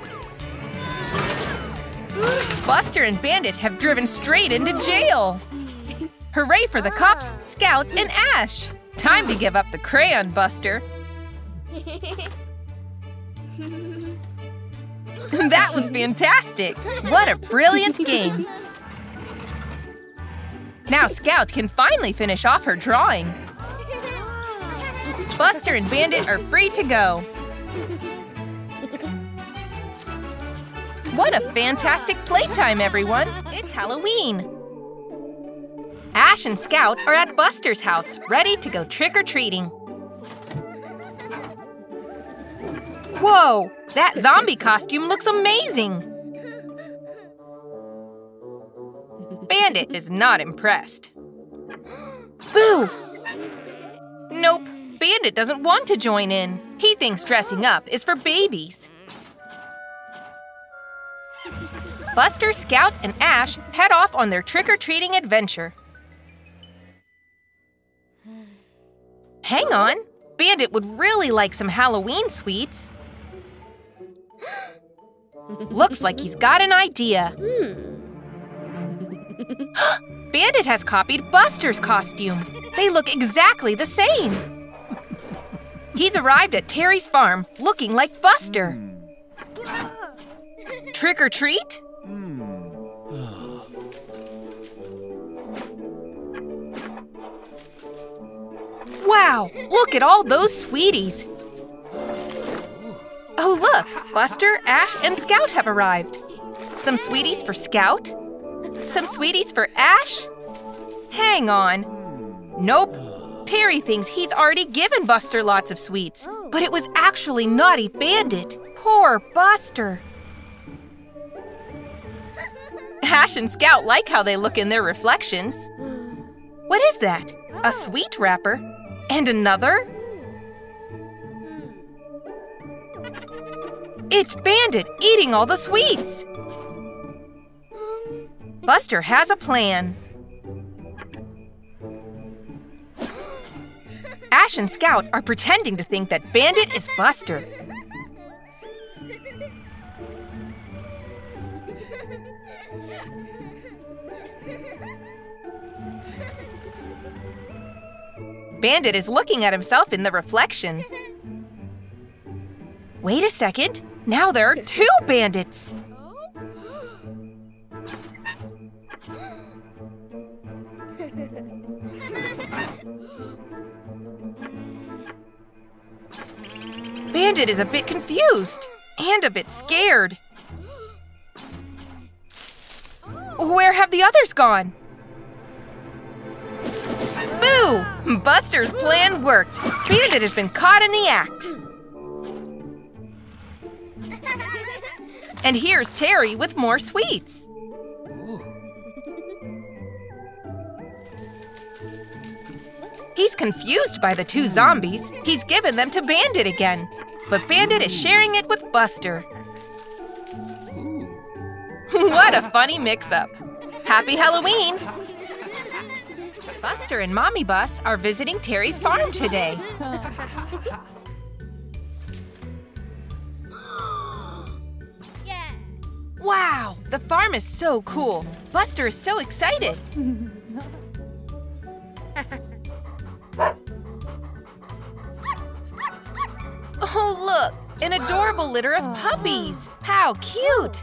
Buster and Bandit have driven straight into jail. Hooray for the cops, Scout, and Ash! Time to give up the crayon, Buster. that was fantastic! What a brilliant game! Now Scout can finally finish off her drawing. Buster and Bandit are free to go. What a fantastic playtime, everyone! It's Halloween! Ash and Scout are at Buster's house, ready to go trick-or-treating. Whoa! That zombie costume looks amazing! Bandit is not impressed. Boo! Nope, Bandit doesn't want to join in. He thinks dressing up is for babies. Buster, Scout, and Ash head off on their trick-or-treating adventure. Hang on, Bandit would really like some Halloween sweets. Looks like he's got an idea. Hmm. Bandit has copied Buster's costume. They look exactly the same. He's arrived at Terry's farm looking like Buster. Hmm. Trick or treat? Hmm. Wow, look at all those sweeties. Oh, look, Buster, Ash, and Scout have arrived. Some sweeties for Scout? Some sweeties for Ash? Hang on. Nope. Terry thinks he's already given Buster lots of sweets, but it was actually Naughty Bandit. Poor Buster. Ash and Scout like how they look in their reflections. What is that? A sweet wrapper? And another? It's Bandit eating all the sweets! Buster has a plan. Ash and Scout are pretending to think that Bandit is Buster. Bandit is looking at himself in the reflection. Wait a second. Now there are two bandits. Bandit is a bit confused and a bit scared. Where have the others gone? Boo! Buster's plan worked. Bandit has been caught in the act. And here's Terry with more sweets. He's confused by the two zombies. He's given them to Bandit again. But Bandit is sharing it with Buster. what a funny mix-up. Happy Halloween! Buster and Mommy Bus are visiting Terry's farm today. Wow, the farm is so cool. Buster is so excited. Oh, look, an adorable litter of puppies. How cute.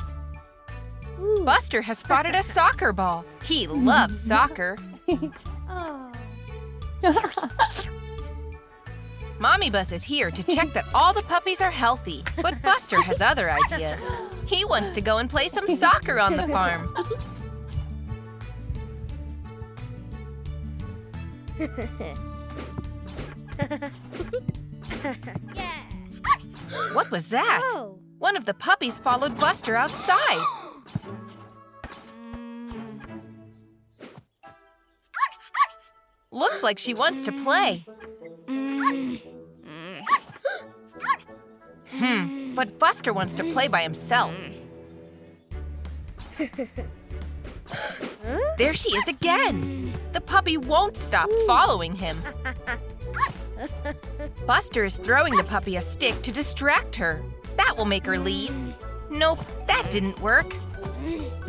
Buster has spotted a soccer ball. He loves soccer. Mommy Bus is here to check that all the puppies are healthy, but Buster has other ideas. He wants to go and play some soccer on the farm. What was that? Oh. One of the puppies followed Buster outside. Looks like she wants to play. Hmm, but Buster wants to play by himself. There she is again. The puppy won't stop following him. Buster is throwing the puppy a stick to distract her. That will make her leave. Nope, that didn't work.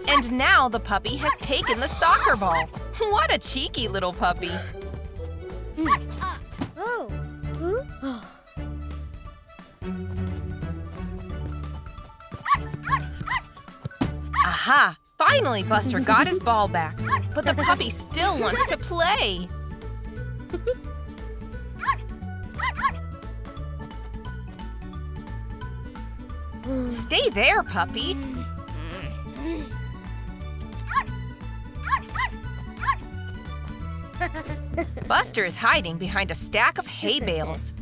And now the puppy has taken the soccer ball. What a cheeky little puppy. Aha! Finally, Buster got his ball back. But the puppy still wants to play. Stay there, puppy. Buster is hiding behind a stack of hay bales.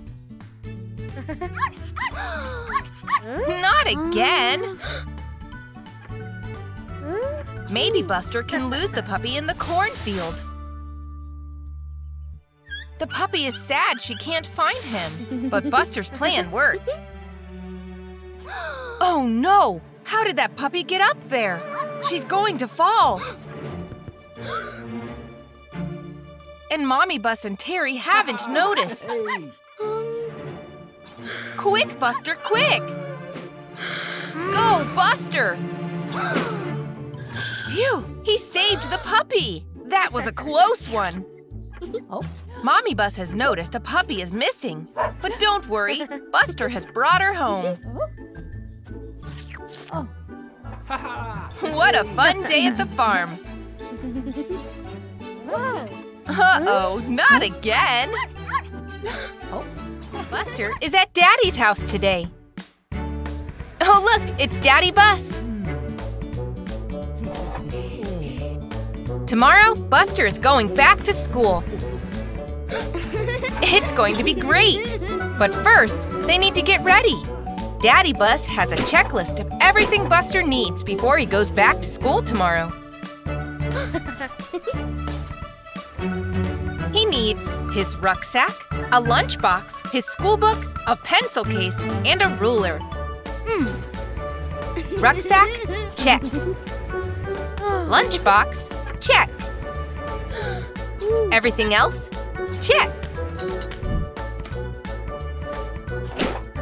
Not again! Maybe Buster can lose the puppy in the cornfield. The puppy is sad she can't find him, but Buster's plan worked. Oh no! How did that puppy get up there? She's going to fall! And Mommy Bus and Terry haven't noticed. Quick, Buster, quick! Go, Buster! Phew! He saved the puppy! That was a close one! Oh. Mommy Bus has noticed a puppy is missing. But don't worry, Buster has brought her home. What a fun day at the farm! Uh-oh, not again! Oh, Buster is at Daddy's house today. Oh, look, it's Daddy Bus. Tomorrow, Buster is going back to school. It's going to be great. But first, they need to get ready. Daddy Bus has a checklist of everything Buster needs before he goes back to school tomorrow. he needs his rucksack, a lunchbox, his school book, a pencil case, and a ruler. Hmm. Rucksack? Check. Lunchbox? Check. Everything else? Check.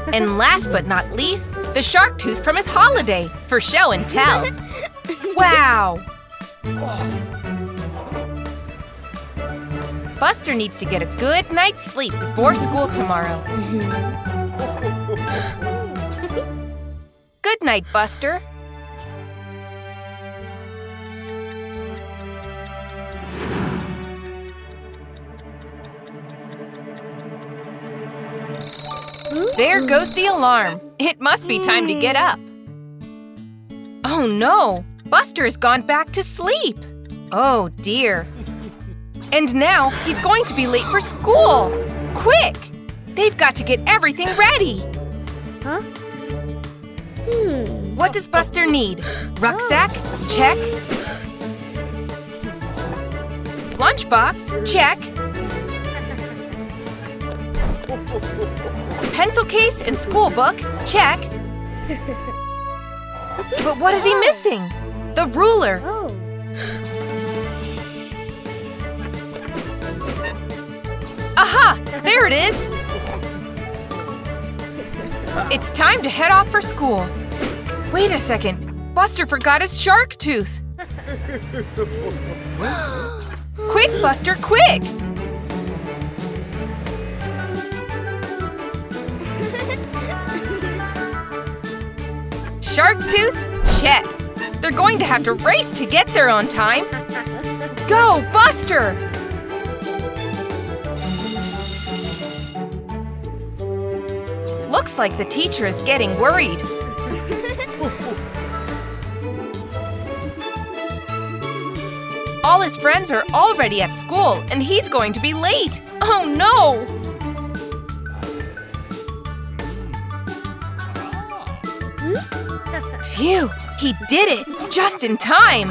And last but not least, the shark tooth from his holiday for show and tell. Wow! Buster needs to get a good night's sleep before school tomorrow. Mm-hmm. Good night, Buster. There goes the alarm. It must be time to get up. Oh no! Buster has gone back to sleep. Oh dear. And now he's going to be late for school. Quick! They've got to get everything ready. Huh? Hmm. What does Buster need? Rucksack? Check. Lunchbox? Check. Pencil case and school book? Check. But what is he missing? The ruler. Oh. Aha! There it is! It's time to head off for school. Wait a second. Buster forgot his shark tooth. quick, Buster, quick! Shark tooth? Check. They're going to have to race to get there on time. Go, Buster! Looks like the teacher is getting worried. All his friends are already at school, and he's going to be late. Oh no! Phew, he did it just in time.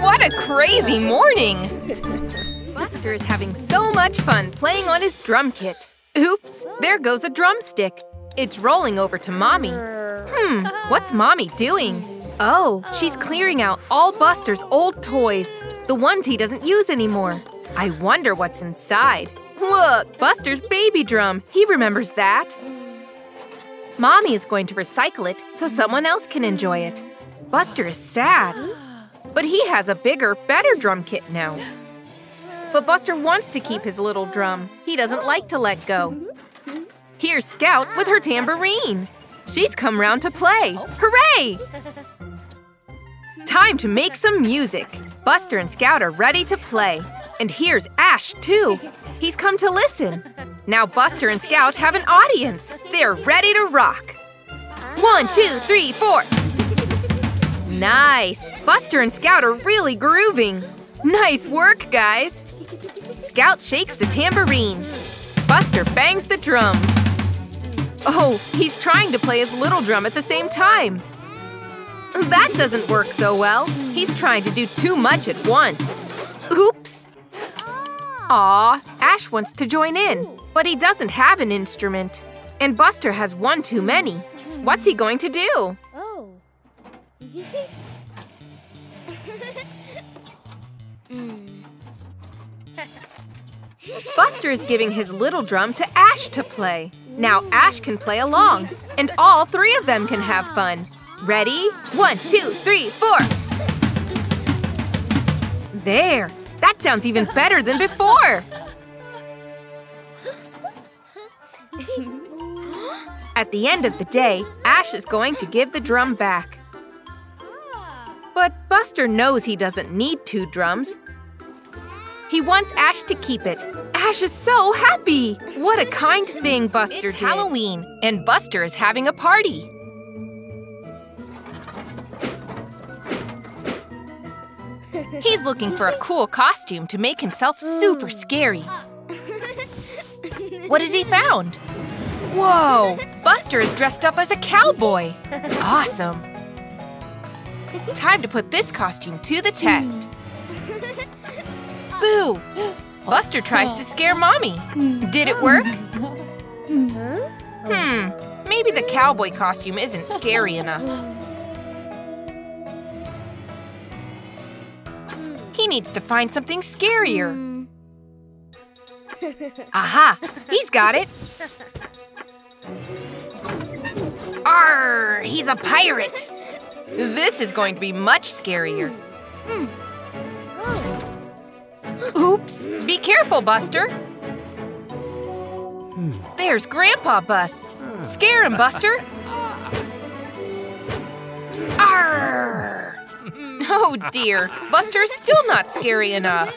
What a crazy morning! Buster is having so much fun playing on his drum kit. Oops, there goes a drumstick. It's rolling over to Mommy. Hmm, what's Mommy doing? Oh, she's clearing out all Buster's old toys, the ones he doesn't use anymore. I wonder what's inside. Look, Buster's baby drum. He remembers that. Mommy is going to recycle it so someone else can enjoy it. Buster is sad, but he has a bigger, better drum kit now. But Buster wants to keep his little drum. He doesn't like to let go. Here's Scout with her tambourine. She's come round to play. Hooray! Time to make some music. Buster and Scout are ready to play. And here's Ash, too. He's come to listen. Now Buster and Scout have an audience. They're ready to rock. One, two, three, four. Nice. Buster and Scout are really grooving. Nice work, guys. Scout shakes the tambourine. Buster bangs the drums. Oh, he's trying to play his little drum at the same time. That doesn't work so well. He's trying to do too much at once. Oops. Aw, Ash wants to join in, but he doesn't have an instrument. And Buster has one too many. What's he going to do? Oh. Buster is giving his little drum to Ash to play. Now Ash can play along, and all three of them can have fun. Ready? One, two, three, four. There! That sounds even better than before! At the end of the day, Ash is going to give the drum back. But Buster knows he doesn't need two drums. He wants Ash to keep it. Ash is so happy! What a kind thing Buster It's did. Halloween. and Buster is having a party. He's looking for a cool costume to make himself super scary. What has he found? Whoa! Buster is dressed up as a cowboy. Awesome. Time to put this costume to the test. Boo! Buster tries to scare Mommy. Did it work? Hmm, maybe the cowboy costume isn't scary enough. He needs to find something scarier. Hmm. Aha! He's got it! Arr! He's a pirate! This is going to be much scarier. Oops! Be careful, Buster! There's Grandpa Bus! Scare him, Buster! Arr! Oh dear, Buster is still not scary enough.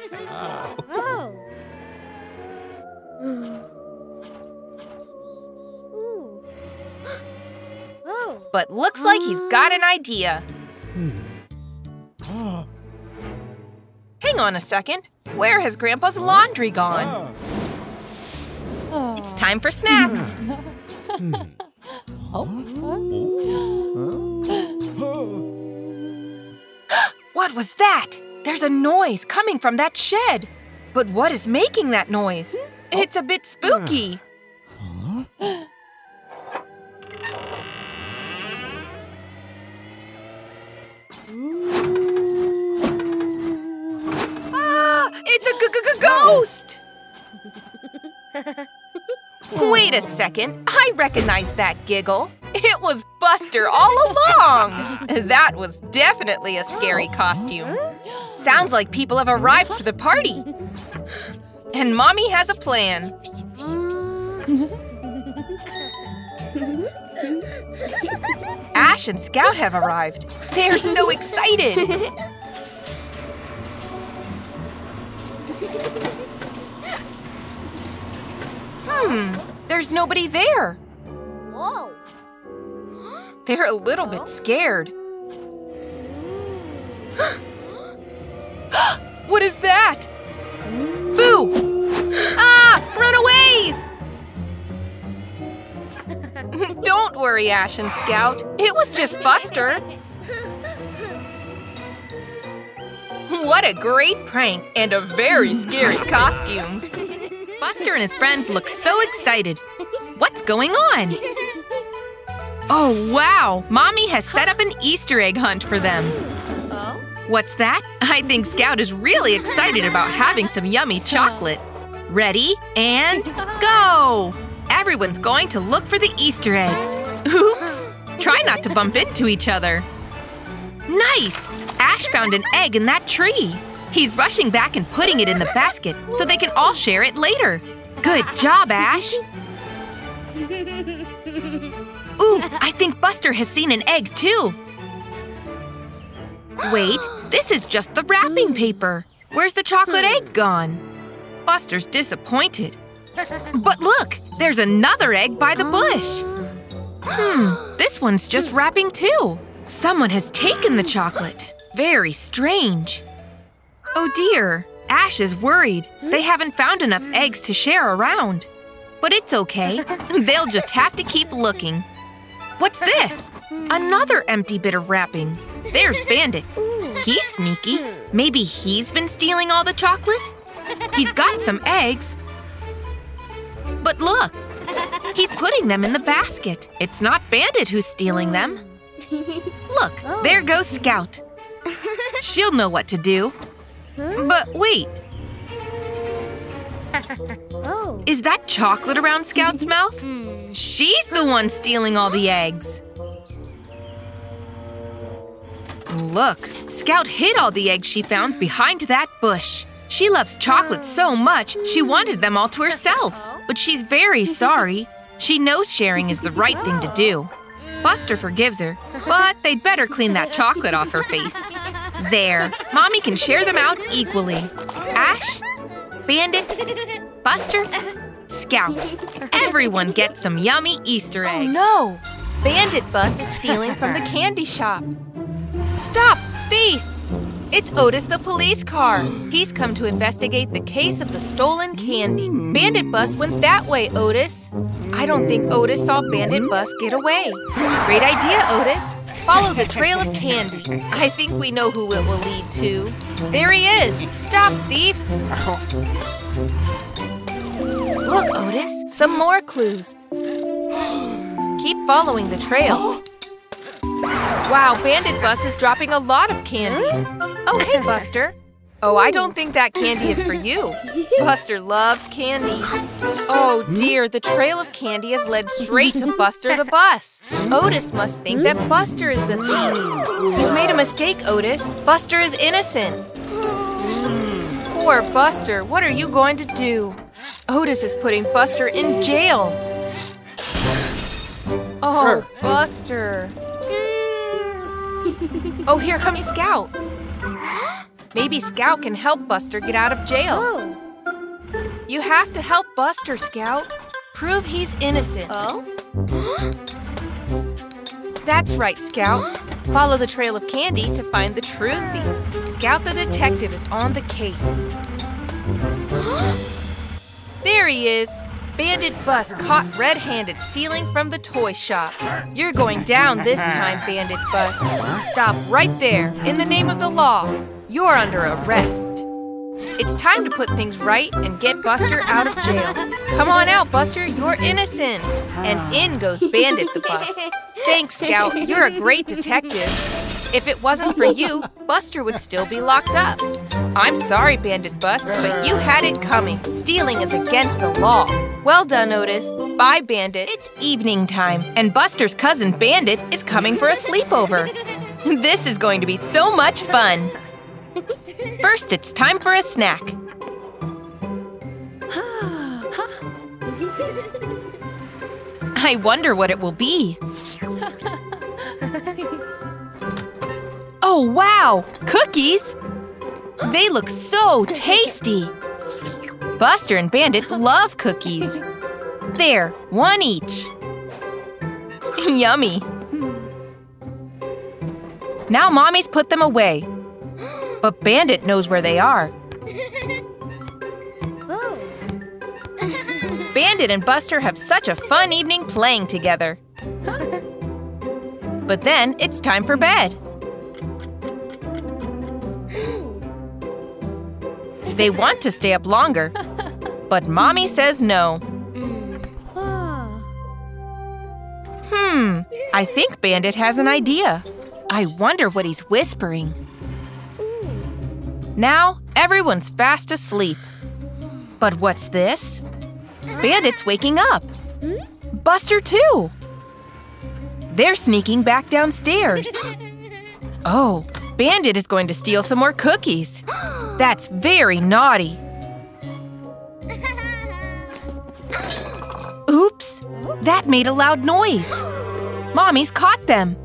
Oh. Ooh. Oh. But looks like he's got an idea. Hang on a second. Where has Grandpa's laundry gone? It's time for snacks. Hmm. What was that? There's a noise coming from that shed. But what is making that noise? It's a bit spooky. Ah, it's a g- g- g- ghost! Wait a second, I recognize that giggle. It was Buster all along. That was definitely a scary costume. Sounds like people have arrived for the party. And Mommy has a plan. Ash and Scout have arrived. They're so excited. Hmm, there's nobody there. Whoa. They're a little bit scared. what is that? Boo! Ah! Run away! Don't worry, Ash and Scout. It was just Buster. What a great prank and a very scary costume. Buster and his friends look so excited. What's going on? Oh, wow! Mommy has set up an Easter egg hunt for them. What's that? I think Scout is really excited about having some yummy chocolate. Ready and go! Everyone's going to look for the Easter eggs. Oops! Try not to bump into each other. Nice! Ash found an egg in that tree. He's rushing back and putting it in the basket so they can all share it later. Good job, Ash! Ooh, I think Buster has seen an egg too. Wait, this is just the wrapping paper. Where's the chocolate egg gone? Buster's disappointed. But look, there's another egg by the bush. Hmm, this one's just wrapping too. Someone has taken the chocolate. Very strange. Oh dear, Ash is worried. They haven't found enough eggs to share around. But it's okay. They'll just have to keep looking. What's this? Another empty bit of wrapping. There's Bandit. He's sneaky. Maybe he's been stealing all the chocolate? He's got some eggs. But look, he's putting them in the basket. It's not Bandit who's stealing them. Look, there goes Scout. She'll know what to do. But wait, Oh. is that chocolate around Scout's mouth? She's the one stealing all the eggs. Look, Scout hid all the eggs she found behind that bush. She loves chocolate so much, she wanted them all to herself. But she's very sorry. She knows sharing is the right thing to do. Buster forgives her, but they'd better clean that chocolate off her face. There, Mommy can share them out equally. Ash, Bandit, Buster, Scout. Everyone gets some yummy Easter Oh eggs. no! Bandit Bus is stealing from the candy shop. Stop! Thief! It's Otis the police car. He's come to investigate the case of the stolen candy. Bandit Bus went that way, Otis. I don't think Otis saw Bandit Bus get away. Great idea, Otis. Follow the trail of candy. I think we know who it will lead to. There he is. Stop, thief. Look, Otis, some more clues. Keep following the trail. Wow, Bandit Bus is dropping a lot of candy. Oh, hey, Buster. Oh, I don't think that candy is for you. Buster loves candy. Oh hmm? dear, the trail of candy has led straight to Buster the bus. Otis must think that hmm? Buster is the thief. You've made a mistake, Otis. Buster is innocent. Hmm. Poor Buster, what are you going to do? Otis is putting Buster in jail. Oh, Buster. Oh, here comes Scout. Maybe Scout can help Buster get out of jail. Oh. You have to help Buster, Scout. Prove he's innocent. Oh? That's right, Scout. Follow the trail of candy to find the true thief. Scout the detective is on the case. there he is. Bandit Bus caught red-handed stealing from the toy shop. You're going down this time, Bandit Bus. Stop right there, in the name of the law. You're under arrest. It's time to put things right and get Buster out of jail. Come on out, Buster, you're innocent. And in goes Bandit the Bus. Thanks, Scout, you're a great detective. If it wasn't for you, Buster would still be locked up. I'm sorry, Bandit Bus, but you had it coming. Stealing is against the law. Well done, Otis. Bye, Bandit. It's evening time, and Buster's cousin Bandit is coming for a sleepover. This is going to be so much fun. First, it's time for a snack. I wonder what it will be. Oh, wow! Cookies! They look so tasty! Buster and Bandit love cookies. There, one each. Yummy! Now Mommy's put them away. But Bandit knows where they are. Bandit and Buster have such a fun evening playing together. But then it's time for bed. They want to stay up longer, but Mommy says no. Hmm, I think Bandit has an idea. I wonder what he's whispering. Now, everyone's fast asleep. But what's this? Bandit's waking up. Buster, too. They're sneaking back downstairs. Oh, Bandit is going to steal some more cookies. That's very naughty. Oops, that made a loud noise. Mommy's caught them.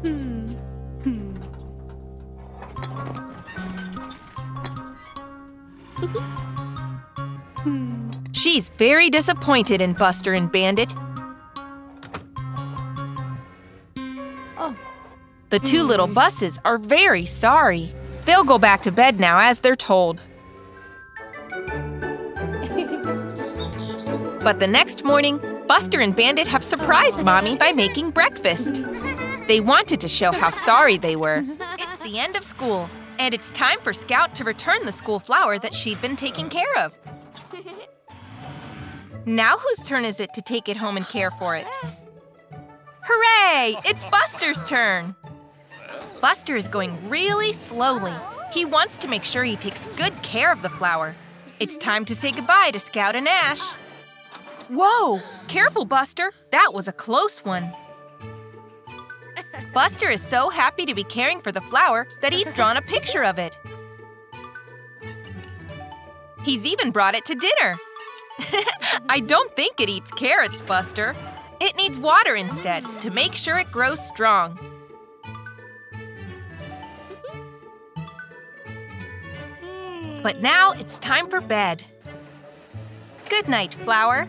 She's very disappointed in Buster and Bandit. Oh. The two little buses are very sorry. They'll go back to bed now as they're told. But the next morning, Buster and Bandit have surprised Mommy by making breakfast. They wanted to show how sorry they were. It's the end of school, and it's time for Scout to return the school flower that she'd been taking care of. now whose turn is it to take it home and care for it? Hooray! It's Buster's turn! Buster is going really slowly. He wants to make sure he takes good care of the flower. It's time to say goodbye to Scout and Ash. Whoa! Careful, Buster! That was a close one. Buster is so happy to be caring for the flower that he's drawn a picture of it. He's even brought it to dinner. I don't think it eats carrots, Buster. It needs water instead to make sure it grows strong. But now it's time for bed. Good night, Flower.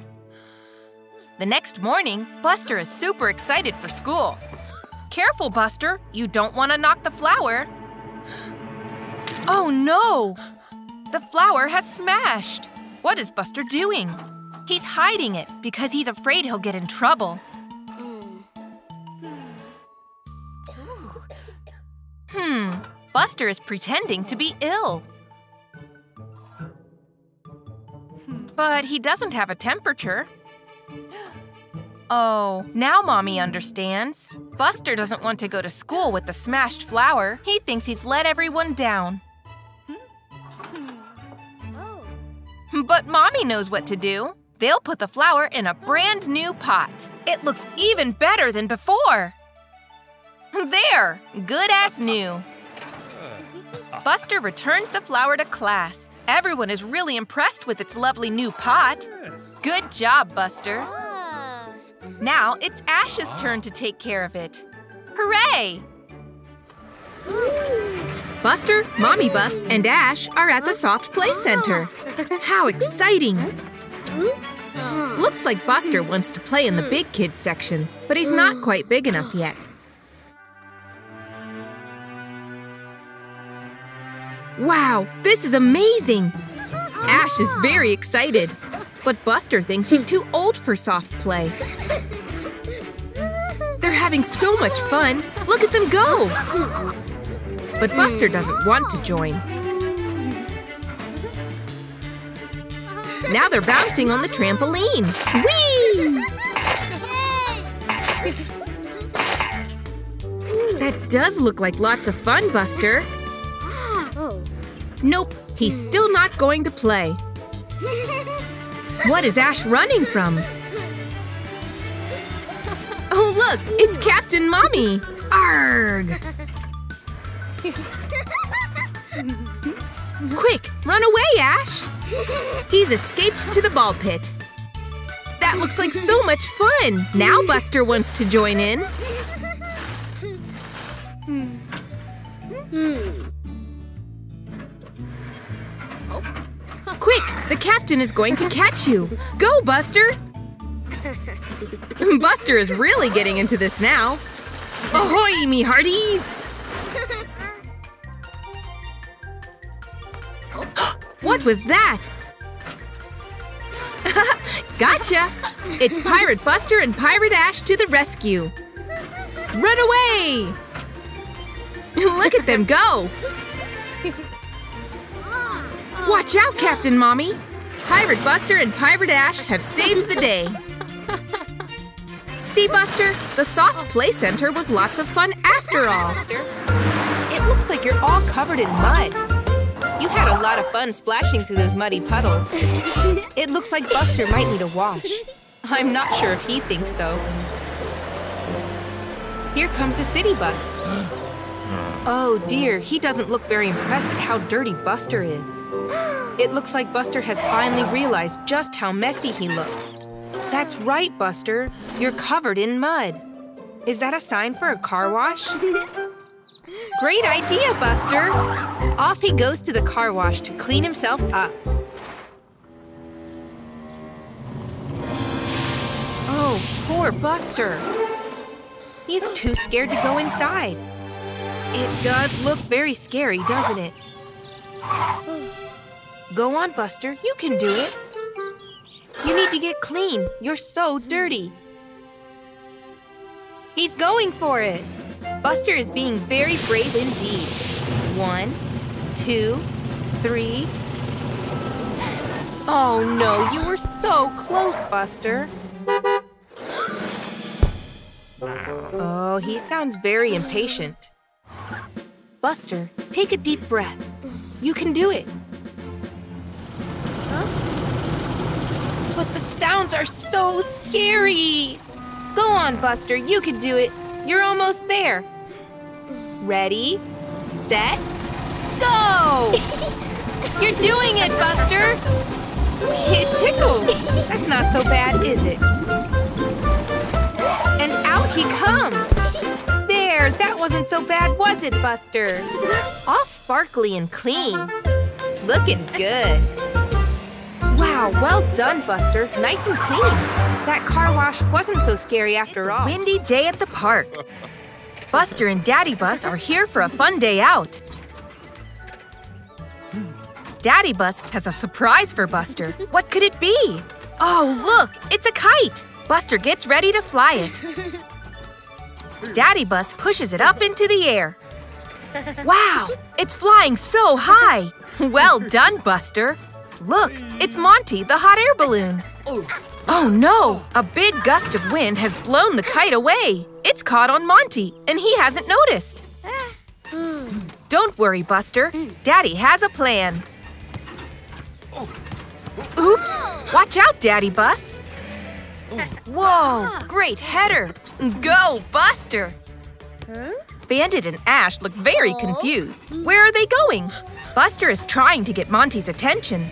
The next morning, Buster is super excited for school. Careful, Buster. You don't want to knock the flower. Oh no! The flower has smashed. What is Buster doing? He's hiding it because he's afraid he'll get in trouble. Hmm, Buster is pretending to be ill. But he doesn't have a temperature. Oh, now Mommy understands. Buster doesn't want to go to school with the smashed flower. He thinks he's let everyone down. But Mommy knows what to do. They'll put the flower in a brand new pot. It looks even better than before. There, good as new. Buster returns the flower to class. Everyone is really impressed with its lovely new pot. Good job, Buster. Now it's Ash's turn to take care of it. Hooray! Buster, Mommy Bus, and Ash are at the Soft Play Center. How exciting! Looks like Buster wants to play in the big kids section, but he's not quite big enough yet. Wow, this is amazing! Ash is very excited, but Buster thinks he's too old for soft play. They're having so much fun. Look at them go! But Buster doesn't want to join. Now they're bouncing on the trampoline. Whee! That does look like lots of fun, Buster. Nope, he's still not going to play. What is Ash running from? Oh, look, it's Captain Mommy. Arg! Quick, run away, Ash! He's escaped to the ball pit. That looks like so much fun! Now Buster wants to join in. Hmm. Quick! The captain is going to catch you! Go, Buster! Buster is really getting into this now. Ahoy, me hearties! what was that? gotcha! It's Pirate Buster and Pirate Ash to the rescue! Run away! Look at them go! Watch out, Captain Mommy! Pirate Buster and Pirate Ash have saved the day. See, Buster? The soft play center was lots of fun after all. It looks like you're all covered in mud. You had a lot of fun splashing through those muddy puddles. It looks like Buster might need a wash. I'm not sure if he thinks so. Here comes the city bus. Oh dear, he doesn't look very impressed at how dirty Buster is. It looks like Buster has finally realized just how messy he looks. That's right, Buster. You're covered in mud. Is that a sign for a car wash? Great idea, Buster! Off he goes to the car wash to clean himself up. Oh, poor Buster. He's too scared to go inside. It does look very scary, doesn't it? Go on, Buster. You can do it. You need to get clean. You're so dirty. He's going for it. Buster is being very brave indeed. One, two, three. Oh no, you were so close, Buster. Oh, he sounds very impatient. Buster, take a deep breath. You can do it. But the sounds are so scary. Go on, Buster, you can do it. You're almost there. Ready, set, go! You're doing it, Buster! It tickles. That's not so bad, is it? And out he comes. There, that wasn't so bad, was it, Buster? All sparkly and clean. Looking good. Wow, well done, Buster. Nice and clean. That car wash wasn't so scary after all. Windy day at the park. Buster and Daddy Bus are here for a fun day out. Daddy Bus has a surprise for Buster. What could it be? Oh, look, it's a kite. Buster gets ready to fly it. Daddy Bus pushes it up into the air. Wow, it's flying so high. Well done, Buster. Look, it's Monty, the hot air balloon. Oh no! A big gust of wind has blown the kite away. It's caught on Monty, and he hasn't noticed. Don't worry, Buster. Daddy has a plan. Oops! Watch out, Daddy Bus. Whoa, great header. Go, Buster. Bandit and Ash look very confused. Where are they going? Buster is trying to get Monty's attention.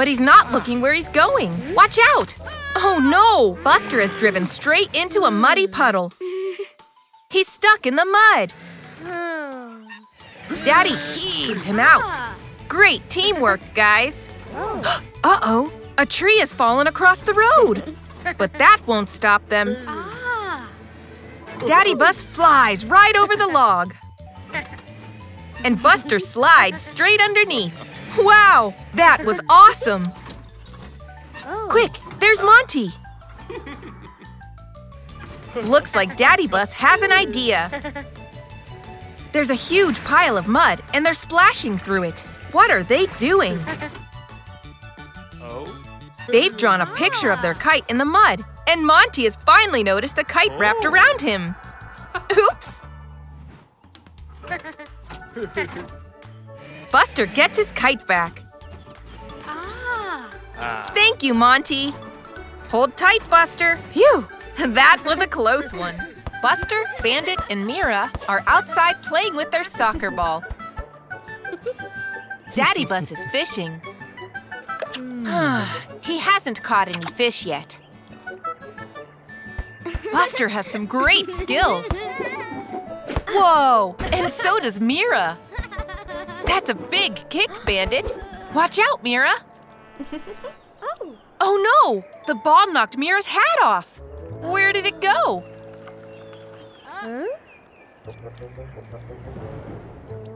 But he's not looking where he's going. Watch out! Oh no! Buster has driven straight into a muddy puddle. He's stuck in the mud. Daddy heaves him out. Great teamwork, guys. Uh-oh, a tree has fallen across the road. But that won't stop them. Daddy Bus flies right over the log. And Buster slides straight underneath. Wow, that was awesome! Oh. Quick, there's Monty! Looks like Daddy Bus has an idea. There's a huge pile of mud and they're splashing through it. What are they doing? Oh. They've drawn a picture of their kite in the mud, and Monty has finally noticed the kite wrapped oh. around him. Oops! Buster gets his kite back. Ah! Thank you, Monty. Hold tight, Buster. Phew, that was a close one. Buster, Bandit, and Mira are outside playing with their soccer ball. Daddy Bus is fishing. he hasn't caught any fish yet. Buster has some great skills. Whoa, and so does Mira. That's a big kick, Bandit. Watch out, Mira. oh. Oh no! The ball knocked Mira's hat off. Where did it go?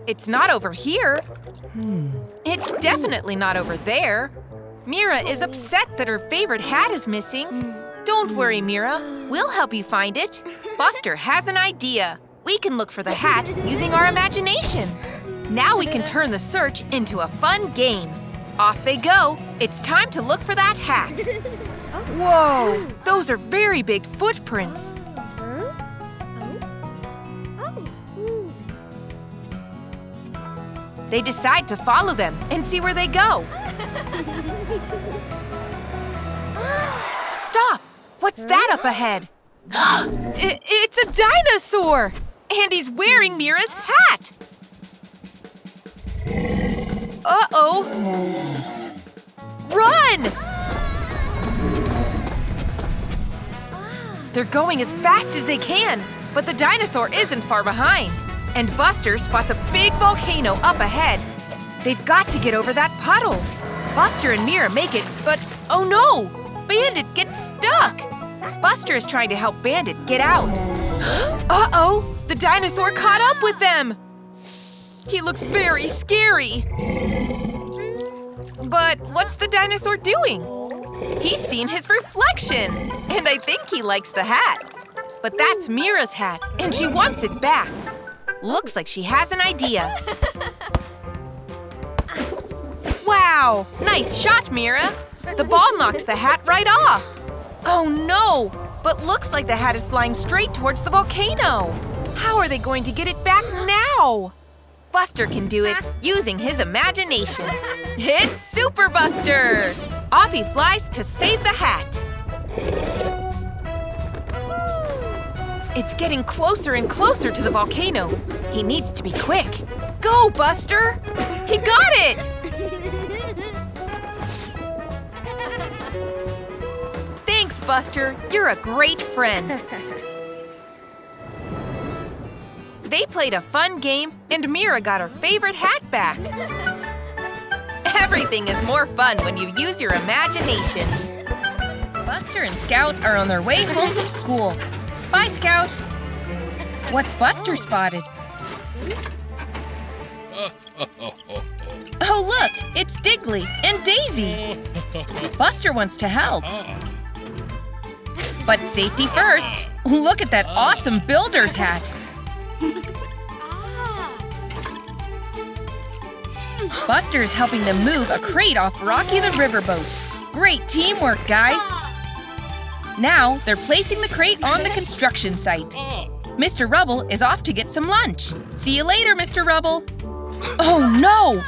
It's not over here. Hmm. It's definitely not over there. Mira is upset that her favorite hat is missing. Hmm. Don't worry, hmm. Mira. We'll help you find it. Buster has an idea. We can look for the hat using our imagination. Now we can turn the search into a fun game. Off they go. It's time to look for that hat. Whoa! Those are very big footprints. They decide to follow them and see where they go. Stop! What's that up ahead? I- it's a dinosaur! And he's wearing Mira's hat! Uh-oh! Run! They're going as fast as they can, but the dinosaur isn't far behind. And Buster spots a big volcano up ahead. They've got to get over that puddle. Buster and Mira make it, but oh no! Bandit gets stuck! Buster is trying to help Bandit get out. Uh-oh! The dinosaur caught up with them! He looks very scary. But what's the dinosaur doing? He's seen his reflection, and I think he likes the hat. But that's Mira's hat, and she wants it back. Looks like she has an idea. wow! Nice shot, Mira! The ball knocked the hat right off. Oh no! But looks like the hat is flying straight towards the volcano. How are they going to get it back now? Buster can do it using his imagination. It's Super Buster! Off he flies to save the hat. It's getting closer and closer to the volcano. He needs to be quick. Go, Buster! He got it! Thanks, Buster. You're a great friend. They played a fun game, and Mira got her favorite hat back. Everything is more fun when you use your imagination. Buster and Scout are on their way home from school. Bye, Scout. What's Buster spotted? Oh, look, it's Diggly and Daisy. Buster wants to help. But safety first. Look at that awesome builder's hat. Buster is helping them move a crate off Rocky the riverboat. Great teamwork, guys! Now they're placing the crate on the construction site. Mr. Rubble is off to get some lunch. See you later, Mr. Rubble. Oh no!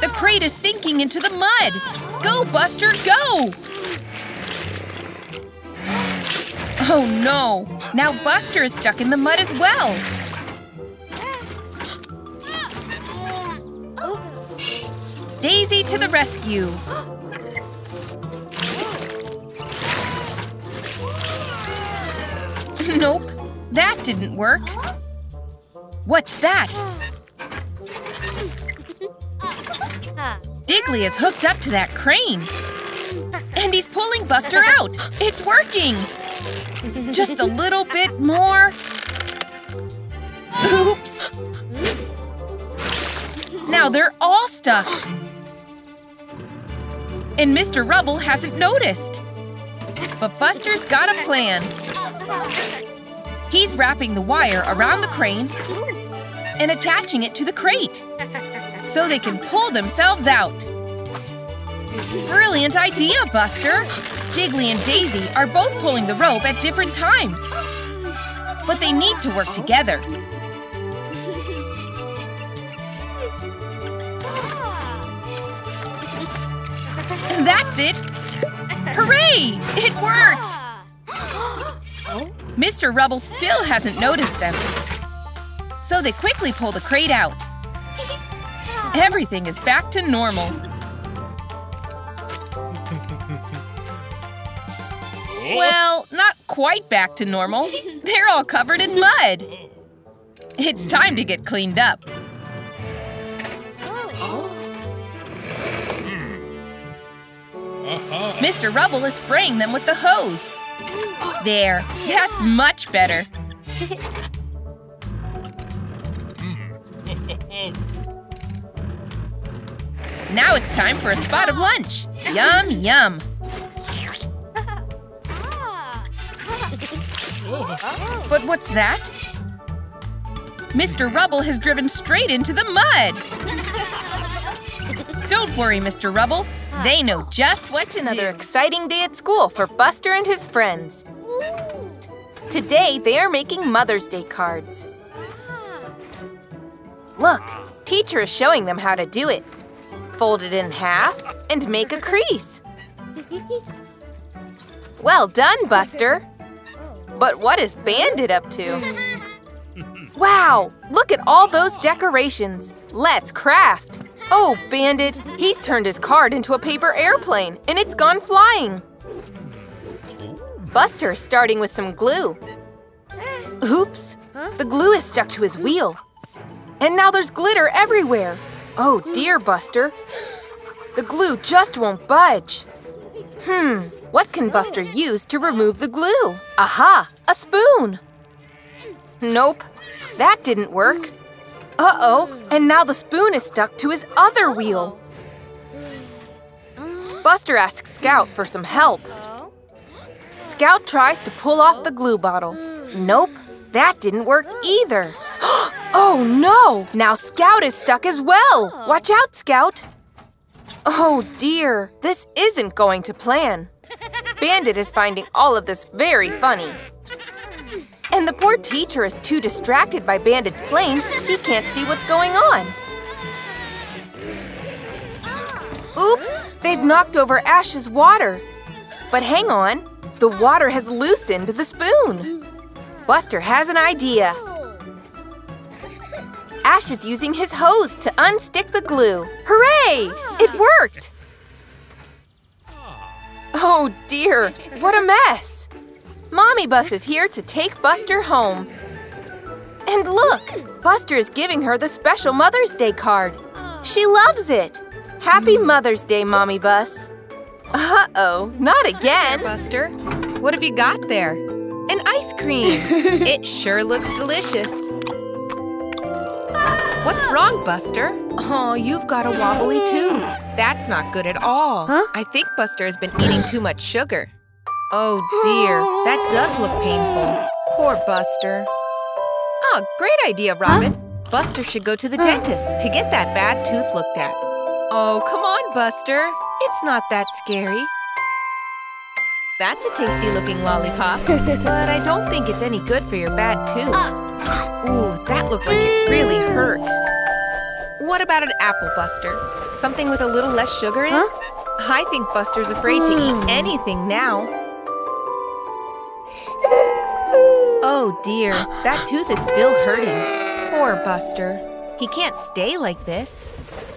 The crate is sinking into the mud. Go, Buster, go! Oh no! Now Buster is stuck in the mud as well. Daisy to the rescue! nope, that didn't work. What's that? Diggly is hooked up to that crane. And he's pulling Buster out. It's working. Just a little bit more. Oops. Now they're all stuck. And Mr. Rubble hasn't noticed. But Buster's got a plan. He's wrapping the wire around the crane and attaching it to the crate so they can pull themselves out. Brilliant idea, Buster! Diggly and Daisy are both pulling the rope at different times. But they need to work together. That's it! Hooray! It worked! Mr. Rubble still hasn't noticed them. So they quickly pull the crate out. Everything is back to normal. Well, not quite back to normal. They're all covered in mud. It's time to get cleaned up. Mr. Rubble is spraying them with the hose. There, that's much better. Now it's time for a spot of lunch. Yum, yum. But what's that? Mr. Rubble has driven straight into the mud. Don't worry, Mr. Rubble. They know just what to Another do. exciting day at school for Buster and his friends. Today, they are making Mother's Day cards. Look, teacher is showing them how to do it. Fold it in half and make a crease. Well done, Buster. But what is Bandit up to? Wow, look at all those decorations. Let's craft. Oh, Bandit, he's turned his card into a paper airplane and it's gone flying. Buster is starting with some glue. Oops, the glue is stuck to his wheel. And now there's glitter everywhere. Oh dear, Buster. The glue just won't budge. Hmm, what can Buster use to remove the glue? Aha, a spoon. Nope, that didn't work. Uh-oh, and now the spoon is stuck to his other wheel. Buster asks Scout for some help. Scout tries to pull off the glue bottle. Nope, that didn't work either. oh no! Now Scout is stuck as well! Watch out, Scout! Oh dear, this isn't going to plan. Bandit is finding all of this very funny. And the poor teacher is too distracted by Bandit's plane, he can't see what's going on. Oops, they've knocked over Ash's water. But hang on, the water has loosened the spoon. Buster has an idea. Ash is using his hose to unstick the glue. Hooray! It worked! Oh dear, what a mess! Mommy Bus is here to take Buster home. And look, Buster is giving her the special Mother's Day card. She loves it. Happy Mother's Day, Mommy Bus. Uh-oh, not again. Buster, what have you got there? An ice cream. it sure looks delicious. What's wrong, Buster? Oh, you've got a wobbly tooth. That's not good at all. Huh? I think Buster has been eating too much sugar. Oh dear, that does look painful. Poor Buster. Oh, great idea, Robin. Buster should go to the dentist to get that bad tooth looked at. Oh, come on, Buster. It's not that scary. That's a tasty looking lollipop, but I don't think it's any good for your bad tooth. Ooh, that looked like it really hurt. What about an apple, Buster? Something with a little less sugar in it? I think Buster's afraid to eat hmm. anything now. Oh dear, that tooth is still hurting. Poor Buster. He can't stay like this.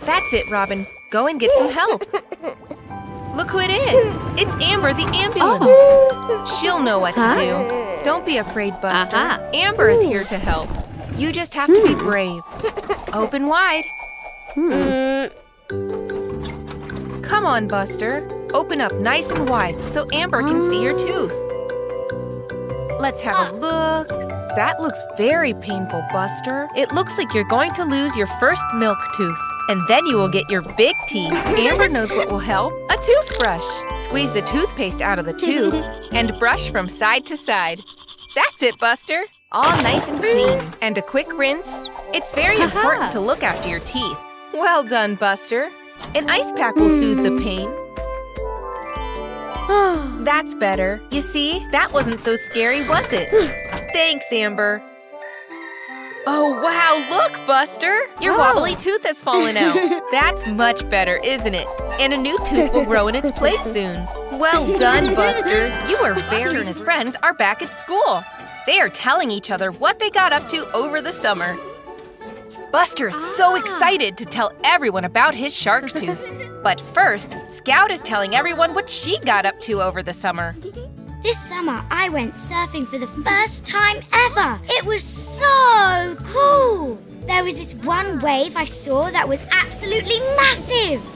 That's it, Robin. Go and get some help. Look who it is. It's Amber, the ambulance. She'll know what to do. Don't be afraid, Buster. Aha. Amber is here to help. You just have to be hmm. brave. Open wide. Hmm. Come on, Buster. Open up nice and wide so Amber can see your tooth. Let's have a ah. look. That looks very painful, Buster. It looks like you're going to lose your first milk tooth. And then you will get your big teeth. Amber knows what will help. A toothbrush. Squeeze the toothpaste out of the tube and brush from side to side. That's it, Buster. All nice and clean. And a quick rinse. It's very important to look after your teeth. Well done, Buster. An ice pack will soothe the pain. That's better. You see, that wasn't so scary, was it? Thanks, Amber. Oh, wow, look, Buster! Your wobbly tooth has fallen out. That's much better, isn't it? And a new tooth will grow in its place soon. Well done, Buster. You are Buster and his friends are back at school. They are telling each other what they got up to over the summer. Buster is so ah. excited to tell everyone about his shark tooth. But first, Scout is telling everyone what she got up to over the summer. This summer, I went surfing for the first time ever. It was so cool. There was this one wave I saw that was absolutely massive,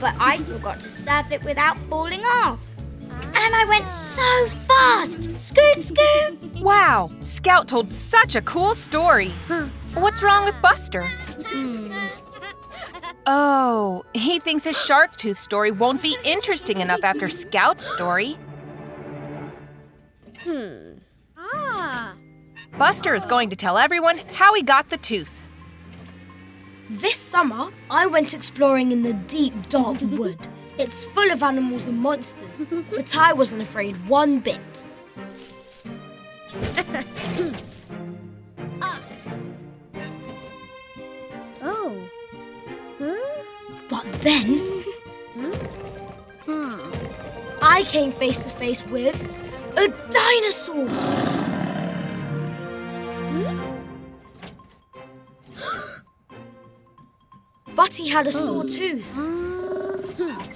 but I still got to surf it without falling off. And I went so fast. Scoot, scoot. Wow, Scout told such a cool story. What's wrong with Buster? Hmm. Oh, he thinks his shark tooth story won't be interesting enough after Scout's story. Hmm. Ah. Buster is going to tell everyone how he got the tooth. This summer, I went exploring in the deep, dark wood. It's full of animals and monsters, but I wasn't afraid one bit. Oh. But then, hmm. I came face to face with a dinosaur. Hmm? but he had a sore hmm. tooth.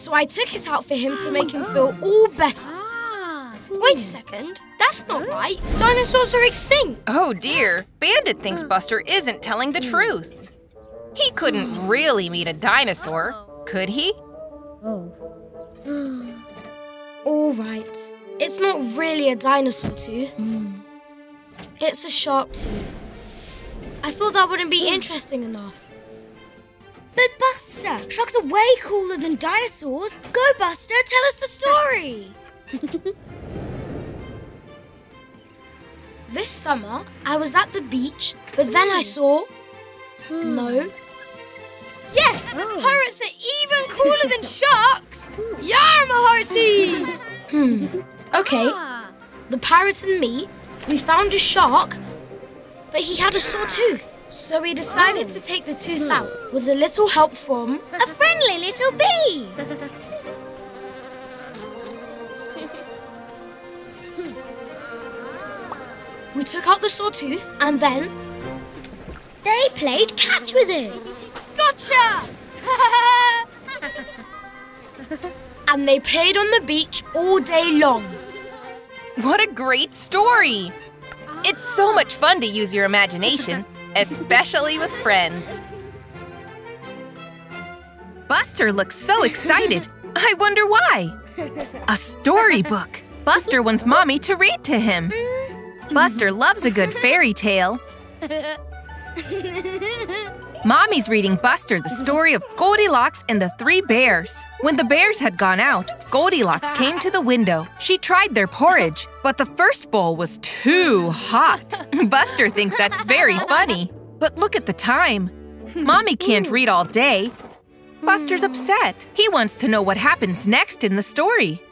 So I took it out for him to make him feel all better. Ah. Wait a second. That's not right. Dinosaurs are extinct. Oh dear, Bandit thinks Buster isn't telling the truth. He couldn't really meet a dinosaur, could he? Oh. All right. It's not really a dinosaur tooth. Hmm. It's a shark tooth. I thought that wouldn't be hmm. interesting enough. But Buster, sharks are way cooler than dinosaurs. Go, Buster, tell us the story. This summer, I was at the beach, but then I hmm. saw. Hmm. No. Yes! Oh. Pirates are even cooler than sharks! Yarma hearties! Hmm. Okay, ah. the pirate and me, we found a shark, but he had a sore tooth. So we decided to oh. take the tooth hmm. out with a little help from. A friendly little bee. We took out the sore tooth and then. They played catch with it. Gotcha! and they played on the beach all day long. What a great story! It's so much fun to use your imagination, especially with friends. Buster looks so excited. I wonder why. A storybook. Buster wants Mommy to read to him. Mm. Buster loves a good fairy tale. Mommy's reading Buster the story of Goldilocks and the Three Bears. When the bears had gone out, Goldilocks came to the window. She tried their porridge, but the first bowl was too hot. Buster thinks that's very funny. But look at the time. Mommy can't read all day. Buster's upset. He wants to know what happens next in the story.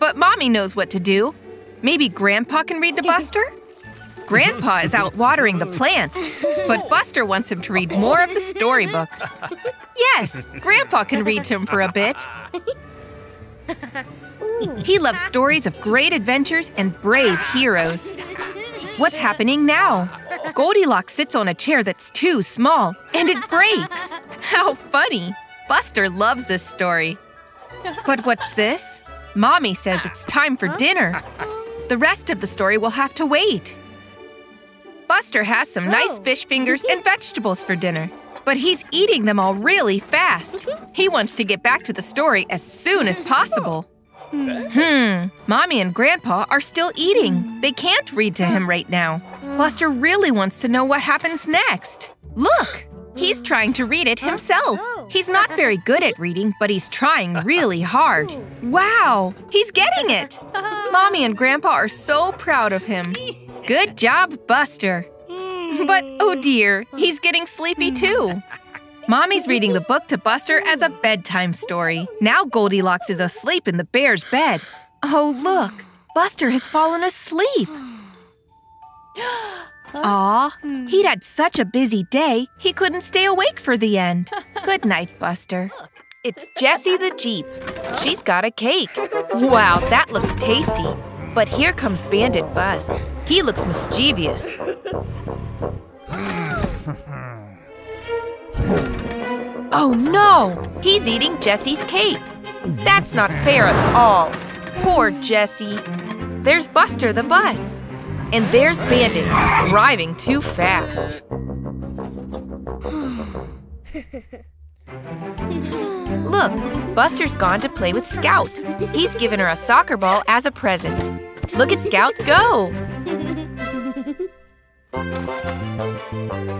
But Mommy knows what to do. Maybe Grandpa can read to Buster? Grandpa is out watering the plants, but Buster wants him to read more of the storybook. Yes, Grandpa can read to him for a bit. He loves stories of great adventures and brave heroes. What's happening now? Goldilocks sits on a chair that's too small, and it breaks. How funny! Buster loves this story. But what's this? Mommy says it's time for dinner. The rest of the story will have to wait. Buster has some nice oh. fish fingers and mm-hmm. vegetables for dinner, but he's eating them all really fast. Mm-hmm. He wants to get back to the story as soon as possible. Hmm. hmm, Mommy and Grandpa are still eating. They can't read to him right now. Buster really wants to know what happens next. Look! He's trying to read it oh, himself. He's not very good at reading, but he's trying really hard. Oh. Wow! He's getting it! Mommy and Grandpa are so proud of him. Good job, Buster. But oh dear, he's getting sleepy too. Mommy's reading the book to Buster as a bedtime story. Now Goldilocks is asleep in the bear's bed. Oh, look, Buster has fallen asleep. Aw, he'd had such a busy day, he couldn't stay awake for the end. Good night, Buster. It's Jessie the Jeep. She's got a cake. Wow, that looks tasty. But here comes Bandit Bus. He looks mischievous. Oh no! He's eating Jessie's cake. That's not fair at all. Poor Jessie. There's Buster the bus. And there's Bandit, driving too fast. Look, Buster's gone to play with Scout. He's given her a soccer ball as a present. Look at Scout go!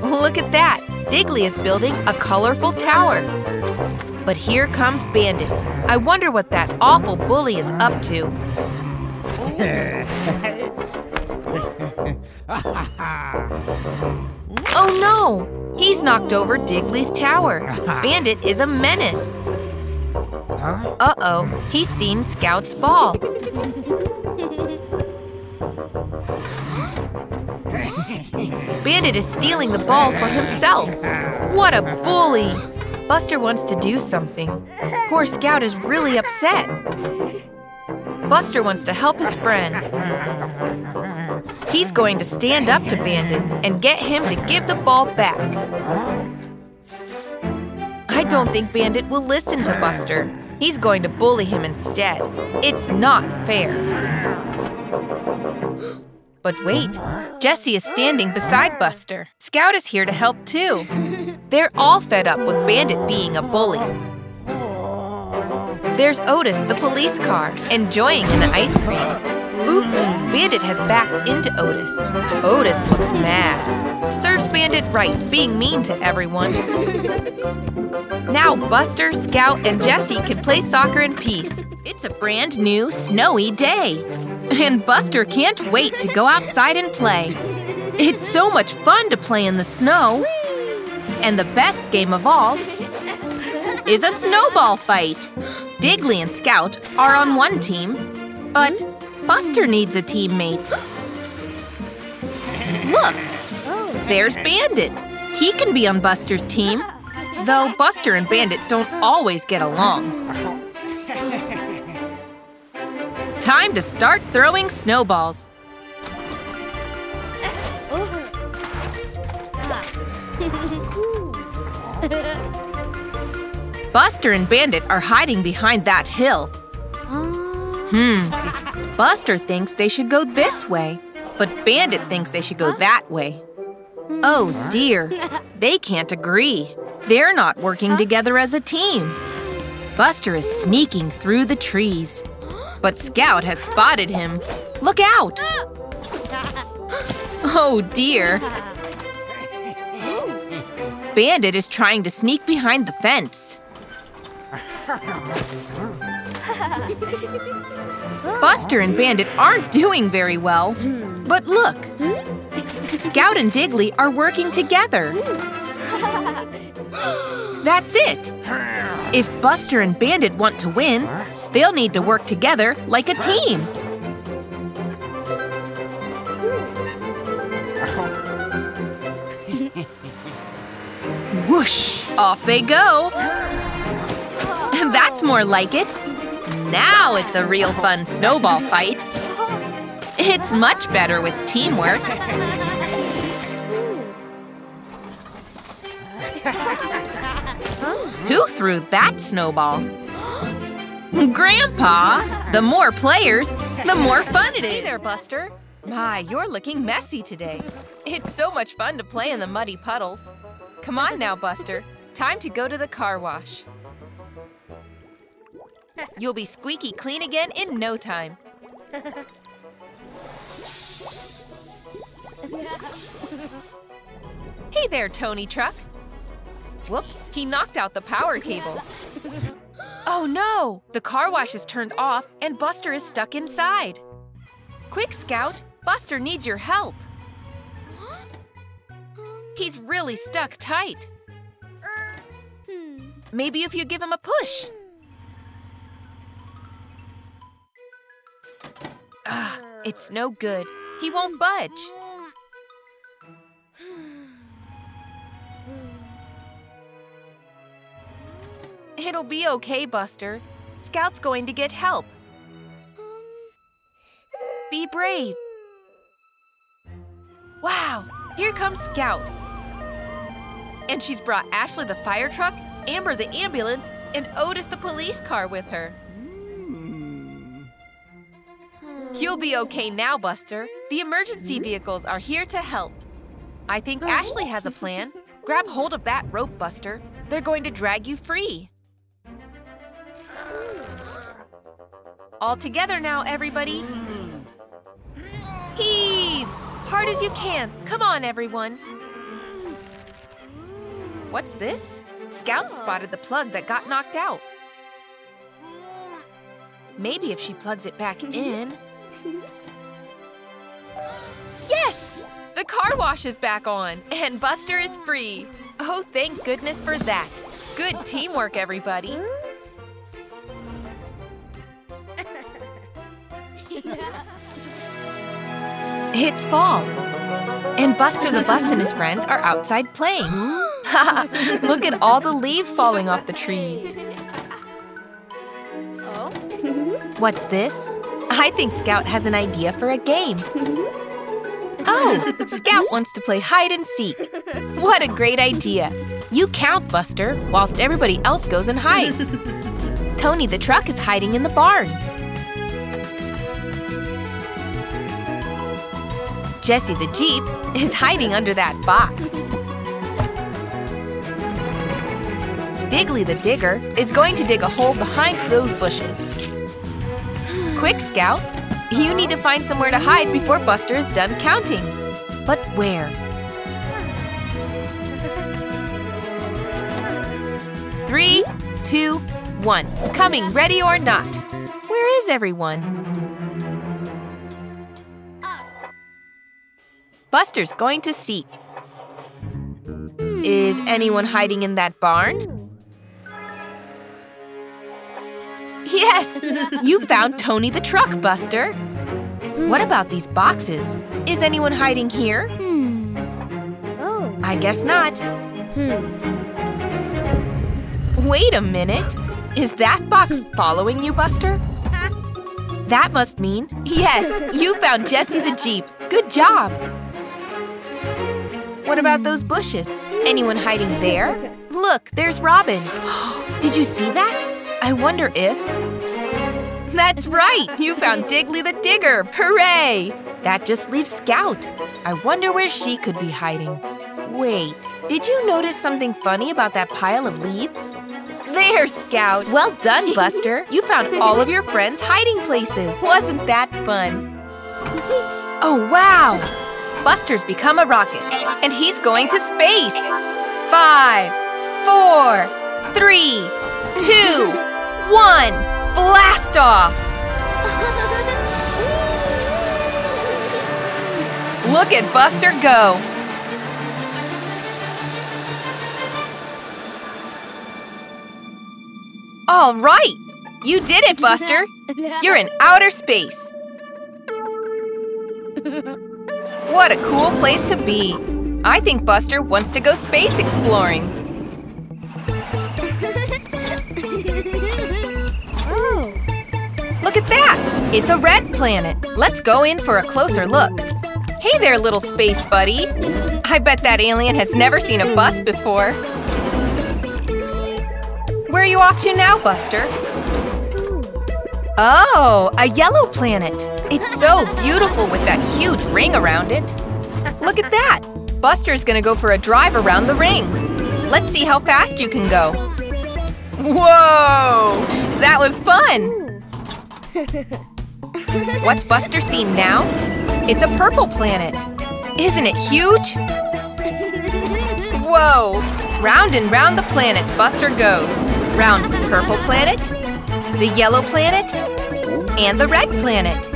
Look at that! Diggly is building a colorful tower. But here comes Bandit. I wonder what that awful bully is up to. Oh no! He's knocked over Diggly's tower. Bandit is a menace. Uh-oh, he's seen Scout's ball. Bandit is stealing the ball for himself. What a bully! Buster wants to do something. Poor Scout is really upset. Buster wants to help his friend. He's going to stand up to Bandit and get him to give the ball back. I don't think Bandit will listen to Buster. He's going to bully him instead. It's not fair. But wait, Jessie is standing beside Buster. Scout is here to help too. They're all fed up with Bandit being a bully. There's Otis, the police car, enjoying an ice cream. Oops, Bandit has backed into Otis. Otis looks mad. Serves Bandit right, being mean to everyone. Now Buster, Scout, and Jessie can play soccer in peace. It's a brand new, snowy day. And Buster can't wait to go outside and play. It's so much fun to play in the snow. And the best game of all is a snowball fight. Diggly and Scout are on one team, but Buster needs a teammate. Look, there's Bandit. He can be on Buster's team, though Buster and Bandit don't always get along. Time to start throwing snowballs. Buster and Bandit are hiding behind that hill. Hmm. Buster thinks they should go this way, but Bandit thinks they should go that way. Oh dear, they can't agree. They're not working together as a team. Buster is sneaking through the trees. But Scout has spotted him. Look out! Oh dear. Bandit is trying to sneak behind the fence. Buster and Bandit aren't doing very well. But look, Scout and Diggly are working together. That's it. If Buster and Bandit want to win, they'll need to work together like a team. Whoosh! Off they go. That's more like it. Now it's a real fun snowball fight. It's much better with teamwork. Who threw that snowball? Grandpa! The more players, the more fun it is! Hey there, Buster. My, you're looking messy today. It's so much fun to play in the muddy puddles. Come on now, Buster. Time to go to the car wash. You'll be squeaky clean again in no time. Hey there, Tony Truck. Whoops, he knocked out the power cable. Oh no! The car wash is turned off and Buster is stuck inside. Quick, Scout! Buster needs your help. He's really stuck tight. Maybe if you give him a push. Ah, it's no good. He won't budge. It'll be okay, Buster. Scout's going to get help. Be brave. Wow, here comes Scout. And she's brought Ashley the fire truck, Amber the ambulance, and Otis the police car with her. You'll be okay now, Buster. The emergency vehicles are here to help. I think oh. Ashley has a plan. Grab hold of that rope, Buster. They're going to drag you free. All together now, everybody. Heave! Hard as you can. Come on, everyone. What's this? Scout spotted the plug that got knocked out. Maybe if she plugs it back in. Yes! The car wash is back on, and Buster is free. Oh, thank goodness for that. Good teamwork, everybody. Hmm? It's fall. And Buster the Bus and his friends are outside playing. Look at all the leaves falling off the trees. Oh? What's this? I think Scout has an idea for a game. Oh, Scout wants to play hide and seek. What a great idea. You count, Buster, whilst everybody else goes and hides. Tony the truck is hiding in the barn. Jessie the Jeep is hiding under that box. Diggly the Digger is going to dig a hole behind those bushes. Quick, Scout! You need to find somewhere to hide before Buster is done counting. But where? Three, two, one. Coming, ready or not. Where is everyone? Buster's going to seek. Is anyone hiding in that barn? Yes! You found Tony the truck, Buster. Hmm. What about these boxes? Is anyone hiding here? Hmm. Oh. I guess not. Hmm. Wait a minute. Is that box hmm. following you, Buster? That must mean, yes, you found Jessie the Jeep. Good job. What about those bushes? Anyone hiding there? Look, there's Robin. Did you see that? I wonder if... That's right! You found Diggly the Digger! Hooray! That just leaves Scout. I wonder where she could be hiding. Wait, did you notice something funny about that pile of leaves? There, Scout! Well done, Buster! You found all of your friends' hiding places. Wasn't that fun? Oh, wow! Buster's become a rocket, and he's going to space! Five, four, three, two, one, blast off! Look at Buster go! All right! You did it, Buster! You're in outer space! What a cool place to be! I think Buster wants to go space exploring. Look at that! It's a red planet. Let's go in for a closer look. Hey there, little space buddy. I bet that alien has never seen a bus before. Where are you off to now, Buster? Oh, a yellow planet. It's so beautiful with that huge ring around it. Look at that. Buster's gonna go for a drive around the ring. Let's see how fast you can go. Whoa! That was fun! What's Buster seen now? It's a purple planet. Isn't it huge? Whoa! Round and round the planets Buster goes. Round the purple planet, the yellow planet, and the red planet.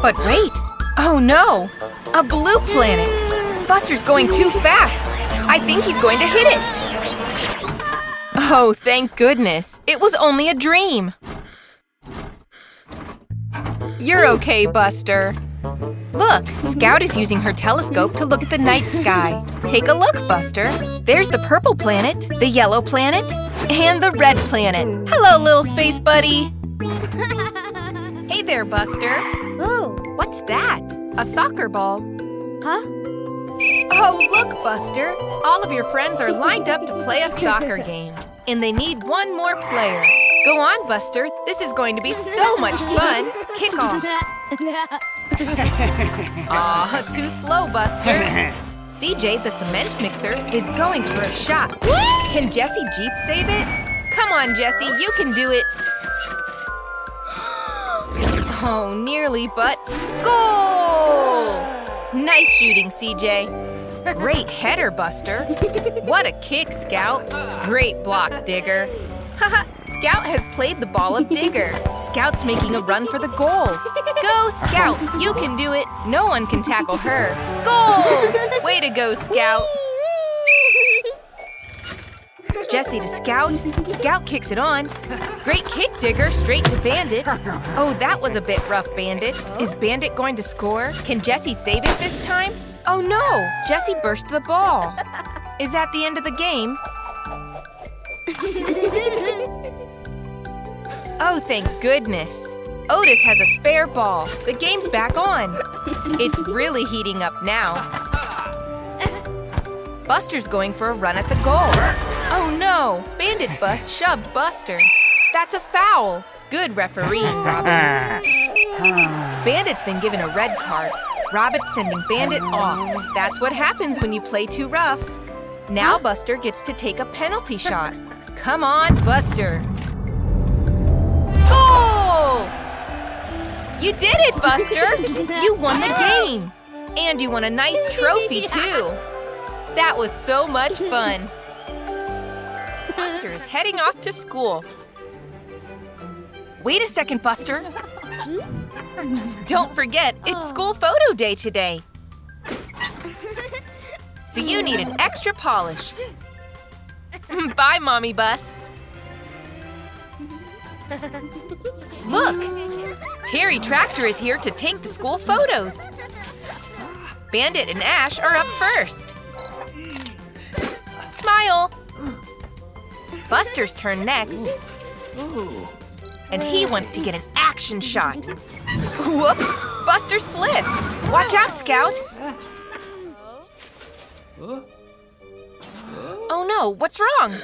But wait! Oh no! A blue planet! Buster's going too fast! I think he's going to hit it! Oh, thank goodness! It was only a dream! You're okay, Buster. Look, Scout is using her telescope to look at the night sky. Take a look, Buster. There's the purple planet, the yellow planet, and the red planet. Hello, little space buddy. hey there, Buster. Oh. What's that? A soccer ball. Huh? Oh, look, Buster. All of your friends are lined up to play a soccer game. And they need one more player. Go on, Buster. This is going to be so much fun. Kick off. Aw, too slow, Buster. CJ, the cement mixer, is going for a shot. Can Jessie Jeep save it? Come on, Jessie, you can do it. Oh, nearly, but goal! Nice shooting, CJ. Great header, Buster. What a kick, Scout. Great block, Digger. Haha, Scout has played the ball of Digger. Scout's making a run for the goal. Go, Scout! You can do it. No one can tackle her. Goal! Way to go, Scout. Jessie to Scout. Scout kicks it on. Great kick, Digger, straight to Bandit. Oh, that was a bit rough, Bandit. Is Bandit going to score? Can Jessie save it this time? Oh no! Jessie burst the ball. Is that the end of the game? Oh, thank goodness. Otis has a spare ball. The game's back on. It's really heating up now. Buster's going for a run at the goal. Oh no! Bandit Bus shoved Buster. That's a foul. Good refereeing, Robin. Bandit's been given a red card. Rabbit's sending Bandit off. That's what happens when you play too rough. Now Buster gets to take a penalty shot. Come on, Buster. Goal! You did it, Buster! You won the game! And you won a nice trophy, too. That was so much fun. Buster is heading off to school. Wait a second, Buster. Don't forget, it's oh. school photo day today. So you need an extra polish. Bye, Mommy Bus. Look! Terry Tractor is here to take the school photos. Bandit and Ash are up first. Smile! Buster's turn next. And he wants to get an action shot. Whoops! Buster slipped. Watch out, Scout. Oh no, what's wrong?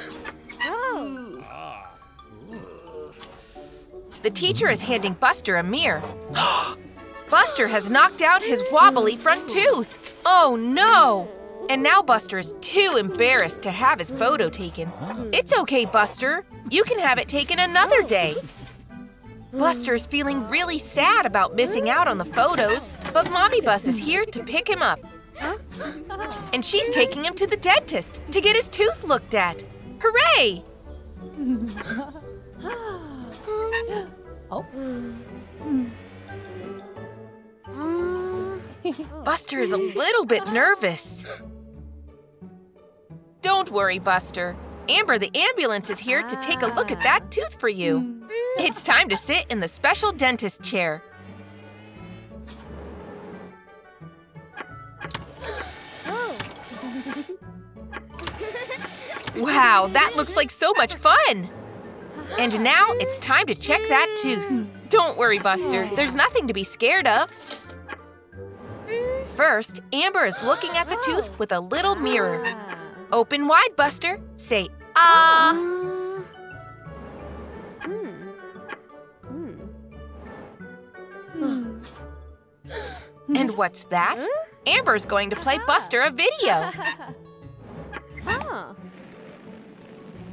The teacher is handing Buster a mirror. Buster has knocked out his wobbly front tooth. Oh no! And now Buster is too embarrassed to have his photo taken. It's okay, Buster. You can have it taken another day. Buster's feeling really sad about missing out on the photos, but Mommy Bus is here to pick him up. And she's taking him to the dentist to get his tooth looked at. Hooray! Oh. Buster is a little bit nervous. Don't worry, Buster. Amber the ambulance is here to take a look at that tooth for you. It's time to sit in the special dentist chair. Wow, that looks like so much fun! And now it's time to check that tooth. Don't worry, Buster. There's nothing to be scared of. First, Amber is looking at the tooth with a little mirror. Open wide, Buster. Say, ah. Hmm. And what's that? Amber's going to play Buster a video.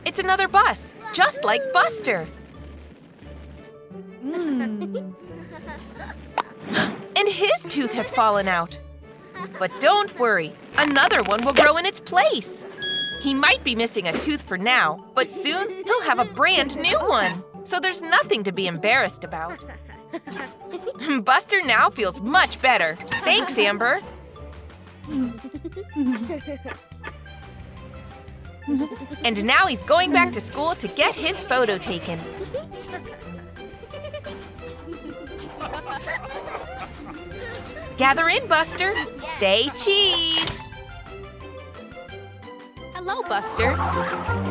It's another bus, just like Buster. Hmm. and his tooth has fallen out. But don't worry, another one will grow in its place. He might be missing a tooth for now, but soon he'll have a brand new one. So there's nothing to be embarrassed about. Buster now feels much better. Thanks, Amber. And now he's going back to school to get his photo taken. Gather in, Buster. Say cheese. Hello, Buster.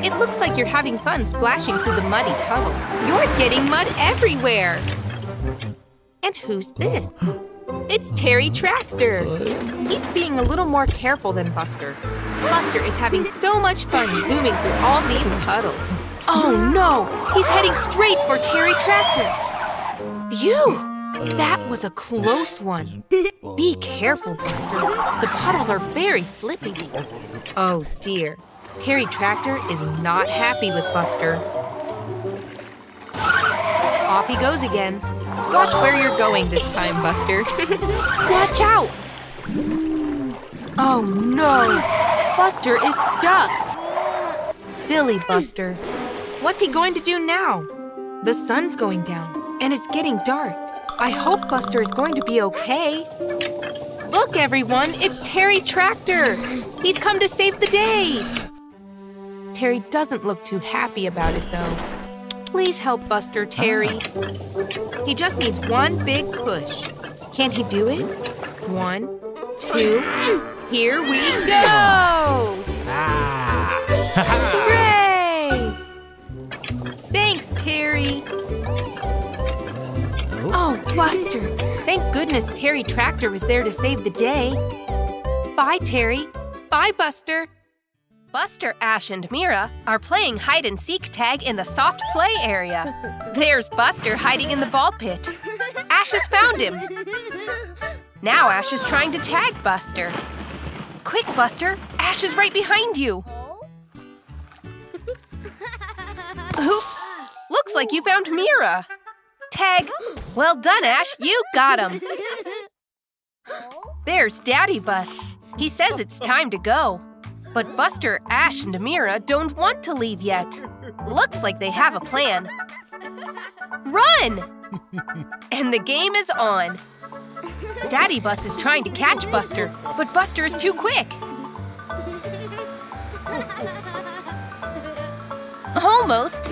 It looks like you're having fun splashing through the muddy puddles. You're getting mud everywhere. And who's this? It's Terry Tractor. He's being a little more careful than Buster. Buster is having so much fun zooming through all these puddles. Oh no! He's heading straight for Terry Tractor. Phew! That was a close one. Be careful, Buster. The puddles are very slippy. Oh dear. Terry Tractor is not happy with Buster. Off he goes again. Watch where you're going this time, Buster. Watch out! Oh no! Buster is stuck! Silly Buster. What's he going to do now? The sun's going down, and it's getting dark. I hope Buster is going to be okay. Look, everyone, it's Terry Tractor. He's come to save the day. Terry doesn't look too happy about it, though. Please help Buster, Terry. Ah. He just needs one big push. Can he do it? One, two, here we go! Ah. Hooray! Thanks, Terry. Oh, Buster. Thank goodness Terry Tractor was there to save the day. Bye, Terry. Bye, Buster. Buster, Ash, and Mira are playing hide and seek tag in the soft play area. There's Buster hiding in the ball pit. Ash has found him. Now Ash is trying to tag Buster. Quick, Buster! Ash is right behind you! Oops! Looks like you found Mira! Tag! Well done, Ash! You got him! There's Daddy Bus. He says it's time to go. But Buster, Ash, and Amira don't want to leave yet. Looks like they have a plan. Run! and the game is on. Daddy Bus is trying to catch Buster, but Buster is too quick. Almost.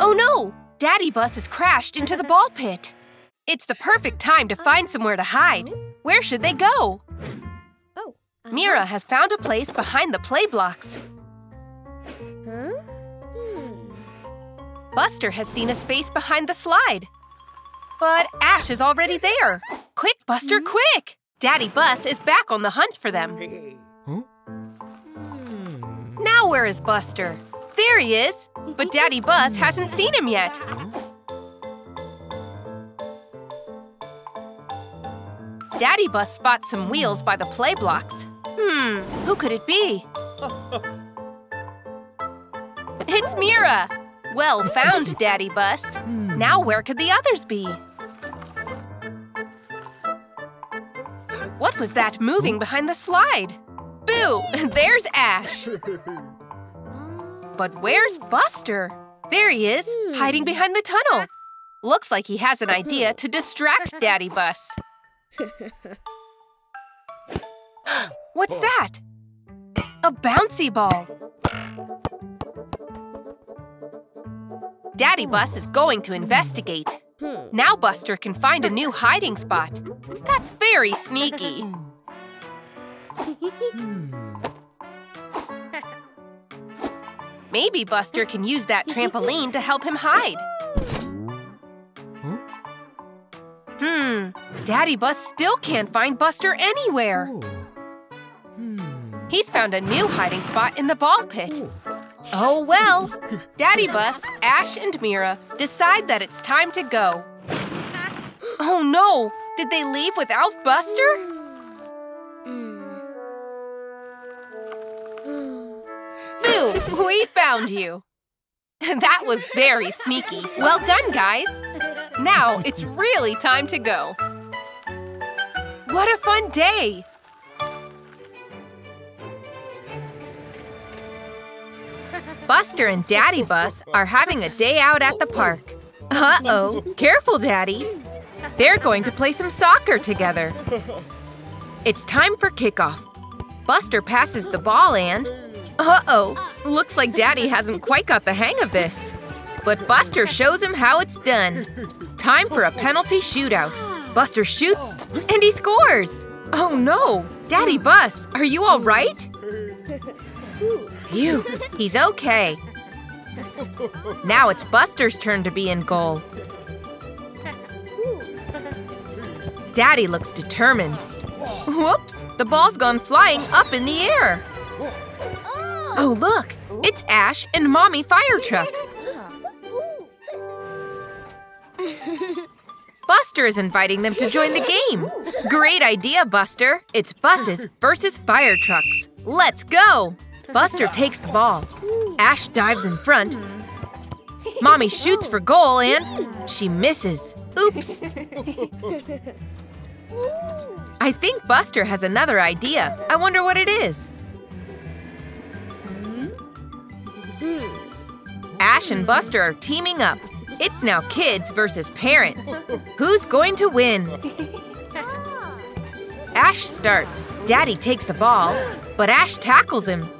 Oh no! Daddy Bus has crashed into the ball pit. It's the perfect time to find somewhere to hide. Where should they go? Oh. Mira has found a place behind the play blocks. Huh? Hmm. Buster has seen a space behind the slide. But Ash is already there. Quick, Buster, hmm? quick! Daddy Bus is back on the hunt for them. Huh? Hmm. Now where is Buster? There he is! But Daddy Bus hasn't seen him yet. Daddy Bus spots some wheels by the play blocks. Hmm, who could it be? It's Mira! Well found, Daddy Bus. Now where could the others be? What was that moving behind the slide? Boo! There's Ash! But where's Buster? There he is, hiding behind the tunnel. Looks like he has an idea to distract Daddy Bus. What's that? A bouncy ball. Daddy Bus is going to investigate. Now Buster can find a new hiding spot. That's very sneaky. Maybe Buster can use that trampoline to help him hide. Hmm, Daddy Bus still can't find Buster anywhere. He's found a new hiding spot in the ball pit. Oh well, Daddy Bus, Ash, and Mira decide that it's time to go. Oh no, did they leave without Buster? Boo, we found you. That was very sneaky. Well done, guys. Now it's really time to go. What a fun day! Buster and Daddy Bus are having a day out at the park. Uh-oh, careful, Daddy. They're going to play some soccer together. It's time for kickoff. Buster passes the ball and… Uh-oh, looks like Daddy hasn't quite got the hang of this. But Buster shows him how it's done. Time for a penalty shootout. Buster shoots, and he scores! Oh no! Daddy Bus, are you all right? Phew, he's okay. Now it's Buster's turn to be in goal. Daddy looks determined. Whoops, the ball's gone flying up in the air. Oh, look, it's Ash and Mommy Fire Truck. Buster is inviting them to join the game. Great idea, Buster. It's buses versus fire trucks. Let's go! Buster takes the ball. Ash dives in front. Mommy shoots for goal and she misses. Oops. I think Buster has another idea. I wonder what it is. Ash and Buster are teaming up. It's now kids versus parents. Who's going to win? Ash starts. Daddy takes the ball, but Ash tackles him.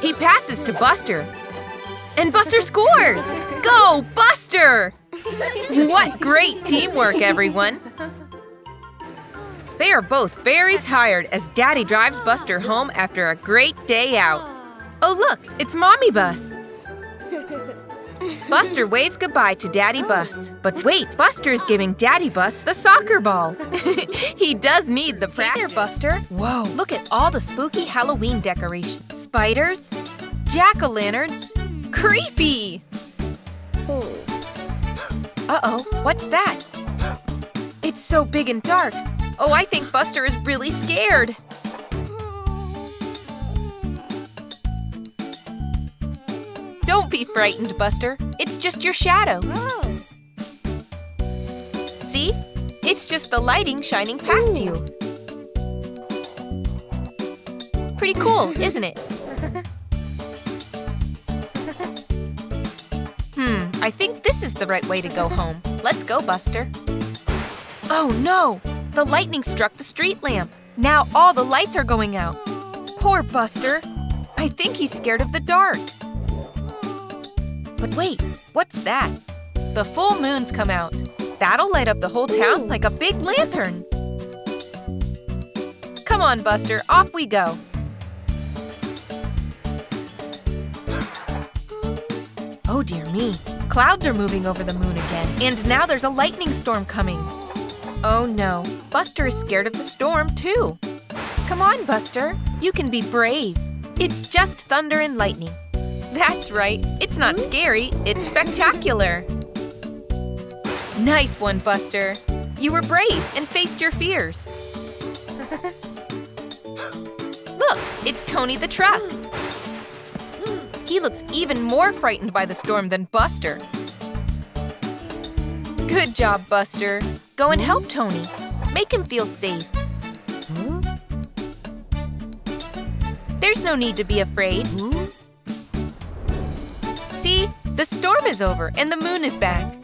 He passes to Buster. And Buster scores! Go, Buster! What great teamwork, everyone! They are both very tired as Daddy drives Buster home after a great day out. Oh, look, it's Mommy Bus. Buster waves goodbye to Daddy Bus. But wait, Buster's giving Daddy Bus the soccer ball. he does need the practice. Hey there, Buster. Whoa, Look at all the spooky Halloween decorations. Spiders, jack-o'-lanterns, creepy! Hmm. Uh-oh, what's that? It's so big and dark. Oh, I think Buster is really scared. Don't be frightened, Buster. It's just your shadow. See? It's just the lighting shining past you. Pretty cool, isn't it? Hmm, I think this is the right way to go home. Let's go, Buster. Oh no! The lightning struck the street lamp. Now all the lights are going out. Poor Buster. I think he's scared of the dark. But wait, what's that? The full moon's come out. That'll light up the whole town like a big lantern. Come on, Buster, off we go. Oh dear me. Clouds are moving over the moon again, and now there's a lightning storm coming. Oh no, Buster is scared of the storm too. Come on, Buster, you can be brave. It's just thunder and lightning. That's right, it's not hmm? scary, it's spectacular. Nice one, Buster. You were brave and faced your fears. Look, it's Tony the truck. Hmm. He looks even more frightened by the storm than Buster. Good job, Buster. Go and help hmm? Tony. Make him feel safe. There's no need to be afraid. See, the storm is over and the moon is back.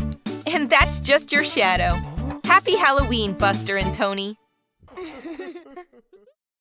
And that's just your shadow. Happy Halloween, Buster and Tony.